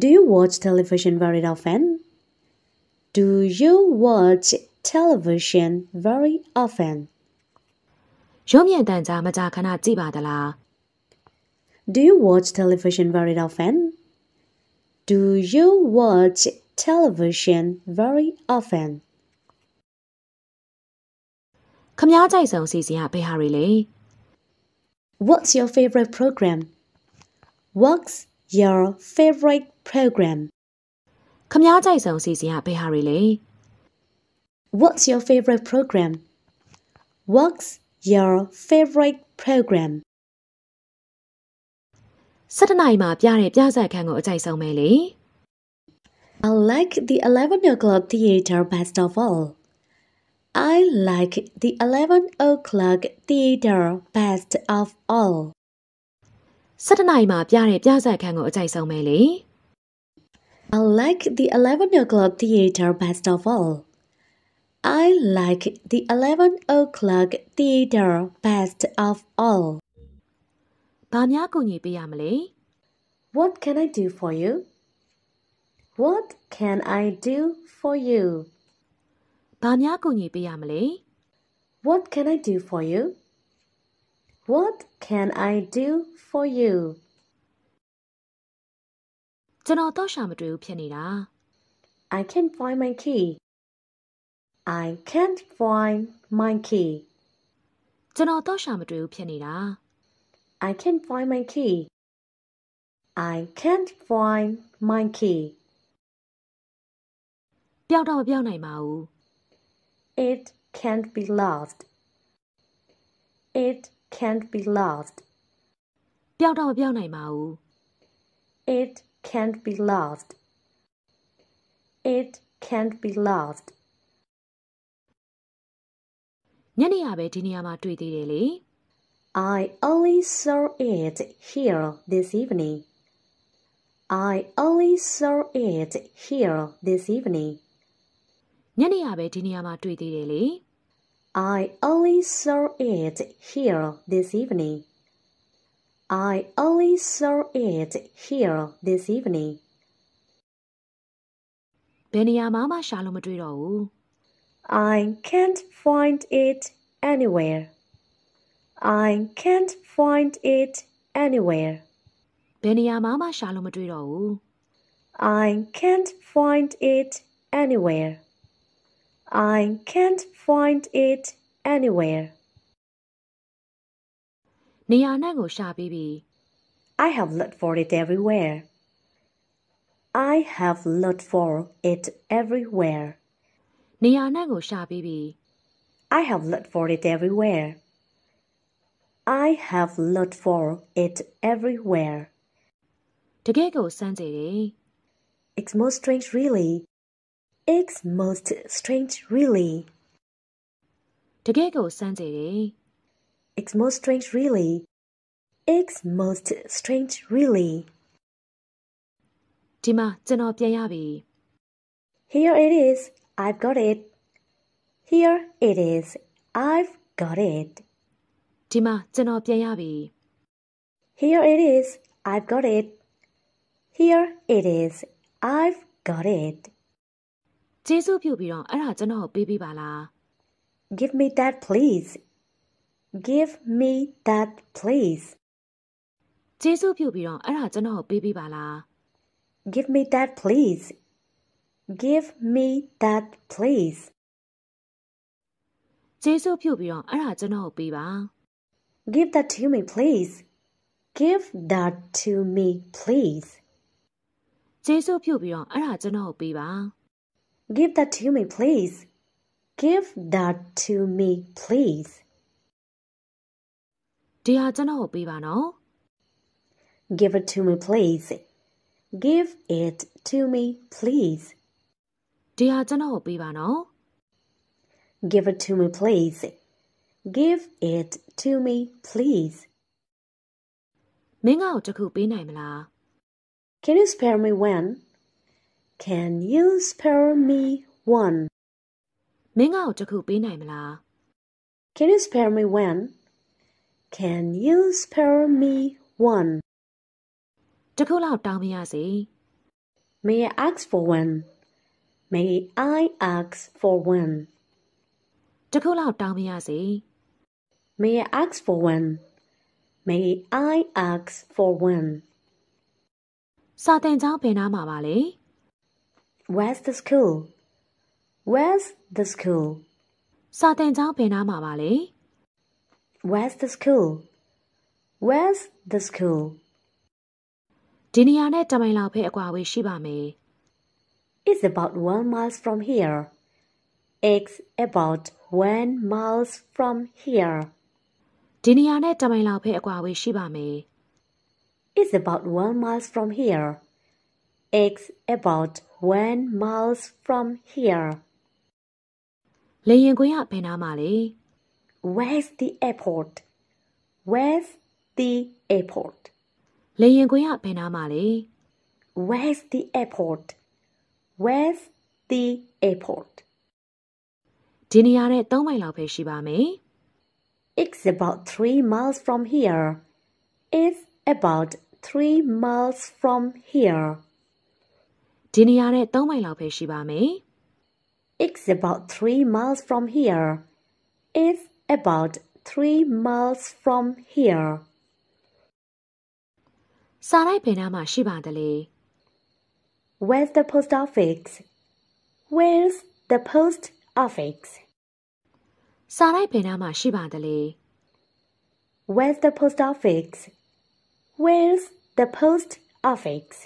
Do you watch television very often? Do you watch television very often? ရုပ်မြင်သံကြားမကြာခဏကြည့်ပါသလား Do you watch television very often? Do you watch television very often? ခမ ्या ကြိုက်ဆုံးစီစဉ်ကဘယ်ဟာတွေလဲ What's your favorite program? What's your favorite program? ခမ ्या ကြိုက်ဆုံးစီစဉ်ကဘယ်ဟာတွေလဲ What's your favorite program? What's your favorite program? 7နိုင်မှာပြတဲ့ပြဆက်ခန်းကိုအကြိုက်ဆုံးပဲလေ I like the 11 o'clock theater best of all. I like the 11 o'clock theater best of all. 7နိုင်မှာပြတဲ့ပြဆက်ခန်းကိုအကြိုက်ဆုံးပဲလေ I like the 11 o'clock theater best of all. I like the 11 o'clock theater best of all. ဘာများကူညီပေးရမလဲ What can I do for you? What can I do for you? ဘာများကူညီပေးရမလဲ What can I do for you? What can I do for you? ကျွန်တော်တော့ရှာမတွေ့ဘူးဖြစ်နေတာ I can't find my key. I can't find my key. ကျွန်တော်တော့ရှာမတွေ့ဘူးဖြစ်နေတာ I can't find my key. I can't find my key. ပျောက်တော့မပျောက်နိုင်ပါဘူး It can't be lost. It can't be lost. ပျောက်တော့မပျောက်နိုင်ပါဘူး It can't be lost. It can't be lost. ညနေရပဲဒီနေရာမှာတွေ့သေးတယ်လေ I only saw it here this evening. I only saw it here this evening. ညနေရပဲဒီနေရာမှာတွေ့သေးတယ်လေ I only saw it here this evening. I only saw it here this evening. ဘယ်နေရာမှမရှာလို့မတွေ့တော့ဘူး I can't find it anywhere. I can't find it anywhere. ဘယ်နေရာမှမရှာလို့မတွေ့တော့ဘူး I can't find it anywhere. I can't find it anywhere. နေရာနှံ့ကိုရှာပြီးပြီ I have looked for it everywhere. I have looked for it everywhere. နေရာနှံ့ကိုရှာပြီးပြီ I have looked for it everywhere. I have looked for it everywhere. တကယ့်ကိုစမ်းကြည့်တယ် It's most strange, really. It's most strange, really. တကယ့်ကိုစမ်းကြည့်တယ် It's most strange, really. It's most strange, really. ဒီမှာကျွန်တော်ပြန်ရပြီ Here it is. I've got it. Here it is. I've got it. ဒီမှာကျွန်တော်ပြန်ရပြီ Here it is. I've got it. Here it is. I've got it. ကျေးဇူးပြုပြီးတော့အဲ့ဒါကျွန်တော်ကိုပေးပေးပါလား Give me that, please. Give me that, please. ကျေးဇူးပြုပြီးတော့အဲ့ဒါကျွန်တော်ကိုပေးပေးပါလား Give me that, please. Give me that, please. ကျေးဇူးပြုပြီးတော့အဲ့ဒါကျွန်တော်ကိုပေးပါ Give that to me, please. Give that to me, please. ကျေးဇူးပြုပြီးတော့အဲ့ဒါကျွန်တော်ကိုပေးပါ Give that to me, please. Give that to me, please. ဒီဟာကျွန်တော်ကိုပေးပါနော် Give it to me, please. Give it to me, please. ဒီဟာကျွန်တော်ကိုပေးပါနော် Give it to me, please. Give it to me, please. မင်းငါ့ကိုတစ်ခုပေးနိုင်မလား Can you spare me one? Can you spare me one? မင်းငါ့ကိုတစ်ခုပေးနိုင်မလား Can you spare me one? Can you spare me one? တစ်ခုလောက်တောင်းမရစေ May I ask for one? May I ask for one? တစ်ခုလောက်တောင်းမရစေ May I ask for one? May I ask for one? စာတင်ကျောင်းဘယ်နားမှာပါလဲ Where's the school? Where's the school? စာတင်ကျောင်းဘယ်နားမှာပါလဲ Where's the school? Where's the school? ဒီနေရာနဲ့တမိုင်လောက်ပဲအကွာအဝေးရှိပါမယ် It's about one miles from here. It's about one miles from here. ဒီနေရာနဲ့တမိုင်လောက်ပဲအကွာအဝေးရှိပါမယ် It's about one miles from here. It's about one miles from here. လေရင်ကွင်းကဘယ်နားမှာလဲ Where's the airport? Where's the airport? လေရင်ကွင်းကဘယ်နားမှာလဲ Where's the airport? Where's the airport? ဒီနေရာနဲ့3မိုင်လောက်ပဲရှိပါမယ် It's about three miles from here. It's about three miles from here. ဒီနေရာနဲ့3မိုင်လောက်ပဲရှိပါမယ် It's about three miles from here. It's about three miles from here. စာရိုက်ဘယ်နားမှာရှိပါသလဲ Where's the post office? Where's the post office? စာရိုက်ဘယ်နားမှာရှိပါသလဲ Where's the post office? Where's the post office?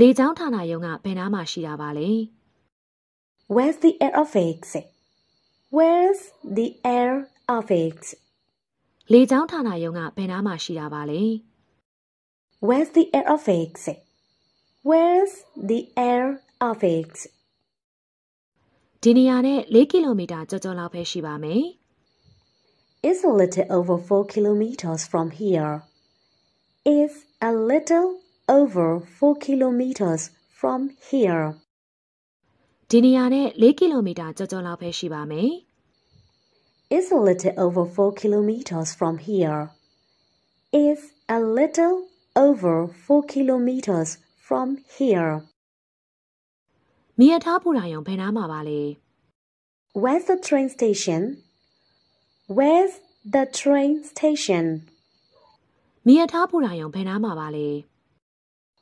လေကြောင်းဌာနရုံးကဘယ်နားမှာရှိတာပါလဲ Where's the air office? Where's the air office? လေကြောင်းဌာနရုံးကဘယ်နားမှာရှိတာပါလဲ Where's the air office? Where's the air office? ဒီနေရာနဲ့4ကီလိုမီတာကျော်ကျော်လောက်ပဲရှိပါမယ် is a little over 4 kilometers from here. Is a little over 4 kilometers from here. ဒီနေရာနဲ့4ကီလိုမီတာကျော်ကျော်လောက်ပဲရှိပါမယ် Is a little over 4 kilometers from here. Is a little over 4 kilometers from here. မီးရထားပူရာယုံဘယ်နားမှာပါလဲ Where's the train station? Where's the train station? မီးရထားပူရာယုံဘယ်နားမှာပါလဲ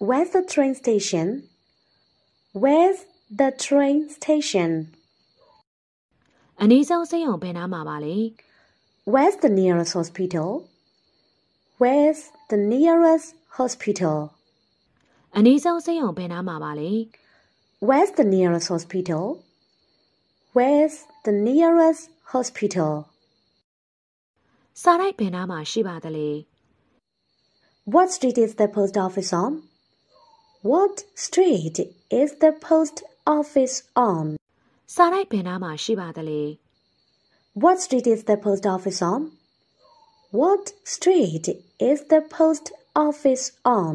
Where's the train station? Where's the train station? အနည်းဆုံးဆေးရုံဘယ်နားမှာပါလဲ Where's the nearest hospital? Where's the nearest hospital? အနည်းဆုံးဆေးရုံဘယ်နားမှာပါလဲ Where's the nearest hospital? Where's the nearest hospital? စာရိုက်ဘယ်နားမှာရှိပါသလဲ What street is the post office on? What street is the post office on? စာရိုက်ဘယ်နားမှာရှိပါသလဲ What street is the post office on? What street is the post office on?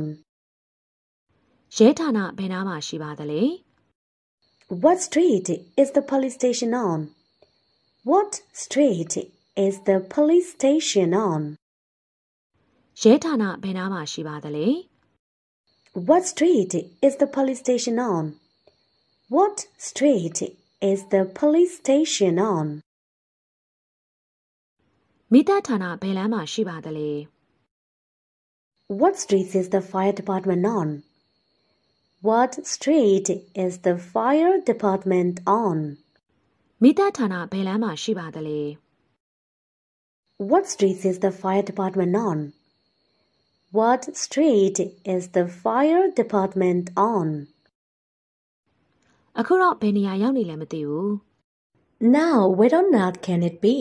ရဲဌာနဘယ်နားမှာရှိပါသလဲ What street is the police station on? What street is the police station on? ရဲဌာနဘယ်နားမှာရှိပါသလဲ What street is the police station on? What street is the police station on? မိသားဌာနဘယ်လမ်းမှာရှိပါသလဲ What street is the fire department on? What street is the fire department on? မိသားဌာနဘယ်လမ်းမှာရှိပါသလဲ What street is the fire department on? What street is the fire department on? အခုတော့ဘယ်နေရာရောက်နေလဲမသိဘူး Now, where on earth can it be?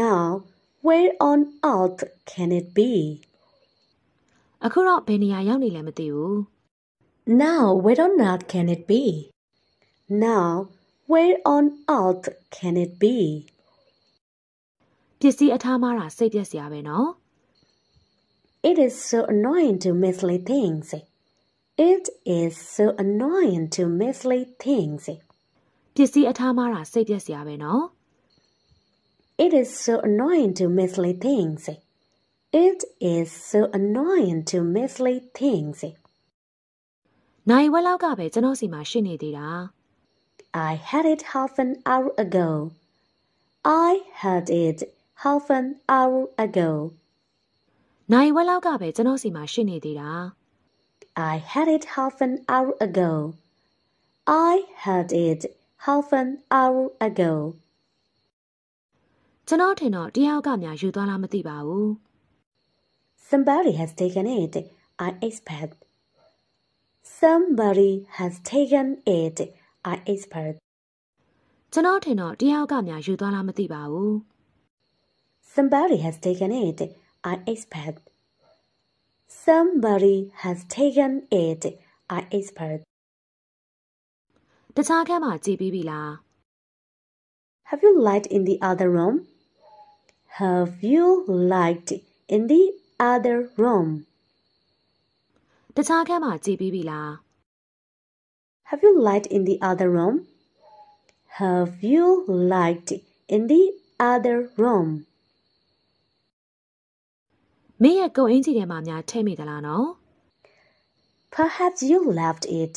Now, where on earth can it be? အခုတော့ဘယ်နေရာရောက်နေလဲမသိဘူး Now, where on earth can it be? Now, where on earth can it be? ပစ္စည်းအထားမှားတာစိတ်ပြက်စရာပဲနော် It is so annoying to mislead things. It is so annoying to mislead things. ပစ္စည်းအထားမှားတာစိတ်ပြက်စရာပဲနော် It is so annoying to mislead things. It is so annoying to mislead things. နိုင်ဝက်လောက်ကပဲကျွန်တော်စီမှာရှိနေသေးတာ I had it half an hour ago. I had it half an hour ago. နိုင်ဝက်လောက်ကပဲကျွန်တော်စီမှာရှိနေသေးတာ I had it half an hour ago. I had it half an hour ago. ကျွန်တော်ထင်တော့တယောက်ကများယူသွားလားမသိပါဘူး Somebody has taken it, I expect. Somebody has taken it, I expect. ကျွန်တော်ထင်တော့တယောက်ကများယူသွားလားမသိပါဘူး Somebody has taken it, I expect. Somebody has taken it, I expect. တခြားခန်းမှာကြည်ပြီးပြီလား Have you light in the other room? Have you light in the other room? တခြားခန်းမှာကြည်ပြီးပြီလား Have you light in the other room? Have you light in the other room? မင်းရဲ့ကုတ်အင်ကြီးထဲမှာများထည့်မိသလားနော် Perhaps you left it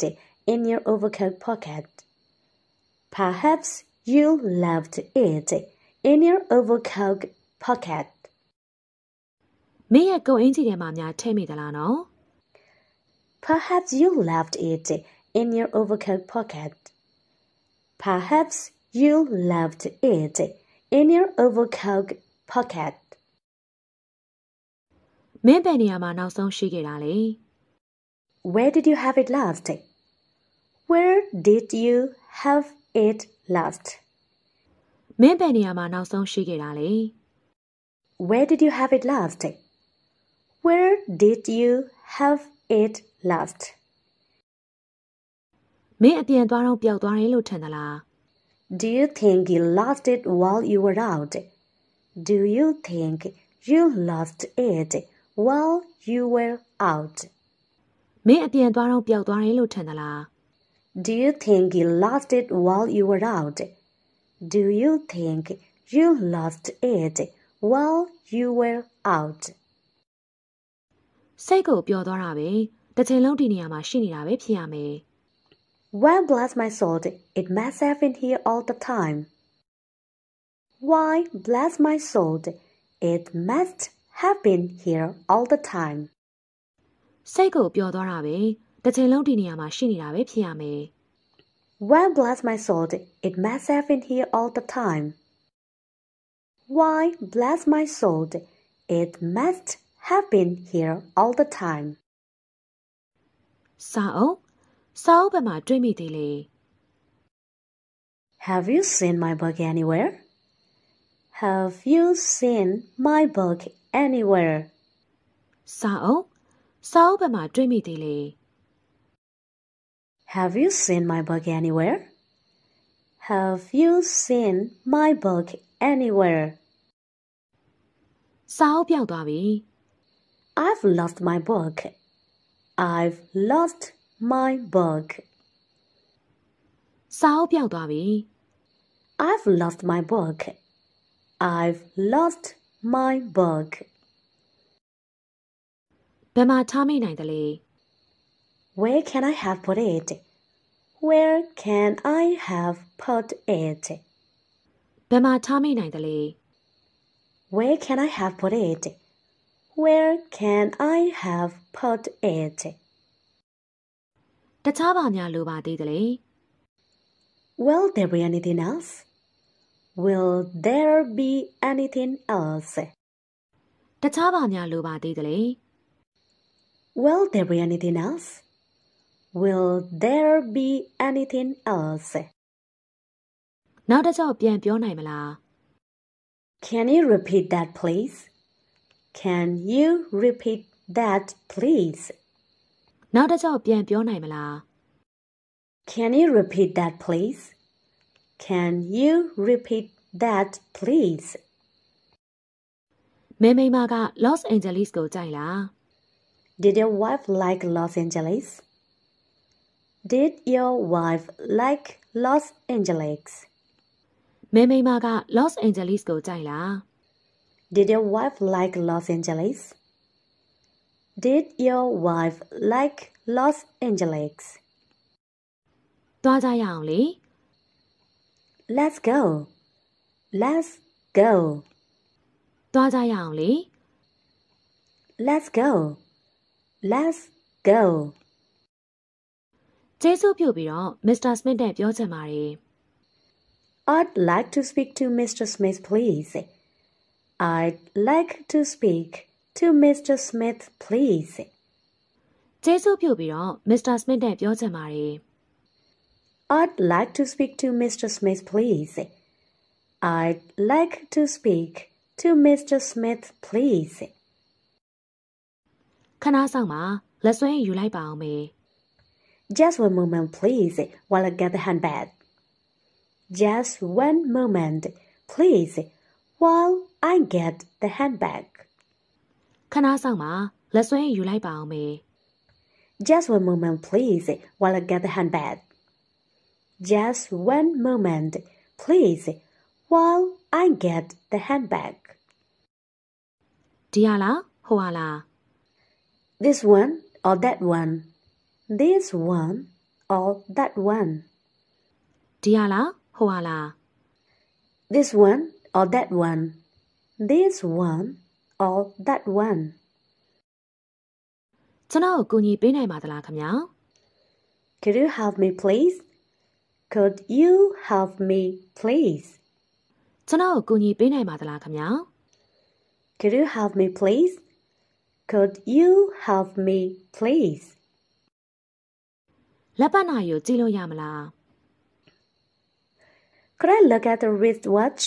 in your overcoat pocket. Perhaps you left it in your overcoat pocket. မင်းရဲ့ကုတ်အင်ကြီးထဲမှာများထည့်မိသလားနော် Perhaps you left it in your overcoat pocket. Perhaps you left it in your overcoat pocket. မင်းဘယ်နေရာမှာနောက်ဆုံးရှိခဲ့တာလဲ Where did you have it last? Where did you have it last? မင်းဘယ်နေရာမှာနောက်ဆုံးရှိခဲ့တာလဲ Where did you have it last? Where did you have it last? မင်းအပြင်သွားတော့ပျောက်သွားတယ်လို့ထင်သလား Do you think you lost it while you were out? Do you think you lost it while you were out? မင်းအပြင်သွားတော့ပျောက်သွားတယ်လို့ထင်သလား Do you think you lost it while you were out? Do you think you lost it while you were out? စိတ်ကိုပျော်သွားတာပဲ တစ်ချိန်လုံးဒီနေရာမှာရှိနေတာပဲဖြစ်ရမယ် Why bless my soul, it must have been here all the time. Why bless my soul, it must have been here all the time. စိတ်ကိုပျော်သွားတာပဲတစ်ချိန်လုံးဒီနေရာမှာရှိနေတာပဲဖြစ်ရမယ် Why bless my soul, it must have been here all the time. Why bless my soul, it must have been here all the time. စာအုပ်စာအုပ်ဘက်မှာတွေ့မိသေးလေ Have you seen my book anywhere? Have you seen my book anywhere? စာအုပ်စာအုပ်ဘက်မှာတွေ့မိသေးလေ Have you seen my book anywhere? Have you seen my book anywhere? စာအုပ်ပြောက်သွားပြီ I've lost my book. I've lost my book. စာအုပ်ပြောက်သွားပြီ I've lost my book. I've lost my book. ဘယ်မှာထားမိနိုင်တယ်လဲ Where can I have put it? Where can I have put it? ဘယ်မှာထားမိနိုင်တယ်လဲ Where can I have put it? Where can I have put it? တခြားဘာများလိုပါသေးတယ်လဲ Will there be anything else? Will there be anything else? တခြားဘာများလိုပါသေးတယ်လဲ Will there be anything else? Will there be anything else? နောက်တစ်ကြော့ပြန်ပြောနိုင်မလား Can you repeat that, please? Can you repeat that, please? နောက်တစ်ကြော့ပြန်ပြောနိုင်မလား Can you repeat that, please? Can you repeat that, please? မေမိန်မက Los Angeles ကိုကြိုက်လား Did your wife like Los Angeles? Did your wife like Los Angeles? မေမိန်မက Los Angeles ကိုကြိုက်လား Did your wife like Los Angeles? Did your wife like Los Angeles? သွားကြရအောင်လေ Let's go. Let's go. သွားကြရအောင်လေ Let's go. Let's go. ကျေးဇူးပြုပြီးတော့ Mr. Smith နဲ့ပြောချင်ပါတယ် I'd like to speak to Mr. Smith, please. I'd like to speak to Mr. Smith, please. ကျေးဇူးပြုပြီးတော့ Mr. Smith နဲ့ပြောချင်ပါတယ် I'd like to speak to Mr. Smith, please. I'd like to speak to Mr. Smith, please. ခဏဆောင်ပါလက်ဆွဲယူလိုက်ပါအောင်မေ Just one moment, please, while I get the handbag. Just one moment, please, while I get the handbag. ခဏဆောင်ပါလက်ဆွဲယူလိုက်ပါအောင်မေ Just one moment, please, while I get the handbag. Just one moment, please, while I get the handbag. ဒီဟာလားဟိုဟာလား This one or that one? This one or that one? ဒီဟာလားဟိုဟာလား This one or that one? This one or that one? ကျွန်တော်ကိုကူညီပေးနိုင်ပါသလားခင်ဗျာ Could you help me, please? Could you help me, please? ကျွန်တော်ကိုကူညီပေးနိုင်ပါသလားခင်ဗျာ Could you help me, please? Could you help me, please? လက်ပတ်နာရီကိုကြည့်လို့ရမလား Could I look at the wristwatch?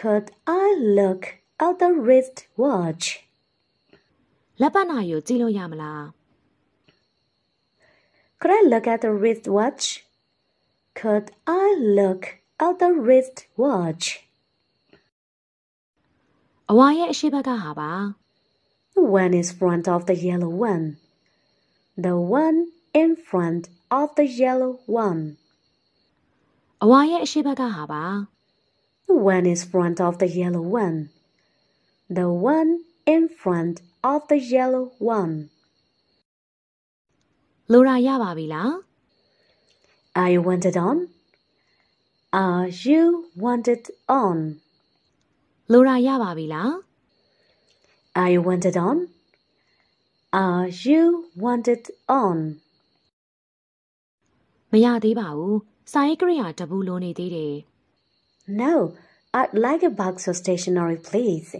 Could I look at the wristwatch? လက်ပတ်နာရီကိုကြည့်လို့ရမလား Could I look at the wristwatch? Could I look at the wristwatch? အဝါရဲ့အရှိဘက်ကဟာပါ The one is front of the yellow one. The one in front of the yellow one. အဝါရဲ့အရှိဘက်ကဟာပါ The one is front of the yellow one. The one in front of the yellow one. လိုရာရပါပြီလား Are you wanted on? Are you wanted on? လိုရာရပါပြီလား Are you wanted on? Are you wanted on? မရသေးပါဘူးစာရေးကရိယာတပူလိုနေသေးတယ် No, I'd like a box of stationery, please.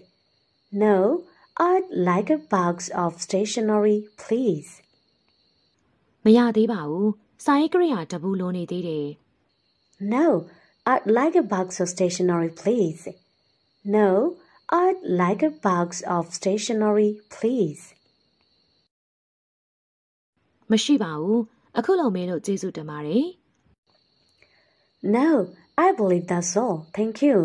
No, I'd like a box of stationery, please. မရသေးပါဘူးစာရေးကရိယာတပူလိုနေသေးတယ် No, I'd like a box of stationery, please. No, I'd like a box of stationery, please. မရှိပါဘူးအခုလုံးမင်းတို့ကျေးဇူးတင်ပါတယ် No, I believe that's all. Thank you.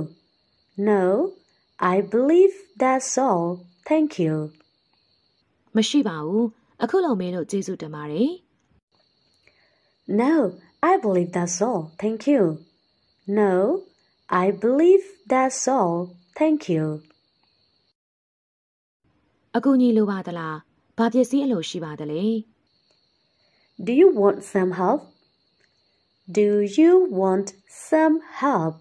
No, I believe that's all. Thank you. မရှိပါဘူးအခုလုံးမင်းတို့ကျေးဇူးတင်ပါတယ် No, I believe that's all. Thank you. No, I believe that's all. Thank you. အကူညီလိုပါသလားဘာပစ္စည်းအလိုရှိပါသလဲ Do you want some help? Do you want some help?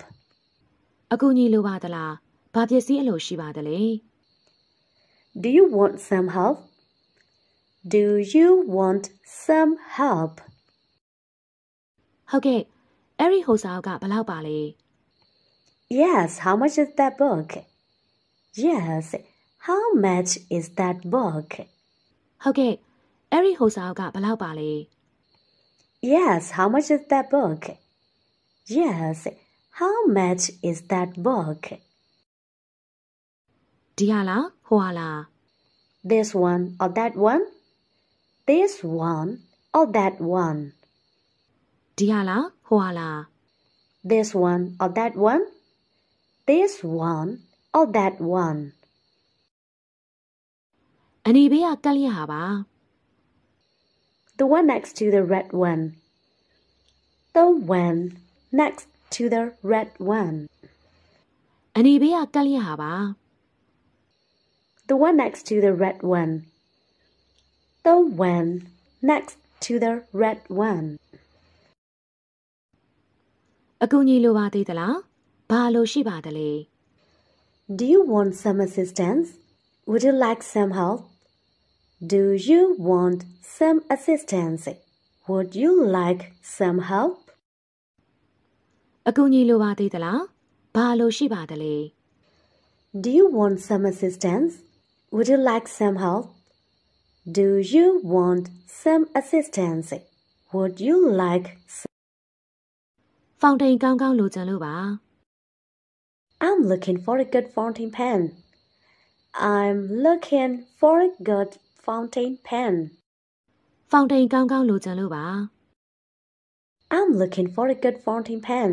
အကူညီလိုပါသလားဘာပစ္စည်းအလိုရှိပါသလဲ Do you want some help? Do you want some help? ဟုတ်ကဲ့အဲ့ဒီဟိုစာအုပ်ကဘယ်လောက်ပါလဲ Yes, how much is that book? Yes, how much is that book? ဟုတ်ကဲ့အဲ့ဒီဟိုစာအုပ်ကဘယ်လောက်ပါလဲ Yes, how much is that book? Yes, how much is that book? ဒီဟာလားဟိုဟာလား This one or that one? This one or that one? ဒီဟာလားဟိုဟာလား This one or that one? This one or that one? အနီဘေးကကက်လျက်ဟာပါ The one next to the red one. The one next to the red one. အနီဘေးကကက်လျက်ဟာပါ The one next to the red one. The one next to the red one. အကူညီလိုပါသေးသလားဘာလိုရှိပါသလဲ Do you want some assistance? Would you like some help? Do you want some assistance? Would you like some help? အကူညီလိုပါသေးသလားဘာလိုရှိပါသလဲ Do you want some assistance? Would you like some help? Do you want some assistance? Would you like some? ဖောင်တိန်ကောင်းကောင်းလိုချင်လို့ပါ I'm looking for a good fountain pen. I'm looking for a good fountain pen. ဖောင်တိန်ကောင်းကောင်းလိုချင်လို့ပါ I'm looking for a good fountain pen.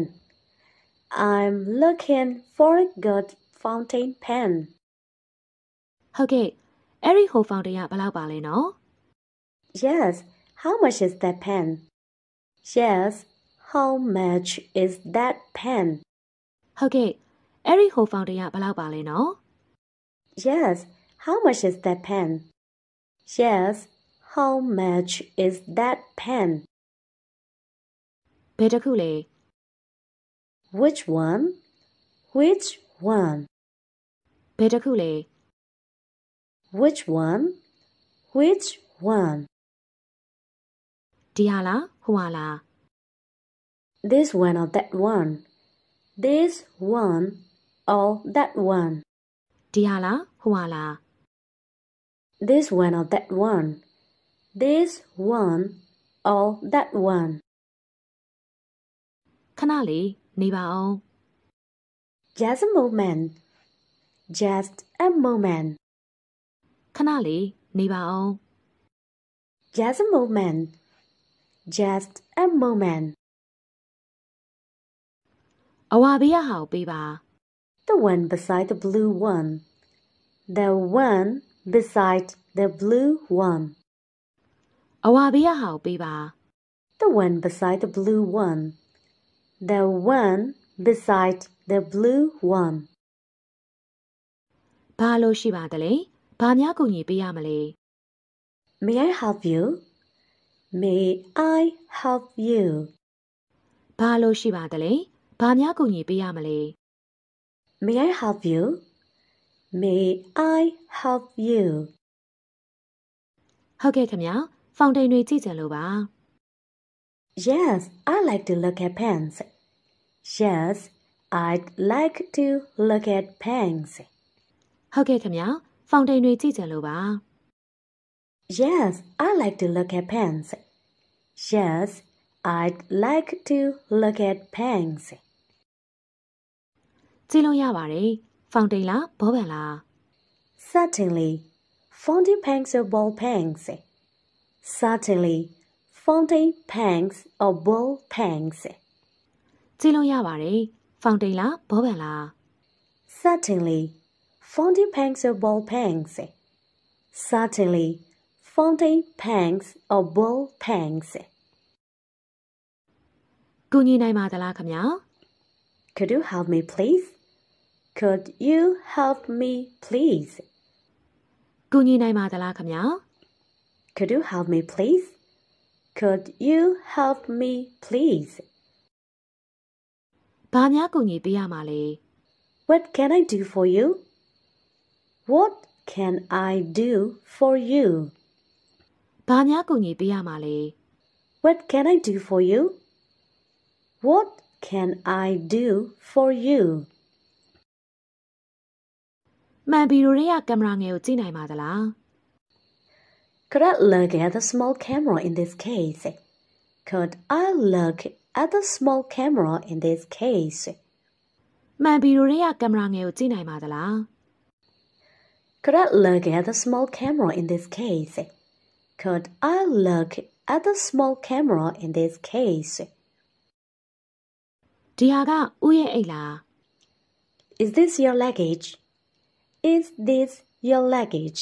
I'm looking for a good fountain pen. ဟုတ်ကဲ့အဲ့ဒီဟိုဖောင်တိန်ကဘယ်လောက်ပါလဲနော် Yes, how much is that pen? Yes, how much is that pen? ဟုတ်ကဲ့အဲ့ဒီဟိုဖောင်တိန်ကဘယ်လောက်ပါလဲနော် Yes, how much is that pen? Yes, how much is that pen? Peter Which one? Which one? Peter Which one? Which one? Diala Huala. This one or that one. This one or that one. Diala Huala. This one or that one? This one or that one? ခဏလေးနေပါအောင် Just a moment. Just a moment. ခဏလေးနေပါအောင် Just a moment. Just a moment. အဝါဘေးကဟာကိုပေးပါ The one beside the blue one. the one beside the blue one အဝါဘေးကဟာကိုပေးပါ the one beside the blue one the one beside the blue one ဘာလို့ရှိပါသလဲဘာများကူညီပေးရမလဲ may i help you may i help you ဘာလို့ရှိပါသလဲဘာများကူညီပေးရမလဲ may i help you may i help you ဟုတ်ကဲ့ခင်ဗျာဖောင်တိန်တွေကြည့်ကြလို့ပါ yes i like to look at pens yes i'd like to look at pens ဟုတ်ကဲ့ခင်ဗျာဖောင်တိန်တွေကြည့်ကြလို့ပါ yes i like to look at pens yes i'd like to look at pens ကြည့်လို့ရပါတယ် ဖောင်တိန်လားဘောပန်လား certainly fountain pens or ball pens certainly fountain pens or ball pens ကြည့်လို့ရပါတယ်ဖောင်တိန်လားဘောပန်လား certainly fountain pens or ball pens certainly fountain pens or ball pens ကူညီနိုင်ပါသလားခင်ဗျာ could you help me please could you help me please ကူညီနိုင်ပါသလားခင်ဗျာ could you help me please could you help me please ဘာများကူညီပေးရမှာလဲ what can i do for you what can i do for you ဘာများကူညီပေးရမှာလဲ what can i do for you what can i do for you မှန်ဗီဒီယိုတွေကကင်မရာငယ်ကိုကြည့်နိုင်ပါသလား Could I look at the small camera in this case? Could I look at the small camera in this case? မှန်ဗီဒီယိုတွေကကင်မရာငယ်ကိုကြည့်နိုင်ပါသလား Could I look at the small camera in this case? Could I look at the small camera in this case? ဒီဟာကဥရဲ့အိတ်လား Is this your luggage? Is this your luggage?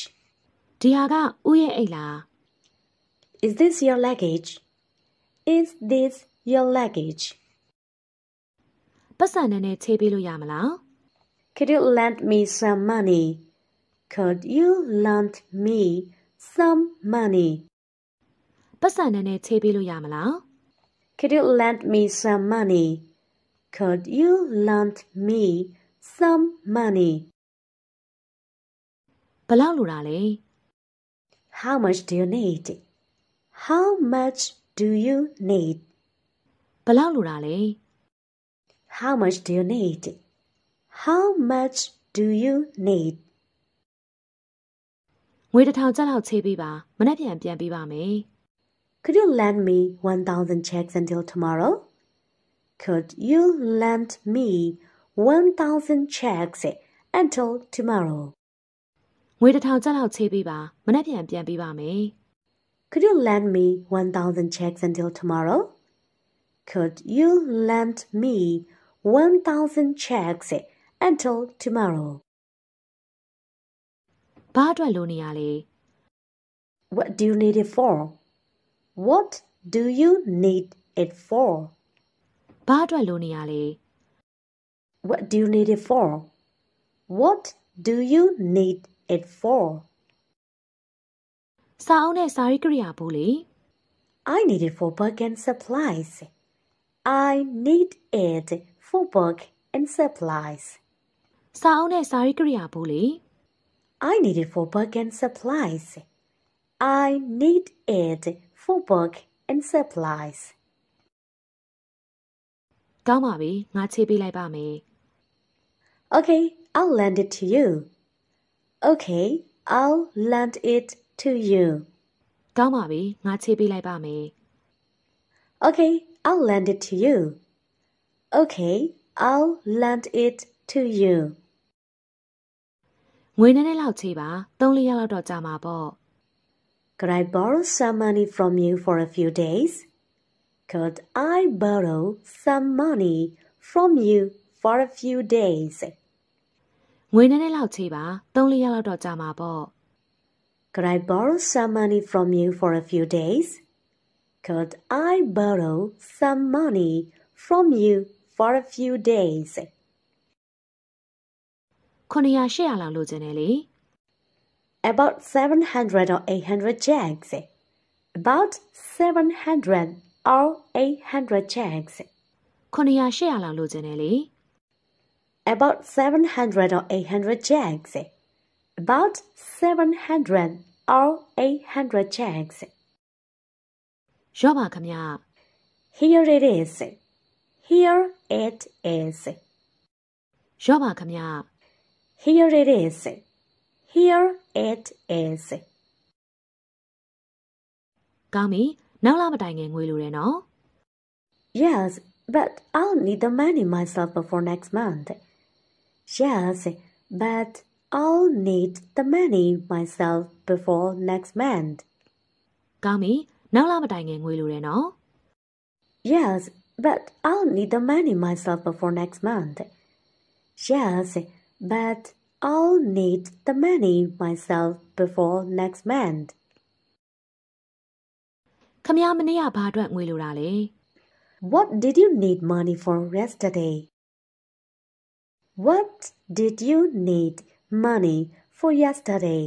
ဒီဟာကဥရဲ့အိတ်လား Is this your luggage? Is this your luggage? ပတ်စံနဲ့နဲ့ချေးပေးလို့ရမလား Could you lend me some money? Could you lend me some money? ပတ်စံနဲ့နဲ့ချေးပေးလို့ရမလား Could you lend me some money? Could you lend me some money? ဘလောက်လိုတာလဲ How much do you need? How much do you need? ဘလောက်လိုတာလဲ How much do you need? How much do you need? ငွေတစ်ထောင်ကျပ်လောက်ချေးပေးပါမနေ့ပြန်ပြန်ပေးပါမယ် Could you lend me 1000 kyats until tomorrow? Could you lend me 1000 kyats until tomorrow? ငွေတစ်ထောင်ကျပ်လောက်ချေးပေးပါမနေ့ပြန်ပြန်ပေးပါမယ် Could you lend me 1000 kyats until tomorrow? Could you lend me 1000 kyats until tomorrow? ဘာအတွက်လိုနေရလဲ What do you need it for? What do you need it for? ဘာအတွက်လိုနေရလဲ What do you need it for? What do you need it for? စာအုပ်နဲ့စာရေးကိရိယာဘူးလေ I need it for book and supplies. I need it for book and supplies. စာအုပ်နဲ့စာရေးကိရိယာဘူးလေ I need it for book and supplies. I need it for book and supplies. ကောင်းပါပြီငါချေးပေးလိုက်ပါမယ် Okay, I'll lend it to you. Okay, I'll lend it to you. ကောင်းပါပြီငါချေးပေးလိုက်ပါမယ် Okay, I'll lend it to you. Okay, I'll lend it to you. ငွေနည်းနည်းလောက်ချေးပါ3-4ရက်လောက်တော့ကြာမှာပေါ့ Could I borrow some money from you for a few days? Could I borrow some money from you for a few days? ငွေနဲ့နဲ့လောက်ချေးပါ3-4ရက်လောက်တော့ကြာမှာပေါ့ Could I borrow some money from you for a few days? Could I borrow some money from you for a few days? 900-800လောက်လိုချင်တယ်လေ About 700 or 800 kyats. About 700 or 800 kyats. 900-800လောက်လိုချင်တယ်လေ about 700 or 800 kyats. About 700 or 800 kyats. ရပါခင်ဗျာ Here it is. Here it is. ရပါခင်ဗျာ Here it is. Here it is. ကောင်းပြီနောက်လာမတိုင်ငယ်ငွေလိုတယ်နော် Yes, but I'll need the money myself before next month. Yes, but I'll need the money myself before next month. ကောင်းပြီနောက်လာမတိုင်ခင်ငွေလိုတယ်နော် Yes, but I'll need the money myself before next month. Yes, but I'll need the money myself before next month. ခမမနေ့ကဘာအတွက်ငွေလိုတာလဲ What did you need money for yesterday? What did you need money for yesterday?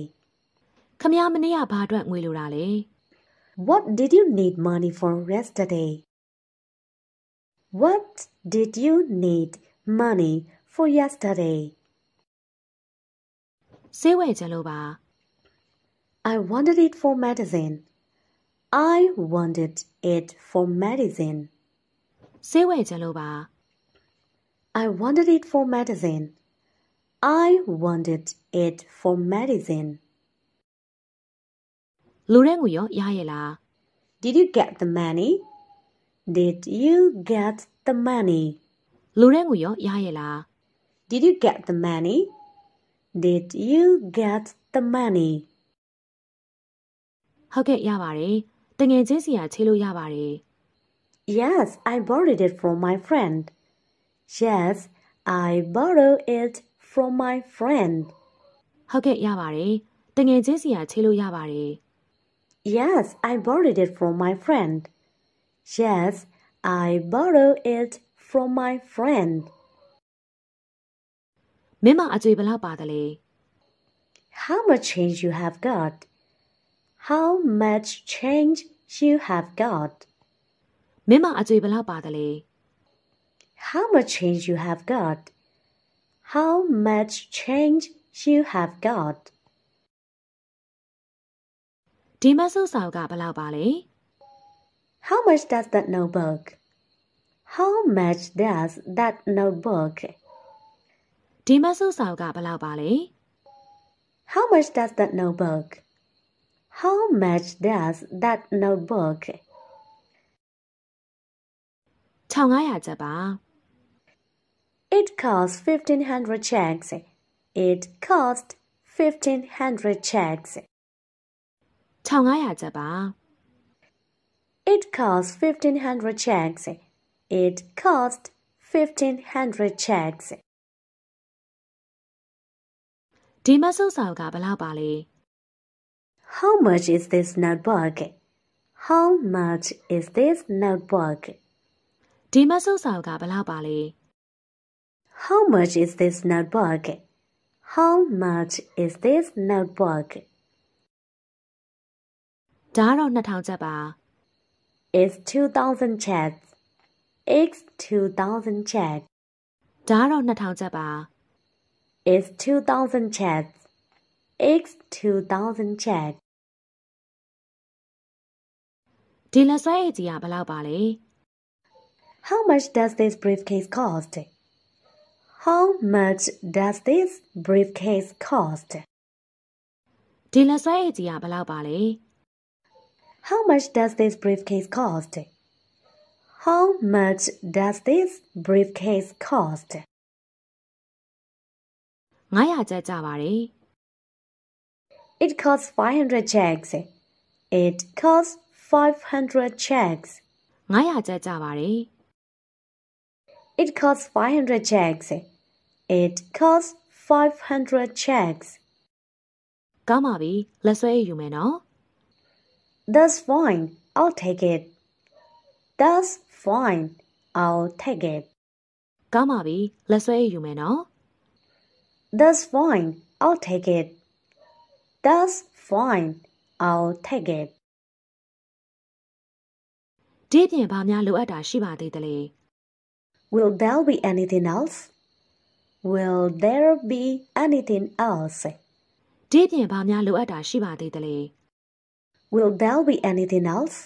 ခမမနေ့ကဘာအတွက်ငွေလိုတာလဲ What did you need money for yesterday? What did you need money for yesterday? ဆေးဝယ်ချင်လို့ပါ I wanted it for medicine. I wanted it for medicine. ဆေးဝယ်ချင်လို့ပါ I wanted it for medicine. I wanted it for medicine. လူတဲ့ငွေရောရရဲ့လား Did you get the money? Did you get the money? လူတဲ့ငွေရောရရဲ့လား Did you get the money? Did you get the money? ဟုတ်ကဲ့ရပါတယ်တငယ်ချင်းစီကချေးလို့ရပါတယ် Yes, I borrowed it from my friend. Yes, I borrowed it from my friend. ဟုတ်ကဲ့ရပါတယ်တငယ်ချင်းစီကချေးလို့ရပါတယ် Yes, I borrowed it from my friend. Yes, I borrowed it from my friend. မင်းမအကျွေဘလောက်ပါတယ်လဲ How much change you have got? How much change you have got? မင်းမအကျွေဘလောက်ပါတယ်လဲ How much change you have got? How much change you have got? ဒီမဆုပ်စာအုပ်ကဘလောက်ပါလဲ How much does that notebook? How much does that notebook? ဒီမဆုပ်စာအုပ်ကဘလောက်ပါလဲ How much does that notebook? How much does that notebook? 1500ကျပ်ပါ it costs fifteen hundred kyats. It cost fifteen hundred kyats. 1,500 It costs fifteen hundred kyats. It cost fifteen hundred kyats. ဒီမဆုပ်စာကဘယ်လောက်ပါလဲ How much is this notebook? How much is this notebook? ဒီမဆုပ်စာကဘယ်လောက်ပါလဲ how much is this notebook? How much is this notebook? ဒါတော့2000ကျပ်ပါ It's 2000 kyats. It's 2000 kyats. ဒါတော့2000ကျပ်ပါ It's 2000 kyats. It's 2000 kyats. ဒီလက်ဆွဲအကြီးကဘယ်လောက်ပါလဲ How much does this briefcase cost? How much does this briefcase cost? How much does this briefcase cost? How much does this briefcase cost? 900ကျပ်ကြပါတယ် It costs 500 kyats. It costs 500 kyats. It costs 500 kyats. It costs five hundred kyats. Gamabi, let's say you may ကောင်းပါပြီ။လက်ဆွဲယူမယ်နော်။ That's fine. I'll take it. That's fine. I'll take it. Gamabi, let's say you may ကောင်းပါပြီ။လက်ဆွဲယူမယ်နော် That's fine. I'll take it. That's fine. I'll take it. ။ဒီပြင်ဘာများလိုအပ်တာရှိပါသေးတယ်လဲ Will there be anything else? Will there be anything else? ဒီအပြင်ဘာများလိုအပ်တာရှိပါသေးသလဲ Will there be anything else?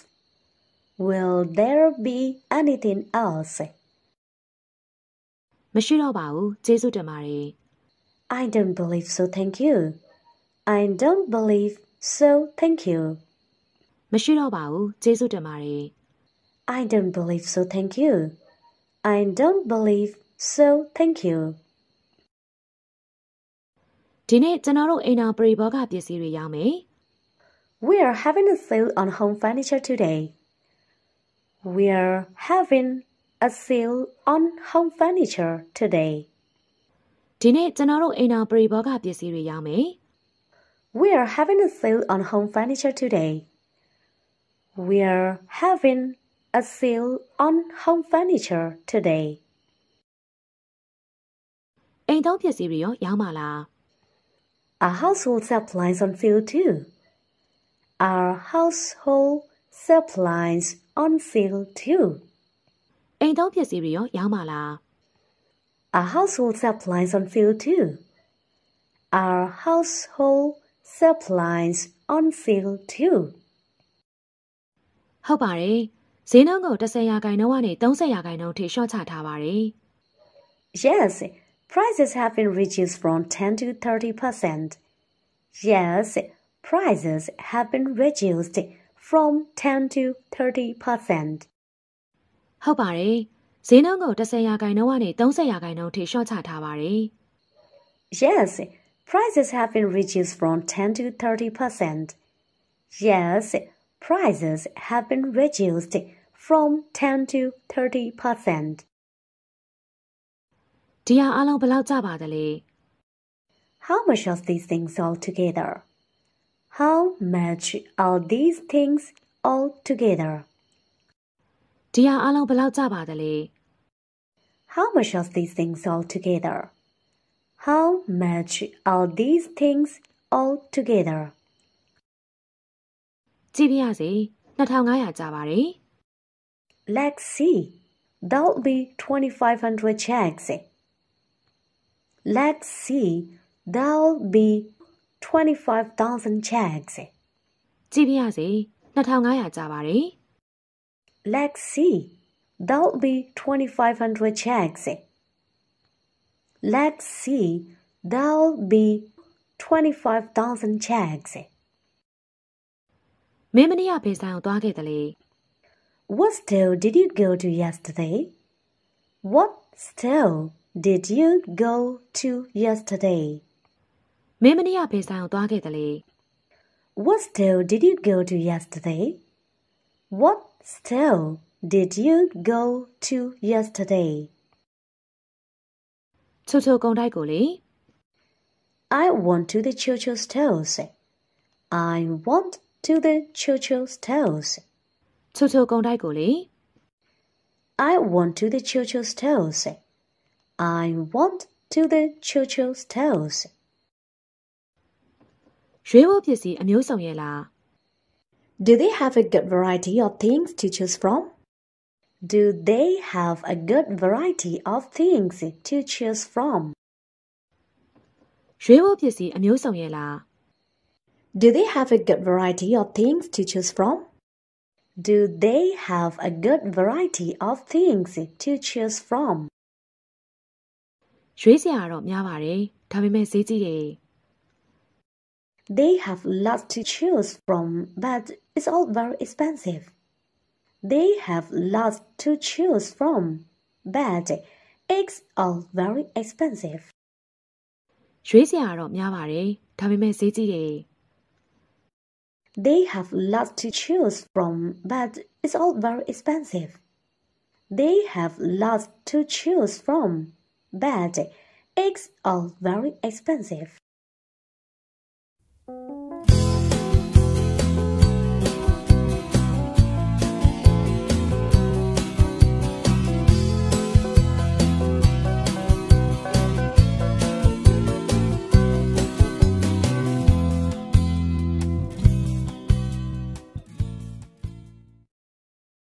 Will there be anything else? မရှိတော့ပါဘူးကျေးဇူးတင်ပါတယ် I don't believe so, thank you. I don't believe so, thank you. မရှိတော့ပါဘူးကျေးဇူးတင်ပါတယ် I don't believe so, thank you. I don't believe so, thank you. ဒီနေ့ကျွန်တော်တို့အိမ်တော်ပရိဘောဂပစ္စည်းတွေရောင်းမယ် We are having a sale on home furniture today. We are having a sale on home furniture today. ဒီနေ့ကျွန်တော်တို့အိမ်တော်ပရိဘောဂပစ္စည်းတွေရောင်းမယ် We are having a sale on home furniture today. We are having a sale on home furniture today. အိမ်သုံးပစ္စည်းတွေရောရောင်းပါလား Our household supplies on sale too. Our household supplies on sale too. အိမ်သုံးပစ္စည်းတွေရောရောင်းပါလား Our household supplies on sale too. Our household supplies on sale too. ဟုတ်ပါတယ်ဈေးနှုန်းကို10ရာခိုင်နှုန်းကနေ30ရာခိုင်နှုန်းထိရှော့ချထားပါတယ် Yes, prices have been reduced from 10 to 30%. Yes, prices have been reduced from 10 to 30%. ဟုတ်ပါတယ်ဈေးနှုန်းကို10ရာခိုင်နှုန်းကနေ30ရာခိုင်နှုန်းထိရှော့ချထားပါတယ် Yes, prices have been reduced from 10 to 30%. Yes, prices have been reduced from 10 to 30%. How much of these things all together? How much are these things all together? How much of these things all together? How much are these things all together? Let's see. That'll be 2500 kyats. Let's see, there'll be twenty-five thousand kyats. ကြည့်ပြရစေ2500ကျပါတယ် Let's see, there'll be twenty-five hundred kyats. Let's see, there'll be twenty-five thousand kyats. What store did you go to yesterday? What store did you go to yesterday? မင်းမနေ့ကဖေးဆိုင်ကိုသွားခဲ့တယ်လေ What store did you go to yesterday? What store did you go to yesterday? ချိုချိုကုံတိုက်ကိုလေ I want to the Churchill stores. I want to the Churchill stores. ချိုချိုကုံတိုက်ကိုလေ I want to the Churchill stores. I want to the Churchill stores. ရွေးဖို့ပစ္စည်းအမျိုးစုံရဲ့လား Do they have a good variety of things to choose from? Do they have a good variety of things to choose from? ရွေးဖို့ပစ္စည်းအမျိုးစုံရဲ့လား Do they have a good variety of things to choose from? Do they have a good variety of things to choose from? ရွေးစရာတော့များပါတယ်ဒါပေမဲ့ဈေးကြီးတယ် They have lots to choose from, but it's all very expensive. They have lots to choose from, but it's all very expensive. ရွေးစရာတော့များပါတယ်ဒါပေမဲ့ဈေးကြီးတယ် They have lots to choose from, but it's all very expensive. They have lots to choose from, but Eggs are very expensive.